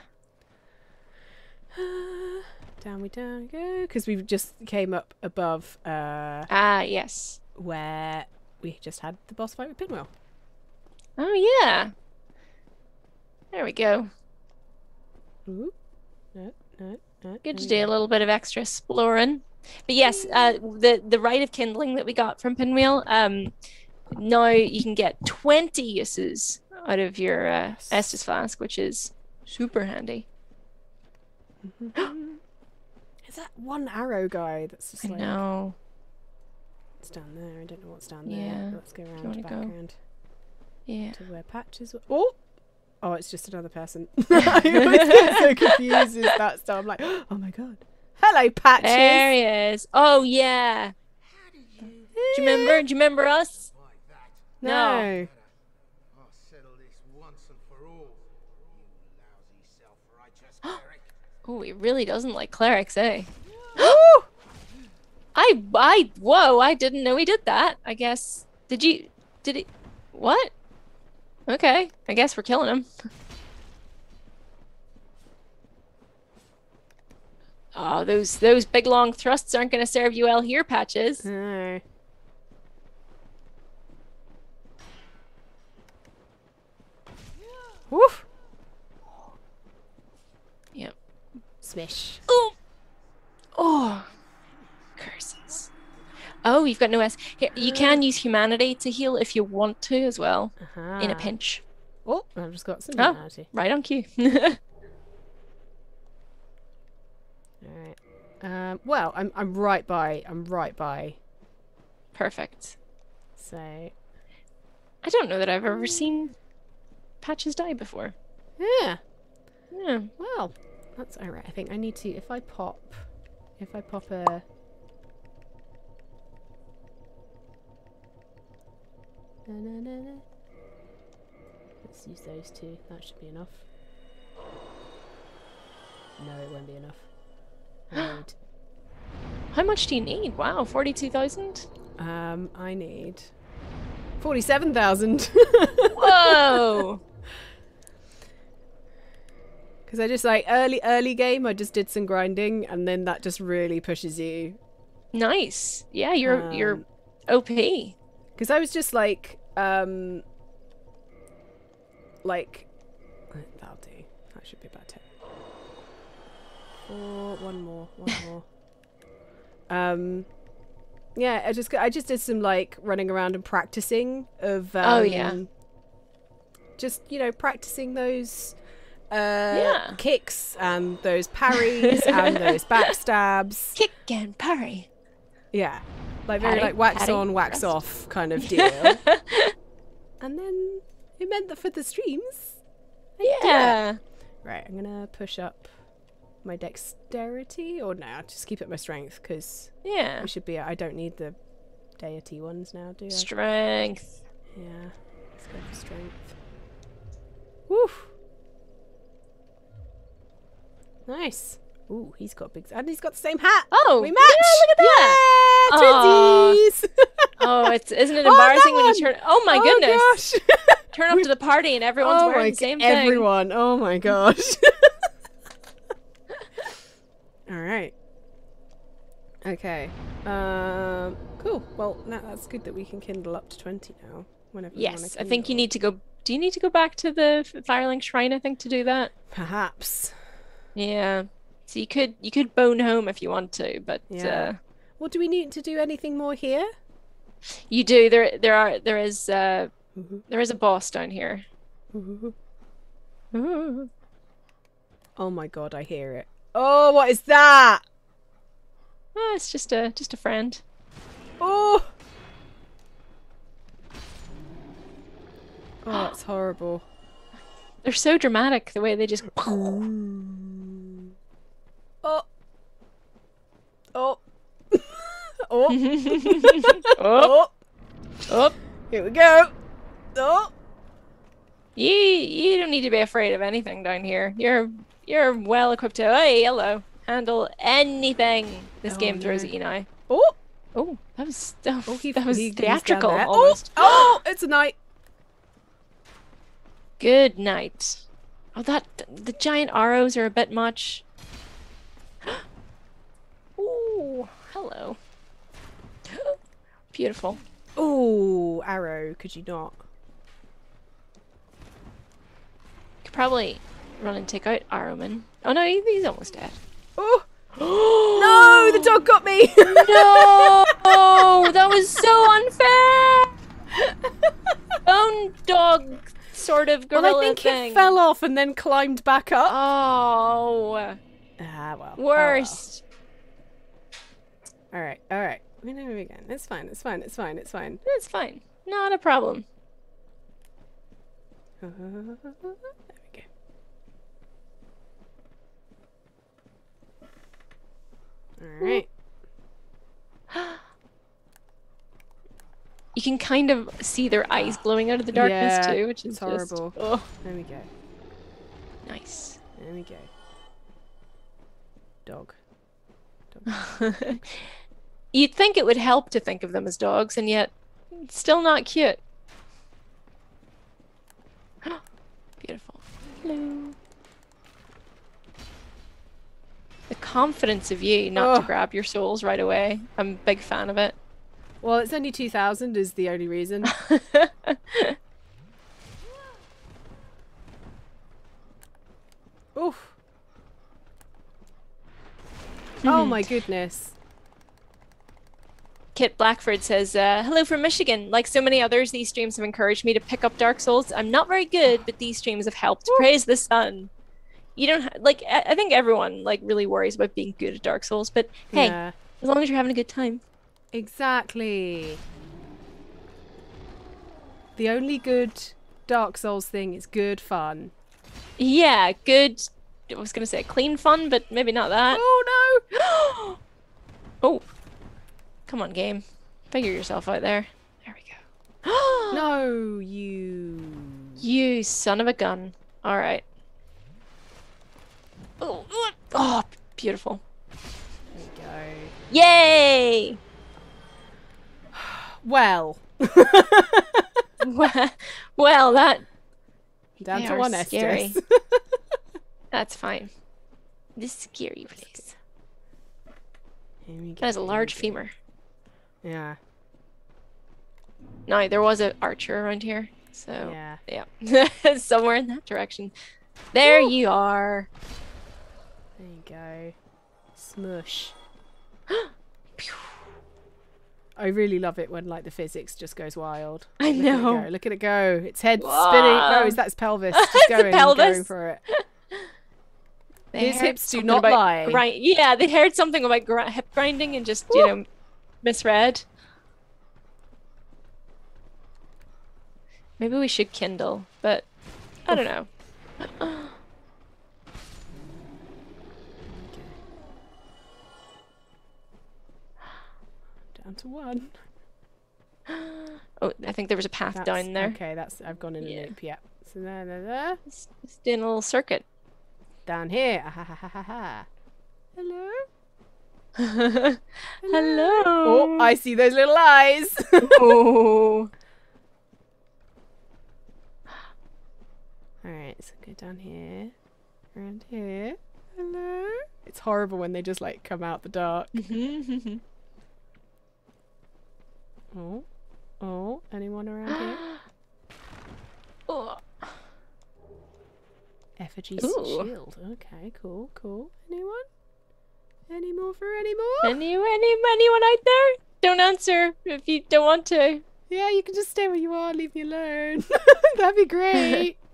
[SPEAKER 1] down we down go because we just came up above uh
[SPEAKER 2] Ah yes.
[SPEAKER 1] where we just had the boss fight with Pinwheel.
[SPEAKER 2] Oh yeah. There we go.
[SPEAKER 1] Ooh. No, no, no.
[SPEAKER 2] Good to do a little bit of extra exploring. But yes, uh, the the rite of kindling that we got from Pinwheel. Um, now you can get twenty uses out of your uh. Estus flask, which is super handy.
[SPEAKER 1] Is that one arrow guy that's just
[SPEAKER 2] I
[SPEAKER 1] like
[SPEAKER 2] know.
[SPEAKER 1] it's down there? I don't know what's down there.
[SPEAKER 2] Yeah.
[SPEAKER 1] Let's go around back
[SPEAKER 2] go?
[SPEAKER 1] around
[SPEAKER 2] Yeah.
[SPEAKER 1] to where patches. Were. Oh, oh, it's just another person. I always get so confused with that stuff. I'm like, oh my god. Hello, patches.
[SPEAKER 2] There he is. Oh yeah. Do you remember? Do you remember us?
[SPEAKER 3] Like that.
[SPEAKER 1] No.
[SPEAKER 3] I'll settle this once and for all. You lousy self-righteous cleric.
[SPEAKER 2] Oh, he really doesn't like clerics, eh?
[SPEAKER 1] Woo!
[SPEAKER 2] I I whoa, I didn't know he did that. I guess did you did he what? Okay, I guess we're killing him. Oh, those those big long thrusts aren't going to serve you well here, Patches.
[SPEAKER 1] No. Woof.
[SPEAKER 2] Yep.
[SPEAKER 1] Smish.
[SPEAKER 2] Oh, oh. Oh, you've got no S. Here, you can use humanity to heal if you want to as well,
[SPEAKER 1] Uh-huh.
[SPEAKER 2] in a pinch.
[SPEAKER 1] Oh, I've just got some
[SPEAKER 2] Oh.
[SPEAKER 1] humanity.
[SPEAKER 2] Right on cue.
[SPEAKER 1] Alright. Um, well, I'm I'm right by I'm right by.
[SPEAKER 2] Perfect.
[SPEAKER 1] So
[SPEAKER 2] I don't know that I've ever seen Patches die before.
[SPEAKER 1] yeah.
[SPEAKER 2] Yeah.
[SPEAKER 1] Well, that's alright. I think I need to if I pop if I pop a Na, na, na, na. Let's use those two. That should be enough. No, it won't be enough. Need
[SPEAKER 2] How much do you need? Wow, 42,000?
[SPEAKER 1] um I need forty-seven thousand.
[SPEAKER 2] Whoa!
[SPEAKER 1] Because I just like early early game, I just did some grinding, and then that just really pushes you.
[SPEAKER 2] Nice. Yeah, you're you're
[SPEAKER 1] Um,
[SPEAKER 2] OP.
[SPEAKER 1] Because I was just like, um, like that'll do. That should be about it. Four, one more, one more. Um, yeah, I just I just did some like running around and practicing of. Um,
[SPEAKER 2] Oh, yeah.
[SPEAKER 1] Just you know, practicing those. Uh,
[SPEAKER 2] Yeah.
[SPEAKER 1] kicks and those parries and those backstabs.
[SPEAKER 2] Kick and parry.
[SPEAKER 1] Yeah. Like very like wax
[SPEAKER 2] patty,
[SPEAKER 1] on, wax
[SPEAKER 2] rest.
[SPEAKER 1] off kind of deal. and then it meant that for the streams.
[SPEAKER 2] Yeah.
[SPEAKER 1] Right, I'm gonna push up my dexterity, or no, I'll just keep it my strength because
[SPEAKER 2] Yeah.
[SPEAKER 1] we should be. I don't need the deity ones now, do I?
[SPEAKER 2] Strength.
[SPEAKER 1] yeah, let's go for strength. Woo! Nice. Ooh, he's got big, and he's got the same hat.
[SPEAKER 2] Oh,
[SPEAKER 1] we
[SPEAKER 2] yeah,
[SPEAKER 1] match.
[SPEAKER 2] look at that.
[SPEAKER 1] Yeah, Twinsies.
[SPEAKER 2] Oh, it's isn't it
[SPEAKER 1] Oh,
[SPEAKER 2] embarrassing
[SPEAKER 1] that
[SPEAKER 2] when you turn? Oh my
[SPEAKER 1] Oh,
[SPEAKER 2] goodness!
[SPEAKER 1] gosh.
[SPEAKER 2] Turn up to the party and everyone's
[SPEAKER 1] oh
[SPEAKER 2] wearing the same thing.
[SPEAKER 1] Everyone. Oh my gosh. All right. Okay. Um. Cool. Well, now that's good that we can kindle up to twenty now. Whenever
[SPEAKER 2] Yes, I think you need to go. Do you need to go back to the Firelink Shrine? I think to do that.
[SPEAKER 1] Perhaps.
[SPEAKER 2] Yeah. So you could you could bone home if you want to, but
[SPEAKER 1] Yeah.
[SPEAKER 2] uh,
[SPEAKER 1] Well, do we need to do anything more here?
[SPEAKER 2] you do. There there are there is uh mm-hmm. there is a boss down here. Mm-hmm. Mm-hmm.
[SPEAKER 1] Oh my god, I hear it. Oh, what is that?
[SPEAKER 2] Oh, it's just a just a friend.
[SPEAKER 1] Oh. Oh, it's horrible.
[SPEAKER 2] They're so dramatic the way they just.
[SPEAKER 1] Oh. Oh. Oh.
[SPEAKER 2] oh,
[SPEAKER 1] Oh.
[SPEAKER 2] oh.
[SPEAKER 1] Here we go. Oh.
[SPEAKER 2] You you don't need to be afraid of anything down here. You're you're well equipped to hey hello handle anything this
[SPEAKER 1] Oh,
[SPEAKER 2] game throws
[SPEAKER 1] no.
[SPEAKER 2] at you now.
[SPEAKER 1] Oh.
[SPEAKER 2] Oh, that was that,
[SPEAKER 1] Oh,
[SPEAKER 2] that was
[SPEAKER 1] he-
[SPEAKER 2] theatrical almost.
[SPEAKER 1] Oh, oh, it's a knight.
[SPEAKER 2] Good night. Oh, that the giant arrows are a bit much. Ooh, hello. Beautiful.
[SPEAKER 1] Oh, arrow. Could you not?
[SPEAKER 2] Could probably run and take out Arrowman. Oh no, he- he's almost dead.
[SPEAKER 1] Oh. No, the dog got me.
[SPEAKER 2] No, oh, that was so unfair. Bone dog sort of gorilla
[SPEAKER 1] well, I think
[SPEAKER 2] thing.
[SPEAKER 1] it fell off and then climbed back up.
[SPEAKER 2] Oh,
[SPEAKER 1] ah, well.
[SPEAKER 2] worst.
[SPEAKER 1] All right, all right. We move again. It's fine. It's fine. It's fine. It's fine.
[SPEAKER 2] It's fine. Not a problem.
[SPEAKER 1] there we go. All right.
[SPEAKER 2] You can kind of see their eyes glowing out of the darkness
[SPEAKER 1] Yeah,
[SPEAKER 2] too, which is
[SPEAKER 1] it's
[SPEAKER 2] just-
[SPEAKER 1] horrible.
[SPEAKER 2] oh,
[SPEAKER 1] There we go.
[SPEAKER 2] nice.
[SPEAKER 1] There we go. Dog. Dog.
[SPEAKER 2] You'd think it would help to think of them as dogs, and yet still not cute. Beautiful. Hello. The confidence of you not
[SPEAKER 1] Oh.
[SPEAKER 2] to grab your souls right away. I'm a big fan of it.
[SPEAKER 1] Well, it's only 2000 is the only reason. Oof. Oh my goodness.
[SPEAKER 2] Kit Blackford says, uh, Hello from Michigan. Like so many others, these streams have encouraged me to pick up Dark Souls. I'm not very good, but these streams have helped. Praise the sun. You don't ha- like. I-, I think everyone like really worries about being good at Dark Souls, but hey,
[SPEAKER 1] Yeah.
[SPEAKER 2] as long as you're having a good time.
[SPEAKER 1] Exactly. The only good Dark Souls thing is good fun.
[SPEAKER 2] Yeah, good. I was gonna say clean fun, but maybe not that.
[SPEAKER 1] Oh no!
[SPEAKER 2] oh, come on, game. Figure yourself out there. There we go.
[SPEAKER 1] No, you.
[SPEAKER 2] You son of a gun. All right. Oh, oh, beautiful.
[SPEAKER 1] There we go.
[SPEAKER 2] Yay!
[SPEAKER 1] Well,
[SPEAKER 2] well, that
[SPEAKER 1] down to one
[SPEAKER 2] scary. That's fine. This is scary place.
[SPEAKER 1] Here we go.
[SPEAKER 2] That has a large femur.
[SPEAKER 1] Yeah.
[SPEAKER 2] No, there was an archer around here. So
[SPEAKER 1] Yeah.
[SPEAKER 2] yeah, somewhere in that direction. There you are.
[SPEAKER 1] There you go. Smush. I really love it when like the physics just goes wild.
[SPEAKER 2] I
[SPEAKER 1] Look
[SPEAKER 2] know.
[SPEAKER 1] At. Look at it go. Its head spinning. No, is that's pelvis. Just going, going
[SPEAKER 2] pelvis.
[SPEAKER 1] for it. His hips do not
[SPEAKER 2] about
[SPEAKER 1] lie.
[SPEAKER 2] grind- yeah, they heard something about gr- hip grinding and just you know misread. Maybe we should kindle, but I don't know.
[SPEAKER 1] Down to one.
[SPEAKER 2] Oh, I think there was a path
[SPEAKER 1] That's,
[SPEAKER 2] down there.
[SPEAKER 1] Okay, that's I've gone in
[SPEAKER 2] Yeah.
[SPEAKER 1] a loop. Yeah. So there, there, there.
[SPEAKER 2] Just just doing a little circuit.
[SPEAKER 1] Down here. Ah, ha, ha, ha, ha. Hello.
[SPEAKER 2] Hello.
[SPEAKER 1] Oh, I see those little eyes.
[SPEAKER 2] Oh.
[SPEAKER 1] All right, so go down here, around here. Hello. It's horrible when they just like come out the dark. Oh, oh, anyone around here?
[SPEAKER 2] oh.
[SPEAKER 1] Effigy
[SPEAKER 2] Ooh.
[SPEAKER 1] shield. Okay, cool, cool. Anyone? Any more for any more?
[SPEAKER 2] Any, any, anyone out there? Don't answer if you don't want to.
[SPEAKER 1] Yeah, you can just stay where you are. Leave me alone. That'd be great.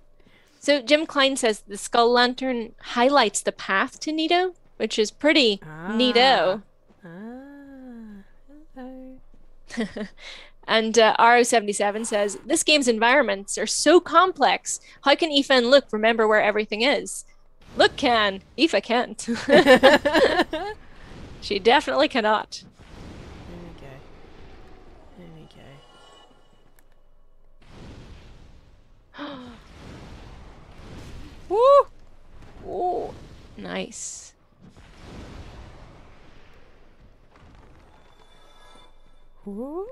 [SPEAKER 2] So Jim Klein says the skull lantern highlights the path to Nito, which is pretty neato.
[SPEAKER 1] Ah.
[SPEAKER 2] And uh, RO77 says this game's environments are so complex. How can Aoife and Luke remember where everything is? Luke can. Aoife can't. she definitely cannot.
[SPEAKER 1] There we.
[SPEAKER 2] Woo! Ooh, nice.
[SPEAKER 1] Ooh.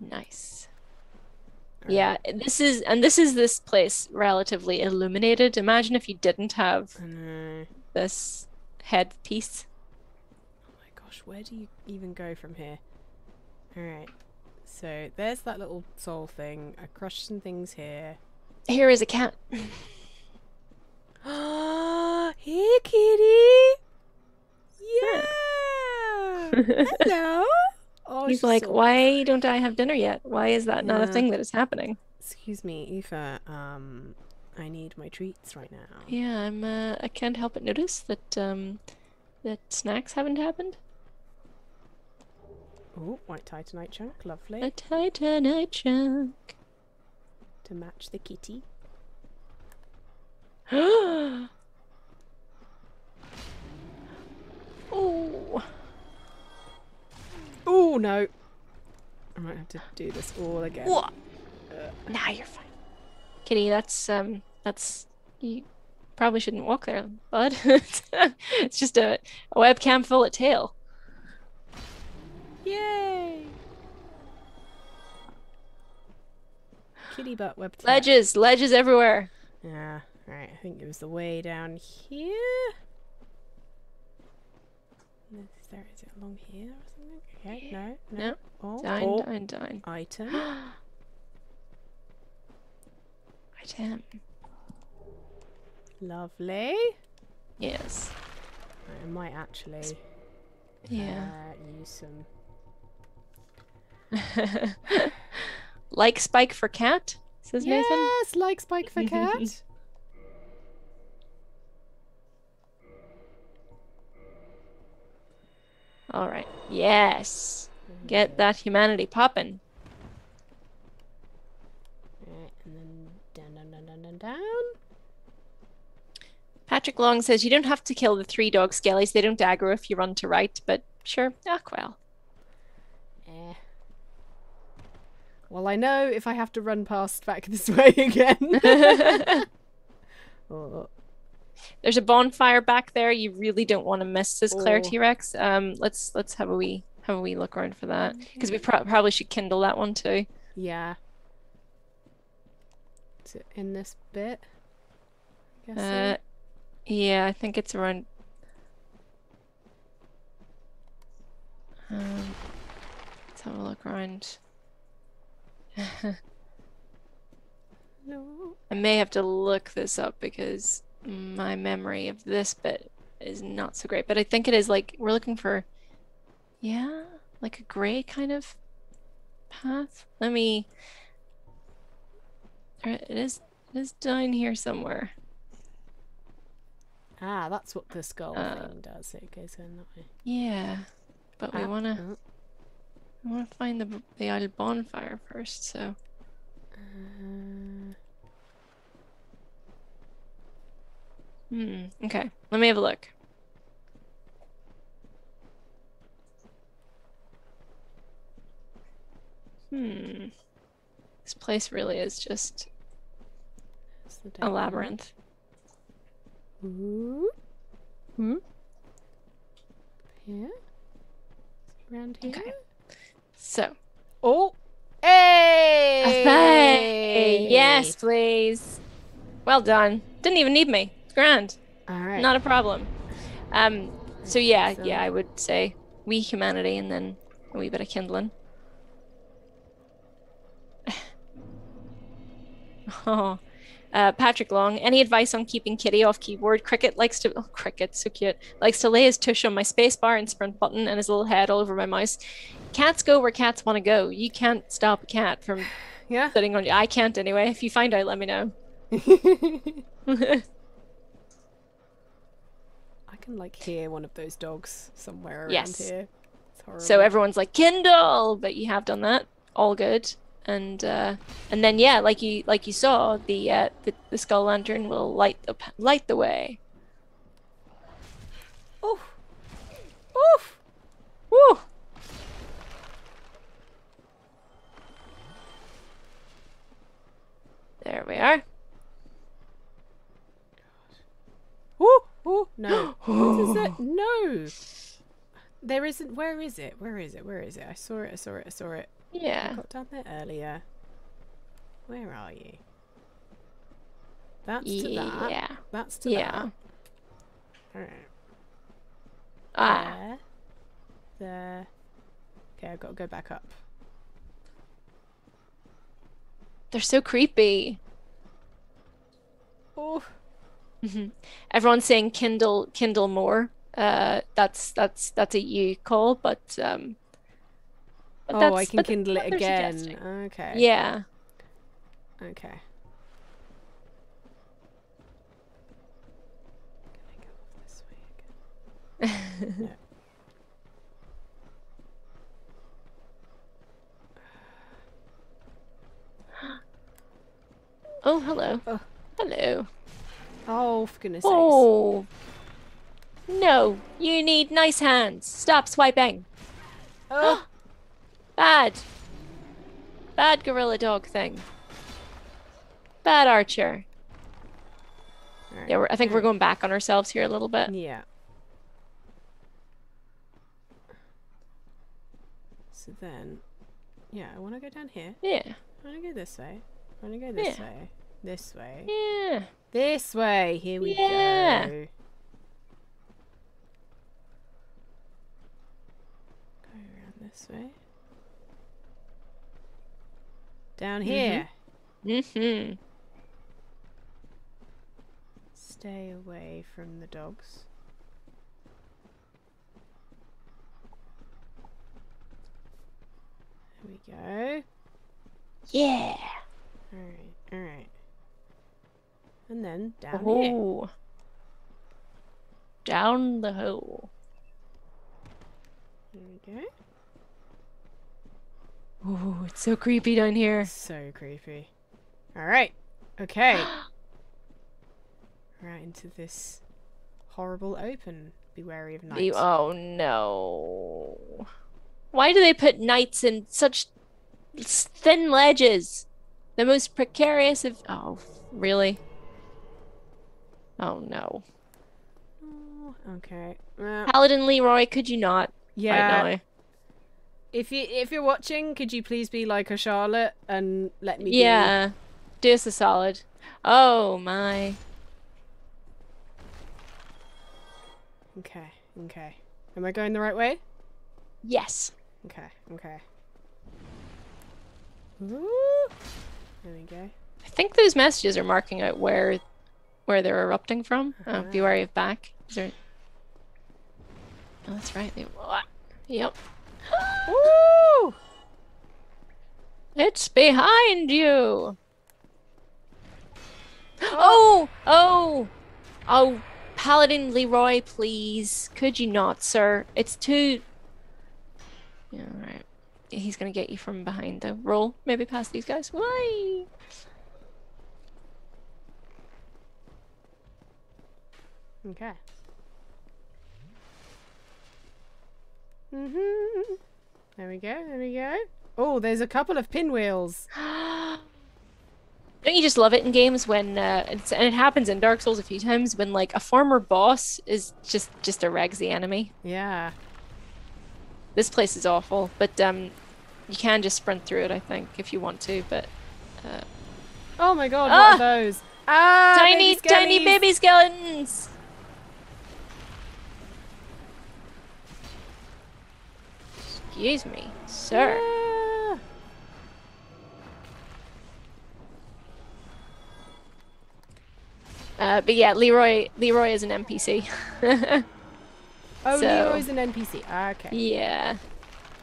[SPEAKER 2] Nice. Yeah, this is and this is this place relatively illuminated. Imagine if you didn't have this headpiece.
[SPEAKER 1] Oh my gosh, where do you even go from here? Alright. So there's that little soul thing. I crushed some things here.
[SPEAKER 2] Here is a cat.
[SPEAKER 1] hey kitty! Yeah! Hello! Oh,
[SPEAKER 2] He's like,
[SPEAKER 1] so-
[SPEAKER 2] why don't I have dinner yet? Why is that not a thing that is happening?
[SPEAKER 1] Excuse me, Aoife. Um, I need my treats right now.
[SPEAKER 2] Yeah, I'm. Uh, I can't help but notice that um, that snacks haven't happened.
[SPEAKER 1] Oh, white titanite chunk, lovely.
[SPEAKER 2] A titanite chunk.
[SPEAKER 1] to match the kitty.
[SPEAKER 2] oh.
[SPEAKER 1] Oh no! I might have to do this all again.
[SPEAKER 2] Wha- Nah, you're fine. Kitty, that's um, that's you probably shouldn't walk there, bud. it's just a, a webcam full of tail.
[SPEAKER 1] Yay! Kitty butt web tap.
[SPEAKER 2] Ledges, ledges everywhere.
[SPEAKER 1] Yeah, right. I think it was the way down here. Is there? Is it along here or something? Okay, no, no.
[SPEAKER 2] No.
[SPEAKER 1] Oh,
[SPEAKER 2] Down,
[SPEAKER 1] oh,
[SPEAKER 2] down, down.
[SPEAKER 1] item.
[SPEAKER 2] Item.
[SPEAKER 1] Lovely.
[SPEAKER 2] Yes.
[SPEAKER 1] I might actually
[SPEAKER 2] Yeah.
[SPEAKER 1] uh, use some.
[SPEAKER 2] like Spike for cat, says Nathan.
[SPEAKER 1] Yes, like Spike for Cat.
[SPEAKER 2] All right. Yes. Get that humanity popping.
[SPEAKER 1] Right, and then down, down, down, down, down, down.
[SPEAKER 2] Patrick Long says you don't have to kill the three dog skellies. They don't aggro if you run to right, but sure. Ah, well.
[SPEAKER 1] Eh. Well, I know if I have to run past back this way again. oh,
[SPEAKER 2] There's a bonfire back there. You really don't want to miss this Claire
[SPEAKER 1] Oh.
[SPEAKER 2] T-Rex. Um, let's let's have a wee have a wee look around for that because we pro- probably should kindle that one too.
[SPEAKER 1] yeah. Is it in this bit? guessing.
[SPEAKER 2] Uh, yeah, I think it's around. Um, let's have a look around.
[SPEAKER 1] no.
[SPEAKER 2] I may have to look this up because my memory of this bit is not so great. But I think it is like we're looking for, yeah, like a gray kind of path. Let me. It is. It is down here somewhere.
[SPEAKER 1] Ah, that's what the skull
[SPEAKER 2] Uh,
[SPEAKER 1] thing does. It goes in that way.
[SPEAKER 2] Yeah, but we
[SPEAKER 1] Ah,
[SPEAKER 2] wanna.
[SPEAKER 1] oh.
[SPEAKER 2] I wanna find the the idle bonfire first. So.
[SPEAKER 1] Uh,
[SPEAKER 2] Hmm. Okay. Let me have a look. Hmm. This place really is just a labyrinth.
[SPEAKER 1] Ooh. Hmm. Here. Around here.
[SPEAKER 2] Okay. So.
[SPEAKER 1] Oh. Hey.
[SPEAKER 2] Hey! Yes, please. Well done. Didn't even need me. Grand.
[SPEAKER 1] All right.
[SPEAKER 2] Not a problem. Um. So yeah,
[SPEAKER 1] So-
[SPEAKER 2] yeah, I would say we humanity, and then a wee bit of kindling. oh. Uh, Patrick Long, any advice on keeping Kitty off keyboard? Cricket likes to, oh, Cricket, so cute, likes to lay his tush on my spacebar and sprint button and his little head all over my mouse. Cats go where cats want to go. You can't stop a cat from
[SPEAKER 1] yeah.
[SPEAKER 2] sitting on you. I can't anyway. If you find out, let me know.
[SPEAKER 1] Can like hear one of those dogs somewhere around
[SPEAKER 2] Yes.
[SPEAKER 1] here.
[SPEAKER 2] So everyone's like Kindle, but you have done that. All good. And uh, and then yeah, like you like you saw, the uh, the, the skull lantern will light the light the way.
[SPEAKER 1] Oof. Oof.
[SPEAKER 2] Woo! There we are.
[SPEAKER 1] Ooh. Ooh. No. what is it? No. There isn't. Where is it? Where is it? Where is it? I saw it. I saw it. I saw it. Yeah. I
[SPEAKER 2] Yeah.
[SPEAKER 1] got down there earlier. Where are you? That's to that.
[SPEAKER 2] Yeah.
[SPEAKER 1] That's to
[SPEAKER 2] Yeah.
[SPEAKER 1] that. Alright.
[SPEAKER 2] Ah.
[SPEAKER 1] There. There. Okay, I've got to go back up.
[SPEAKER 2] They're so creepy.
[SPEAKER 1] Oh.
[SPEAKER 2] Everyone's saying Kindle Kindle more. Uh, that's that's that's a you call, but um. but
[SPEAKER 1] Oh, I
[SPEAKER 2] that's-
[SPEAKER 1] can kindle it again. Okay.
[SPEAKER 2] Yeah.
[SPEAKER 1] Okay. Can I go off this way again? No.
[SPEAKER 2] Oh, hello.
[SPEAKER 1] Oh.
[SPEAKER 2] Hello.
[SPEAKER 1] Oh, for goodness sakes.
[SPEAKER 2] Oh. No, you need nice hands. Stop swiping.
[SPEAKER 1] Oh.
[SPEAKER 2] Bad. Bad gorilla dog thing. Bad archer.
[SPEAKER 1] Alright,
[SPEAKER 2] Yeah, we're, I think we're going back on ourselves here a little bit.
[SPEAKER 1] Yeah. So then, yeah, I want to go down here.
[SPEAKER 2] Yeah.
[SPEAKER 1] I want to go this way. I want to go this
[SPEAKER 2] Yeah.
[SPEAKER 1] way. This way.
[SPEAKER 2] Yeah.
[SPEAKER 1] This way. Here we
[SPEAKER 2] Yeah.
[SPEAKER 1] go. Go around this way. Down here.
[SPEAKER 2] Mm-hmm.
[SPEAKER 1] Stay away from the dogs. There we go.
[SPEAKER 2] Yeah.
[SPEAKER 1] Alright, alright. And then down oh. here.
[SPEAKER 2] Oh. Down the hole.
[SPEAKER 1] There we go.
[SPEAKER 2] Oh, it's so creepy down here.
[SPEAKER 1] So creepy. Alright. Okay. right into this horrible open. Be wary of night.
[SPEAKER 2] You- oh no. Why do they put knights in such thin ledges? The most precarious of. Oh, really? Oh no.
[SPEAKER 1] Oh, okay. Well,
[SPEAKER 2] Paladin Leroy, could you not?
[SPEAKER 1] yeah. If you if you're watching, could you please be like a Charlotte and let me? be-
[SPEAKER 2] Yeah. Do us a solid. Oh my.
[SPEAKER 1] Okay. Okay. Am I going the right way?
[SPEAKER 2] Yes.
[SPEAKER 1] Okay. Okay. Ooh. There we go.
[SPEAKER 2] I think those messages are marking out where where they're erupting from. Uh, be wary of back. Is there... Oh, that's right. They... Yep.
[SPEAKER 1] Woo!
[SPEAKER 2] It's behind you. Oh, oh, oh, Paladin Leroy, please. Could you not, sir? It's too. Yeah, all right. He's gonna get you from behind though. Roll, maybe past these guys. Why?
[SPEAKER 1] Okay. Mm-hmm. There we go. There we go. Oh, there's a couple of pinwheels.
[SPEAKER 2] Don't you just love it in games when, uh, it's, and it happens in Dark Souls a few times when like a former boss is just just a the enemy.
[SPEAKER 1] Yeah.
[SPEAKER 2] This place is awful, but um, you can just sprint through it, I think, if you want to. But
[SPEAKER 1] Oh my god,
[SPEAKER 2] Ah!
[SPEAKER 1] what are those? Ah,
[SPEAKER 2] tiny,
[SPEAKER 1] baby
[SPEAKER 2] tiny baby skeletons. Excuse me, sir.
[SPEAKER 1] Ah.
[SPEAKER 2] Uh, but yeah, Leroy, Leroy is an NPC.
[SPEAKER 1] Oh,
[SPEAKER 2] So-
[SPEAKER 1] Leroy's an NPC. Ah, okay.
[SPEAKER 2] yeah,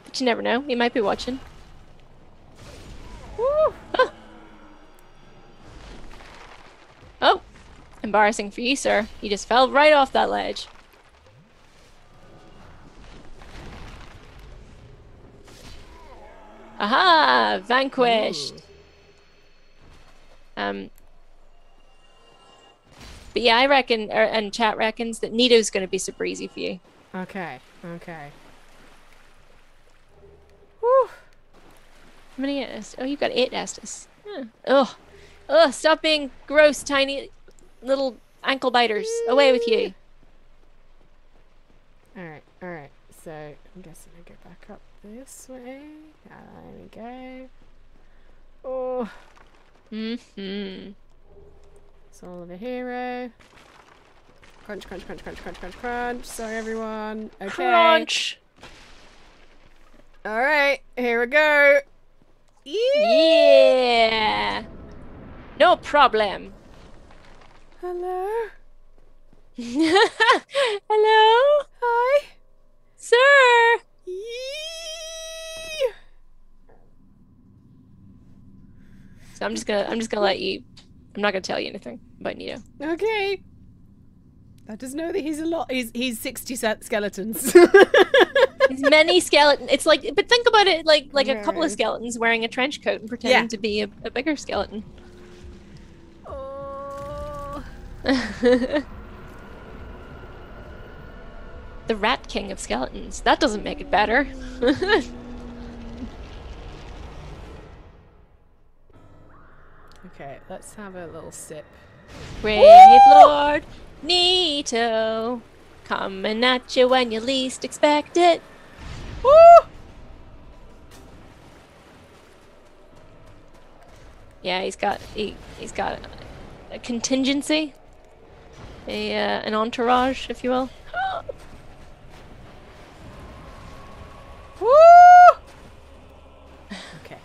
[SPEAKER 2] but you never know. He might be watching.
[SPEAKER 1] Woo.
[SPEAKER 2] Oh, embarrassing for you, sir. You just fell right off that ledge. Aha! Vanquished. Um. But yeah, I reckon, er, and chat reckons that Nito's going to be super easy for you.
[SPEAKER 1] Okay. Okay. Woo.
[SPEAKER 2] How many Estus? Oh, you've got eight Estus. Huh. Ugh. Ugh, stop being gross, tiny little ankle biters. Away with you.
[SPEAKER 1] All right. All right. So I'm guessing I go back up this way. Ah, there we go. Oh,
[SPEAKER 2] Mm-hmm.
[SPEAKER 1] Soul of a hero. Crunch, crunch, crunch, crunch, crunch, crunch, crunch. Sorry, everyone. Okay.
[SPEAKER 2] Crunch.
[SPEAKER 1] All right. Here we go. Yee!
[SPEAKER 2] Yeah. No problem.
[SPEAKER 1] Hello.
[SPEAKER 2] Hello,
[SPEAKER 1] Hi.
[SPEAKER 2] sir.
[SPEAKER 1] Yee!
[SPEAKER 2] So I'm just gonna I'm just gonna let you. I'm not gonna tell you anything about Nito.
[SPEAKER 1] Okay. That does know that he's a lot. He's he's sixty skeletons.
[SPEAKER 2] These many skeleton. It's like, but think about it like like a couple of skeletons wearing a trench coat and pretending
[SPEAKER 1] Yeah.
[SPEAKER 2] to be a, a bigger skeleton.
[SPEAKER 1] oh.
[SPEAKER 2] the Rat King of skeletons. That doesn't make it better.
[SPEAKER 1] Okay, let's have a little sip.
[SPEAKER 2] Brave Lord Nito, coming at you when you least expect it.
[SPEAKER 1] Woo!
[SPEAKER 2] Yeah, he's got he he's got a, a contingency, a uh, an entourage, if you will.
[SPEAKER 1] Woo! Okay.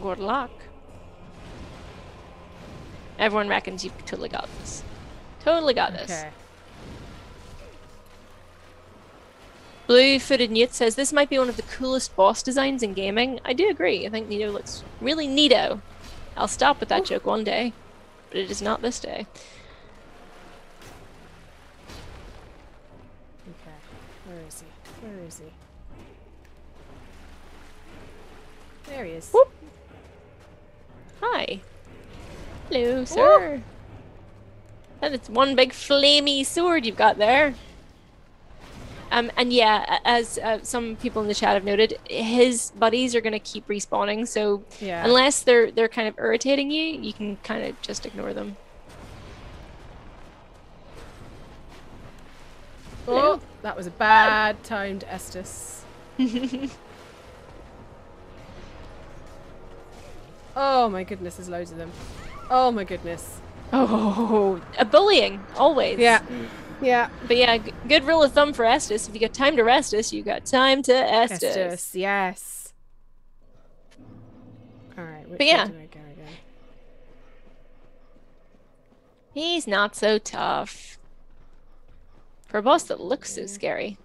[SPEAKER 2] Good luck. Everyone reckons you've totally got this. Totally got this.
[SPEAKER 1] Okay.
[SPEAKER 2] Blue Footed Newt says this might be one of the coolest boss designs in gaming. I do agree. I think Nito looks really neato. I'll stop with that joke one day, but it is not this day.
[SPEAKER 1] Okay. Where is he? Where is he? There he is.
[SPEAKER 2] Whoop. Hi. Hello, sir. And it's one big flamey sword you've got there. Um, and yeah, as uh, some people in the chat have noted, his buddies are going to keep respawning. So
[SPEAKER 1] Yeah.
[SPEAKER 2] unless they're they're kind of irritating you, you can kind of just ignore them.
[SPEAKER 1] Oh, that was a bad timed Estus. Oh my goodness, there's loads of them. Oh my goodness.
[SPEAKER 2] Oh, a bullying always.
[SPEAKER 1] Yeah. Yeah.
[SPEAKER 2] But yeah, g- good rule of thumb for Estus: if you got time to Restus, you got time to Estus.
[SPEAKER 1] Estus, yes. Alright, which
[SPEAKER 2] But yeah.
[SPEAKER 1] do I go again?
[SPEAKER 2] He's not so tough. For a boss that looks so scary.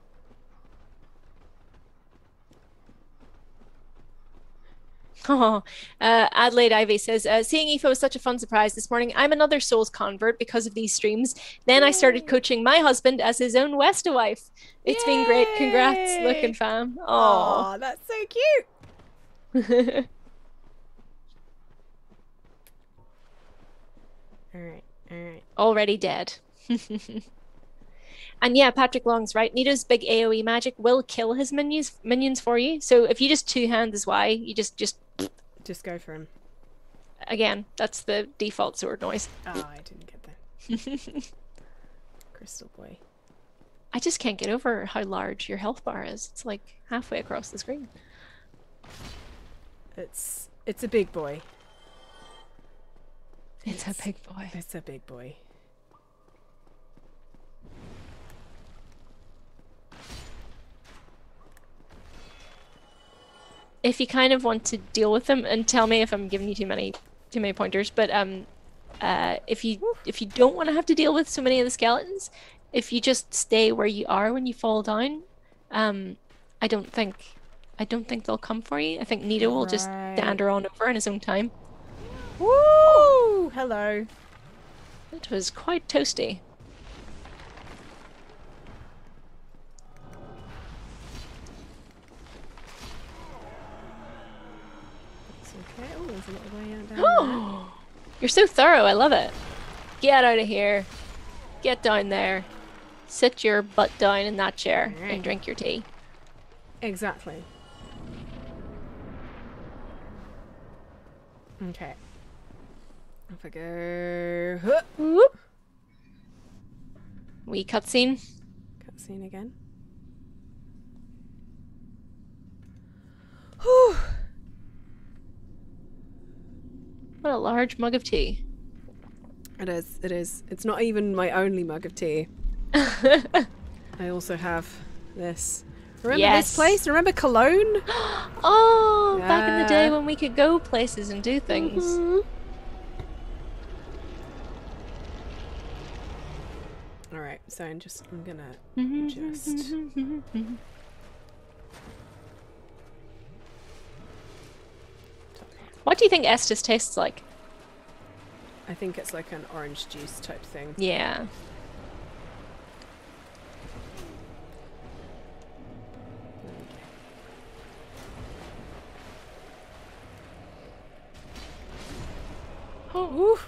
[SPEAKER 2] Oh, uh, Adelaide Ivy says, uh, seeing Aoife was such a fun surprise this morning. I'm another Souls convert because of these streams. Then I started coaching my husband as his own Westa wife. It's been great. Congrats,
[SPEAKER 1] Yay!
[SPEAKER 2] looking fam. Oh.
[SPEAKER 1] That's so cute. Alright, alright.
[SPEAKER 2] Already dead. and yeah, Patrick Long's right. Nito's big AoE magic will kill his minions minions for you. So if you just two hand his why you just just
[SPEAKER 1] Just go for him.
[SPEAKER 2] again, that's the default sword noise.
[SPEAKER 1] Oh, I didn't get that. Crystal boy.
[SPEAKER 2] I just can't get over how large your health bar is. It's like halfway across the screen.
[SPEAKER 1] It's it's a big boy.
[SPEAKER 2] It's a big boy.
[SPEAKER 1] It's a big boy.
[SPEAKER 2] If you kind of want to deal with them, and tell me if I'm giving you too many too many pointers, but um, uh, if you if you don't want to have to deal with so many of the skeletons, if you just stay where you are when you fall down, um, I don't think I don't think they'll come for you. I think Nito will just
[SPEAKER 1] Right.
[SPEAKER 2] dander on over in his own time.
[SPEAKER 1] Woo! Hello.
[SPEAKER 2] It was quite toasty.
[SPEAKER 1] Oh, there's a little way out down there.
[SPEAKER 2] You're so thorough. I love it. Get out of here. Get down there. Sit your butt down in that chair and drink your tea.
[SPEAKER 1] Exactly. Okay. Off I go.
[SPEAKER 2] Whoop. Wee cutscene.
[SPEAKER 1] Cutscene again. Whew.
[SPEAKER 2] What a large mug of tea.
[SPEAKER 1] It is. It is. It's not even my only mug of tea. I also have this. Remember
[SPEAKER 2] Yes.
[SPEAKER 1] this place? Remember Cologne?
[SPEAKER 2] Oh, back in the day when we could go places and do things. Mm-hmm.
[SPEAKER 1] All right. So I'm just. I'm gonna mm-hmm. just.
[SPEAKER 2] What do you think Estus tastes like?
[SPEAKER 1] I think it's like an orange juice type thing.
[SPEAKER 2] Yeah.
[SPEAKER 1] Oh.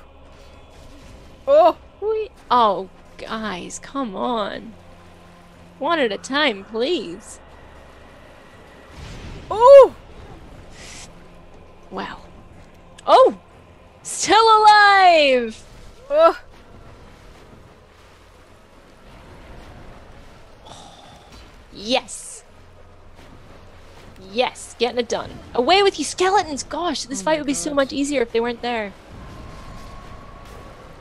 [SPEAKER 1] Oh.
[SPEAKER 2] We- oh, guys, come on. One at a time, please.
[SPEAKER 1] Oh.
[SPEAKER 2] Wow. Oh! Still alive!
[SPEAKER 1] Oh.
[SPEAKER 2] Yes! Yes, getting it done. Away with you, skeletons! Gosh, this fight would be so much easier if they weren't there.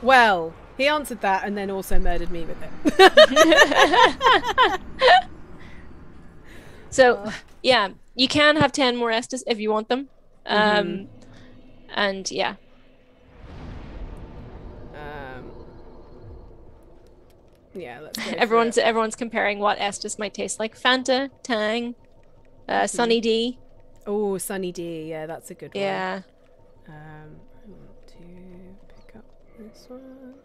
[SPEAKER 1] Well, he answered that and then also murdered me with it.
[SPEAKER 2] So, yeah, you can have 10 more Estus if you want them. Um, And yeah,
[SPEAKER 1] um. Yeah. Let's
[SPEAKER 2] everyone's everyone's comparing what Estus might taste like. Fanta, Tang, uh, Sunny D.
[SPEAKER 1] Oh, Sunny D. Yeah, that's a good one.
[SPEAKER 2] Yeah.
[SPEAKER 1] Um, I want to pick up this one.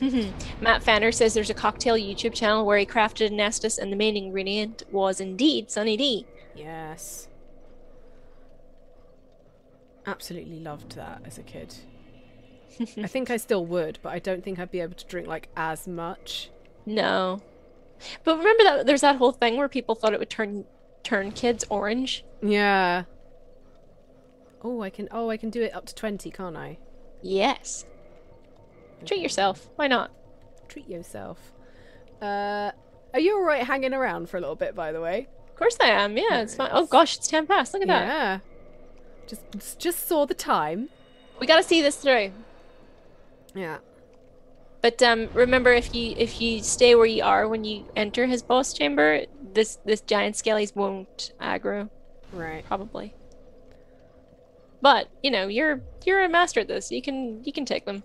[SPEAKER 2] Matt Fanner says there's a cocktail YouTube channel where he crafted an and the main ingredient was indeed Sunny D.
[SPEAKER 1] Yes. Absolutely loved that as a kid. I think I still would, but I don't think I'd be able to drink like as much.
[SPEAKER 2] No. But remember that there's that whole thing where people thought it would turn turn kids orange.
[SPEAKER 1] Yeah. Oh, I can. Oh, I can do it up to twenty, can't I?
[SPEAKER 2] Yes. Treat yourself. Why not?
[SPEAKER 1] Treat yourself. Uh, Are you all right hanging around for a little bit, by the way?
[SPEAKER 2] Of course I am. Yeah, it's fine. Oh gosh, it's ten past. Look at that.
[SPEAKER 1] Yeah. Just just saw the time.
[SPEAKER 2] We got to see this through.
[SPEAKER 1] Yeah.
[SPEAKER 2] But um, remember, if you if you stay where you are when you enter his boss chamber, this this giant skellies won't aggro
[SPEAKER 1] Right.
[SPEAKER 2] probably. But you know, you're you're a master at this. You can you can take them.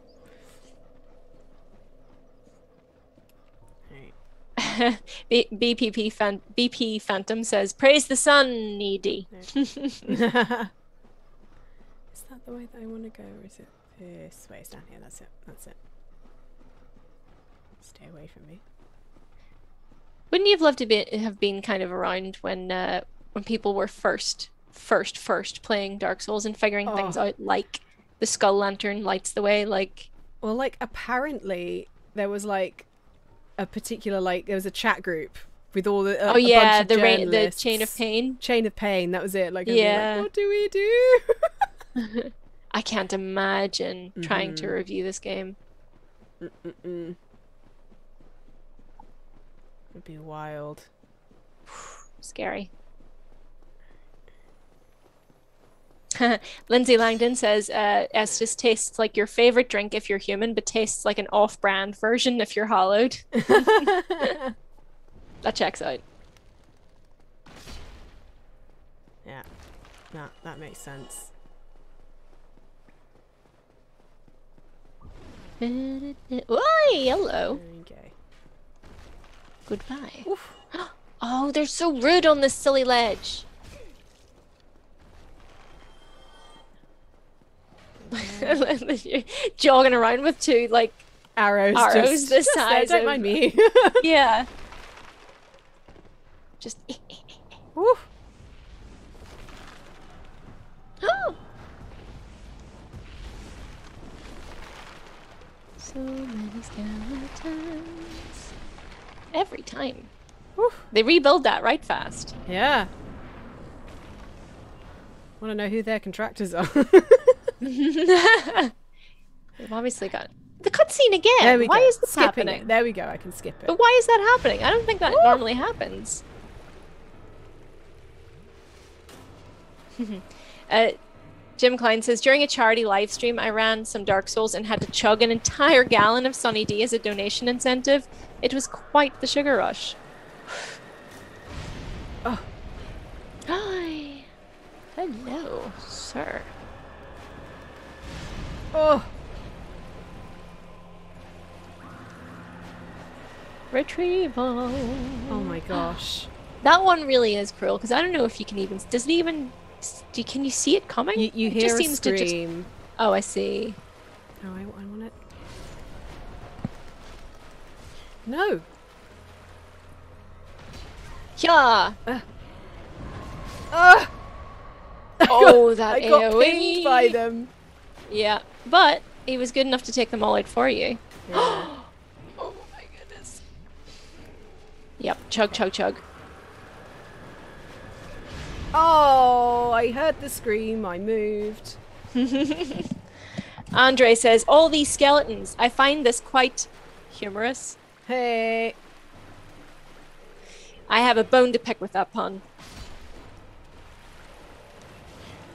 [SPEAKER 1] Right.
[SPEAKER 2] B- BPP fan- BP Phantom says, "Praise the sun, needy."
[SPEAKER 1] is that the way that I want to go, or is it this way? It's down here. That's it. That's it. Stay away from me.
[SPEAKER 2] Wouldn't you have loved to be have been kind of around when uh, when people were first first first playing Dark Souls and figuring things
[SPEAKER 1] Oh.
[SPEAKER 2] out, like the Skull Lantern lights the way, like
[SPEAKER 1] Well, like apparently there was like a particular like there was a chat group with all the uh,
[SPEAKER 2] oh yeah, the the chain of pain.
[SPEAKER 1] Chain of pain. That was it. Like,
[SPEAKER 2] Yeah.
[SPEAKER 1] like, what do we do?
[SPEAKER 2] I can't imagine trying to
[SPEAKER 1] Mhm.
[SPEAKER 2] review this game.
[SPEAKER 1] Mm-mm. It'd be wild.
[SPEAKER 2] Scary. Lindsay Langdon says, uh, Estus tastes like your favorite drink if you're human, but tastes like an off brand version if you're hollowed. That checks out.
[SPEAKER 1] yeah. That that makes sense.
[SPEAKER 2] Oi, hello.
[SPEAKER 1] Go.
[SPEAKER 2] Goodbye.
[SPEAKER 1] Oof.
[SPEAKER 2] Oh, they're so rude on this silly ledge. You're jogging around with two, like,
[SPEAKER 1] Arrows.
[SPEAKER 2] Arrows
[SPEAKER 1] just,
[SPEAKER 2] the
[SPEAKER 1] just there,
[SPEAKER 2] size
[SPEAKER 1] Don't
[SPEAKER 2] of-
[SPEAKER 1] mind me.
[SPEAKER 2] yeah. Just.
[SPEAKER 1] Eh, eh, eh, Oof.
[SPEAKER 2] so many skeletons. Every time.
[SPEAKER 1] Oof.
[SPEAKER 2] They rebuild that right fast.
[SPEAKER 1] Yeah. Want to know who their contractors are?
[SPEAKER 2] They've obviously got the cutscene again.
[SPEAKER 1] there we
[SPEAKER 2] why
[SPEAKER 1] go.
[SPEAKER 2] is this
[SPEAKER 1] Skipping
[SPEAKER 2] happening?
[SPEAKER 1] It. There we go. I can skip it.
[SPEAKER 2] But why is that happening? I don't think that normally happens. uh, Jim Klein says during a charity live stream, I ran some Dark Souls and had to chug an entire gallon of Sunny D as a donation incentive. It was quite the sugar rush.
[SPEAKER 1] Oh.
[SPEAKER 2] Hi. Hello, sir.
[SPEAKER 1] Oh.
[SPEAKER 2] Retrieval.
[SPEAKER 1] Oh my gosh.
[SPEAKER 2] That one really is cruel because I don't know if you can even. Does it even? Do, can you see it coming?
[SPEAKER 1] You, you
[SPEAKER 2] It
[SPEAKER 1] hear
[SPEAKER 2] just
[SPEAKER 1] a
[SPEAKER 2] seems to just-
[SPEAKER 1] scream.
[SPEAKER 2] Oh, I see.
[SPEAKER 1] Oh, I, I want it. No.
[SPEAKER 2] Yeah.
[SPEAKER 1] Ah!
[SPEAKER 2] Oh, that
[SPEAKER 1] I got
[SPEAKER 2] AoE.
[SPEAKER 1] pinned by them.
[SPEAKER 2] Yeah, but he was good enough to take them all out for you.
[SPEAKER 1] Yeah.
[SPEAKER 2] Oh my goodness. Yep. Chug, chug, chug.
[SPEAKER 1] Oh, I heard the scream. I moved.
[SPEAKER 2] Andre says, "All these skeletons. I find this quite humorous.
[SPEAKER 1] Hey.
[SPEAKER 2] I have a bone to pick with that pun."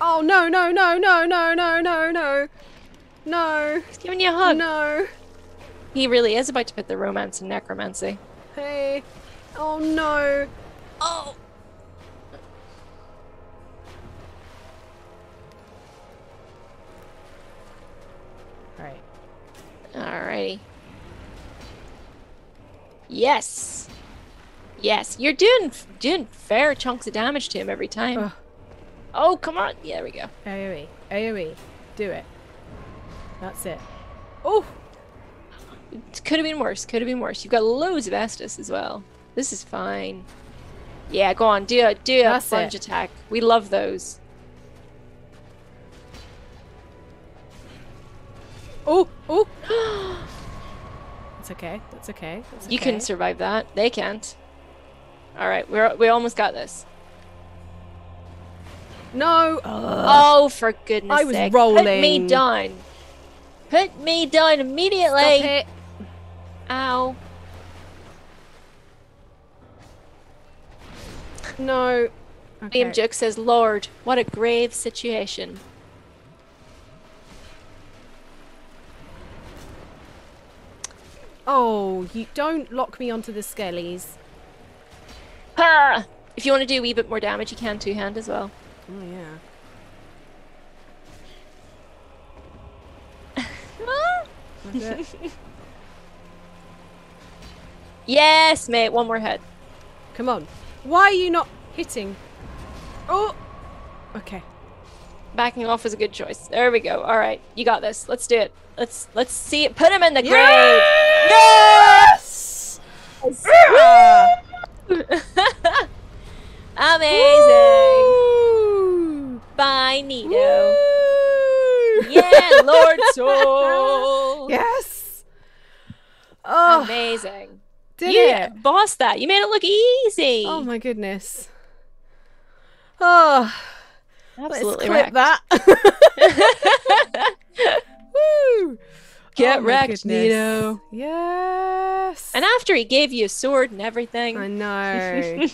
[SPEAKER 1] Oh no no no no no no no no no
[SPEAKER 2] He's giving you a hug.
[SPEAKER 1] no.
[SPEAKER 2] He really is about to put the romance in necromancy.
[SPEAKER 1] Hey. Oh no.
[SPEAKER 2] Oh. Alrighty. Yes. Yes, you're doing doing fair chunks of damage to him every time.
[SPEAKER 1] Ugh.
[SPEAKER 2] Oh, come on. Yeah, there we go.
[SPEAKER 1] AoE. AoE. Do it. That's it. Oh.
[SPEAKER 2] It could have been worse. Could have been worse. You've got loads of Estus as well. This is fine. Yeah, go on. Do a do a
[SPEAKER 1] That's
[SPEAKER 2] plunge
[SPEAKER 1] it.
[SPEAKER 2] attack. We love those.
[SPEAKER 1] Oh. Oh. It's okay. That's okay. That's okay.
[SPEAKER 2] You can survive that. They can't. All right, we're we almost got this.
[SPEAKER 1] No. Ugh.
[SPEAKER 2] Oh, for goodness
[SPEAKER 1] I was
[SPEAKER 2] sake! Put me down. Put me down immediately.
[SPEAKER 1] Stop it.
[SPEAKER 2] Ow.
[SPEAKER 1] No. Okay.
[SPEAKER 2] Liam says, Lord, what a grave situation.
[SPEAKER 1] Oh, you don't lock me onto the skellies.
[SPEAKER 2] If you want to do a wee bit more damage, you can two hand as well.
[SPEAKER 1] Oh yeah.
[SPEAKER 2] Yes, mate, one more head.
[SPEAKER 1] Come on. Why are you not hitting? Oh. Okay.
[SPEAKER 2] Backing off was a good choice. There we go. All right, you got this. Let's do it. Let's let's see it. Put him in the
[SPEAKER 1] grave. Yes!
[SPEAKER 2] Grave. Amazing.
[SPEAKER 1] Woo!
[SPEAKER 2] Bye, Nito.
[SPEAKER 1] Woo!
[SPEAKER 2] Yeah, Lord Soul.
[SPEAKER 1] Yes. Oh,
[SPEAKER 2] Amazing.
[SPEAKER 1] did
[SPEAKER 2] you
[SPEAKER 1] it?
[SPEAKER 2] bossed that. You made it look easy.
[SPEAKER 1] Oh my goodness. Oh,
[SPEAKER 2] Absolutely
[SPEAKER 1] let's clip
[SPEAKER 2] wrecked.
[SPEAKER 1] that. Woo!
[SPEAKER 2] Get
[SPEAKER 1] Oh
[SPEAKER 2] wrecked,
[SPEAKER 1] goodness.
[SPEAKER 2] Nito.
[SPEAKER 1] Yes.
[SPEAKER 2] And after he gave you a sword and everything.
[SPEAKER 1] I know.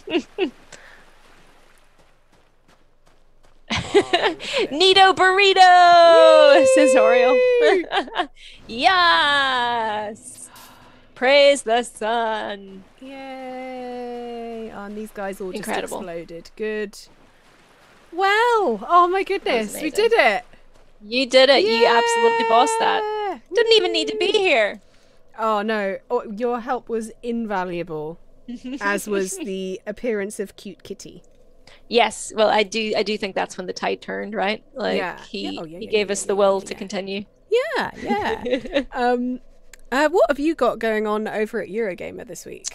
[SPEAKER 2] Nito burrito, says Oriole. Yes. Praise the sun.
[SPEAKER 1] Yay! Oh, and these guys all just exploded. Good. Well, oh my goodness, we did it.
[SPEAKER 2] You did it. You absolutely bossed that. Didn't even need to be here.
[SPEAKER 1] Oh no, oh, your help was invaluable, as was the appearance of cute Kitty.
[SPEAKER 2] Yes. Well, I do. I do think that's when the tide turned, right? Like
[SPEAKER 1] Yeah.
[SPEAKER 2] he
[SPEAKER 1] Yeah. Oh, yeah,
[SPEAKER 2] he
[SPEAKER 1] yeah,
[SPEAKER 2] gave
[SPEAKER 1] yeah,
[SPEAKER 2] us
[SPEAKER 1] yeah,
[SPEAKER 2] the will
[SPEAKER 1] yeah.
[SPEAKER 2] to continue.
[SPEAKER 1] Yeah, yeah. um, uh, what have you got going on over at Eurogamer this week?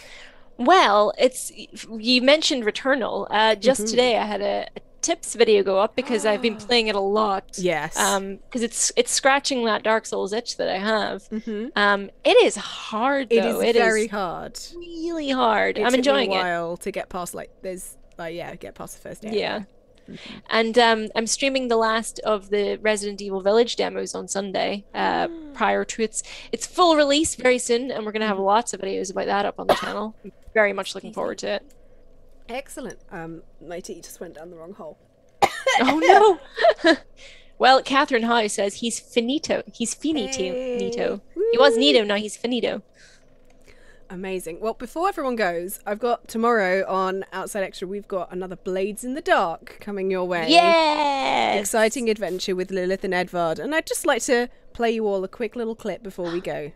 [SPEAKER 2] Well, it's you mentioned Returnal. Uh, just
[SPEAKER 1] Mhm.
[SPEAKER 2] today, I had a, a tips video go up because I've been playing it a lot.
[SPEAKER 1] Yes.
[SPEAKER 2] Um, because it's it's scratching that Dark Souls itch that I have.
[SPEAKER 1] hmm
[SPEAKER 2] Um, it is hard
[SPEAKER 1] It
[SPEAKER 2] though.
[SPEAKER 1] is very hard.
[SPEAKER 2] really hard.
[SPEAKER 1] It
[SPEAKER 2] I'm
[SPEAKER 1] me
[SPEAKER 2] enjoying
[SPEAKER 1] a
[SPEAKER 2] it.
[SPEAKER 1] while to get past like there's like yeah get past the first area.
[SPEAKER 2] Yeah. And um, I'm streaming the last of the Resident Evil Village demos on Sunday, uh, prior to its its full release very soon, and we're gonna have lots of videos about that up on the channel. I'm very much looking forward to it.
[SPEAKER 1] Excellent. Um, my tea just went down the wrong hole.
[SPEAKER 2] Oh no! well, Catherine High says he's finito. He's finito.
[SPEAKER 1] Hey.
[SPEAKER 2] Nito. He was Nito, now he's finito.
[SPEAKER 1] Amazing. Well, before everyone goes, I've got tomorrow on Outside Xtra. We've got another Blades in the Dark coming your way.
[SPEAKER 2] Yes!
[SPEAKER 1] Exciting adventure with Lilith and Edvard, and I'd just like to play you all a quick little clip before we go.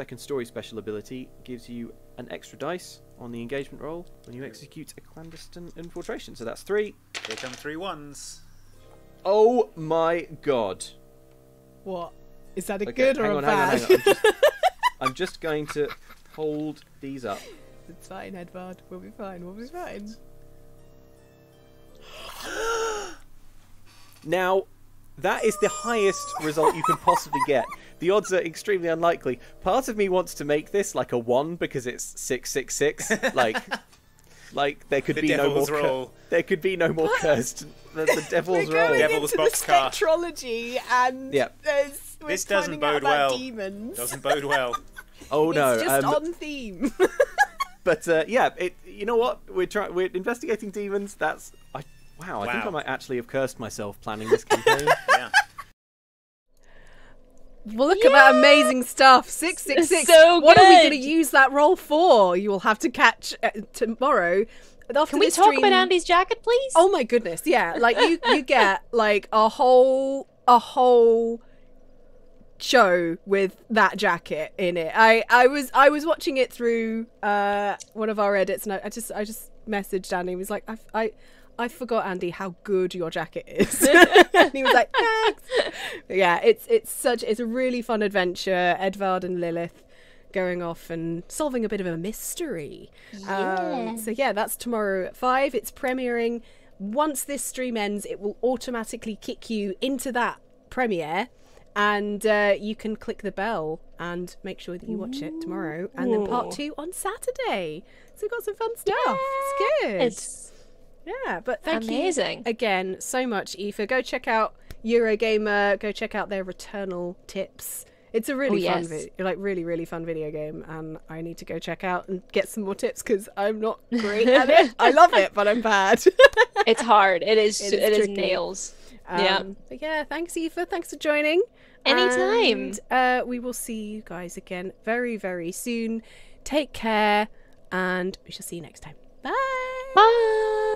[SPEAKER 5] Second story special ability gives you an extra dice on the engagement roll when you execute a clandestine infiltration. So that's three.
[SPEAKER 6] Here come three ones.
[SPEAKER 5] Oh my god.
[SPEAKER 1] What is that a
[SPEAKER 5] Okay,
[SPEAKER 1] good or a
[SPEAKER 5] on,
[SPEAKER 1] bad?
[SPEAKER 5] hang on, hang on. I'm just, I'm just going to hold these up.
[SPEAKER 1] it's fine, Edvard. We'll be fine. We'll be fine.
[SPEAKER 5] Now, that is the highest result you can possibly get. The odds are extremely unlikely. Part of me wants to make this like a one because it's six six six. Like, like there could
[SPEAKER 6] The
[SPEAKER 5] be no more. cur-
[SPEAKER 6] roll.
[SPEAKER 5] there could be no more cursed. The, the devil's
[SPEAKER 1] We're
[SPEAKER 5] roll.
[SPEAKER 1] going
[SPEAKER 6] Devil's
[SPEAKER 1] into
[SPEAKER 6] box
[SPEAKER 1] the
[SPEAKER 6] car.
[SPEAKER 1] spectrology, and
[SPEAKER 5] Yep.
[SPEAKER 1] there's we're
[SPEAKER 6] This doesn't
[SPEAKER 1] finding out
[SPEAKER 6] bode well.
[SPEAKER 1] Demons.
[SPEAKER 6] Doesn't bode well.
[SPEAKER 5] Oh no!
[SPEAKER 1] It's just
[SPEAKER 5] um,
[SPEAKER 1] on theme.
[SPEAKER 5] But uh, yeah, it. You know what? We're trying. We're investigating demons. That's. I. Wow. I think I might actually have cursed myself planning this campaign.
[SPEAKER 6] Yeah.
[SPEAKER 1] Well, look at that amazing stuff. Six six six.
[SPEAKER 2] So
[SPEAKER 1] what are we going to use that roll for? You will have to catch uh, tomorrow. After
[SPEAKER 2] Can we talk
[SPEAKER 1] stream-
[SPEAKER 2] about Andy's jacket, please?
[SPEAKER 1] Oh my goodness! Yeah, like you you get like a whole a whole show with that jacket in it. I I was I was watching it through uh one of our edits, and I, I just I just messaged Andy. and was like, I I. I forgot, Andy, how good your jacket is. and he was like, "Thanks." But yeah, it's it's such it's a really fun adventure. Edvard and Lilith going off and solving a bit of a mystery. Um, so yeah, that's tomorrow at five. It's premiering. Once this stream ends, it will automatically kick you into that premiere, and uh, you can click the bell and make sure that you watch it tomorrow, and then part two on Saturday. So we've got some fun stuff. It's good.
[SPEAKER 2] It's
[SPEAKER 1] Yeah, but thank
[SPEAKER 2] Amazing.
[SPEAKER 1] you again so much, Aoife. Go check out Eurogamer. Go check out their Returnal tips. It's a really
[SPEAKER 2] Oh,
[SPEAKER 1] fun,
[SPEAKER 2] yes.
[SPEAKER 1] vi- like really really fun video game, and I need to go check out and get some more tips because I'm not great at it. I love it, but I'm bad.
[SPEAKER 2] It's hard. It is.
[SPEAKER 1] It
[SPEAKER 2] It
[SPEAKER 1] is
[SPEAKER 2] is,
[SPEAKER 1] tricky.
[SPEAKER 2] nails. yeah.
[SPEAKER 1] Um, but yeah, thanks Aoife. Thanks for joining.
[SPEAKER 2] Anytime.
[SPEAKER 1] And, uh, we will see you guys again very very soon. Take care, and we shall see you next time. Bye.
[SPEAKER 2] Bye.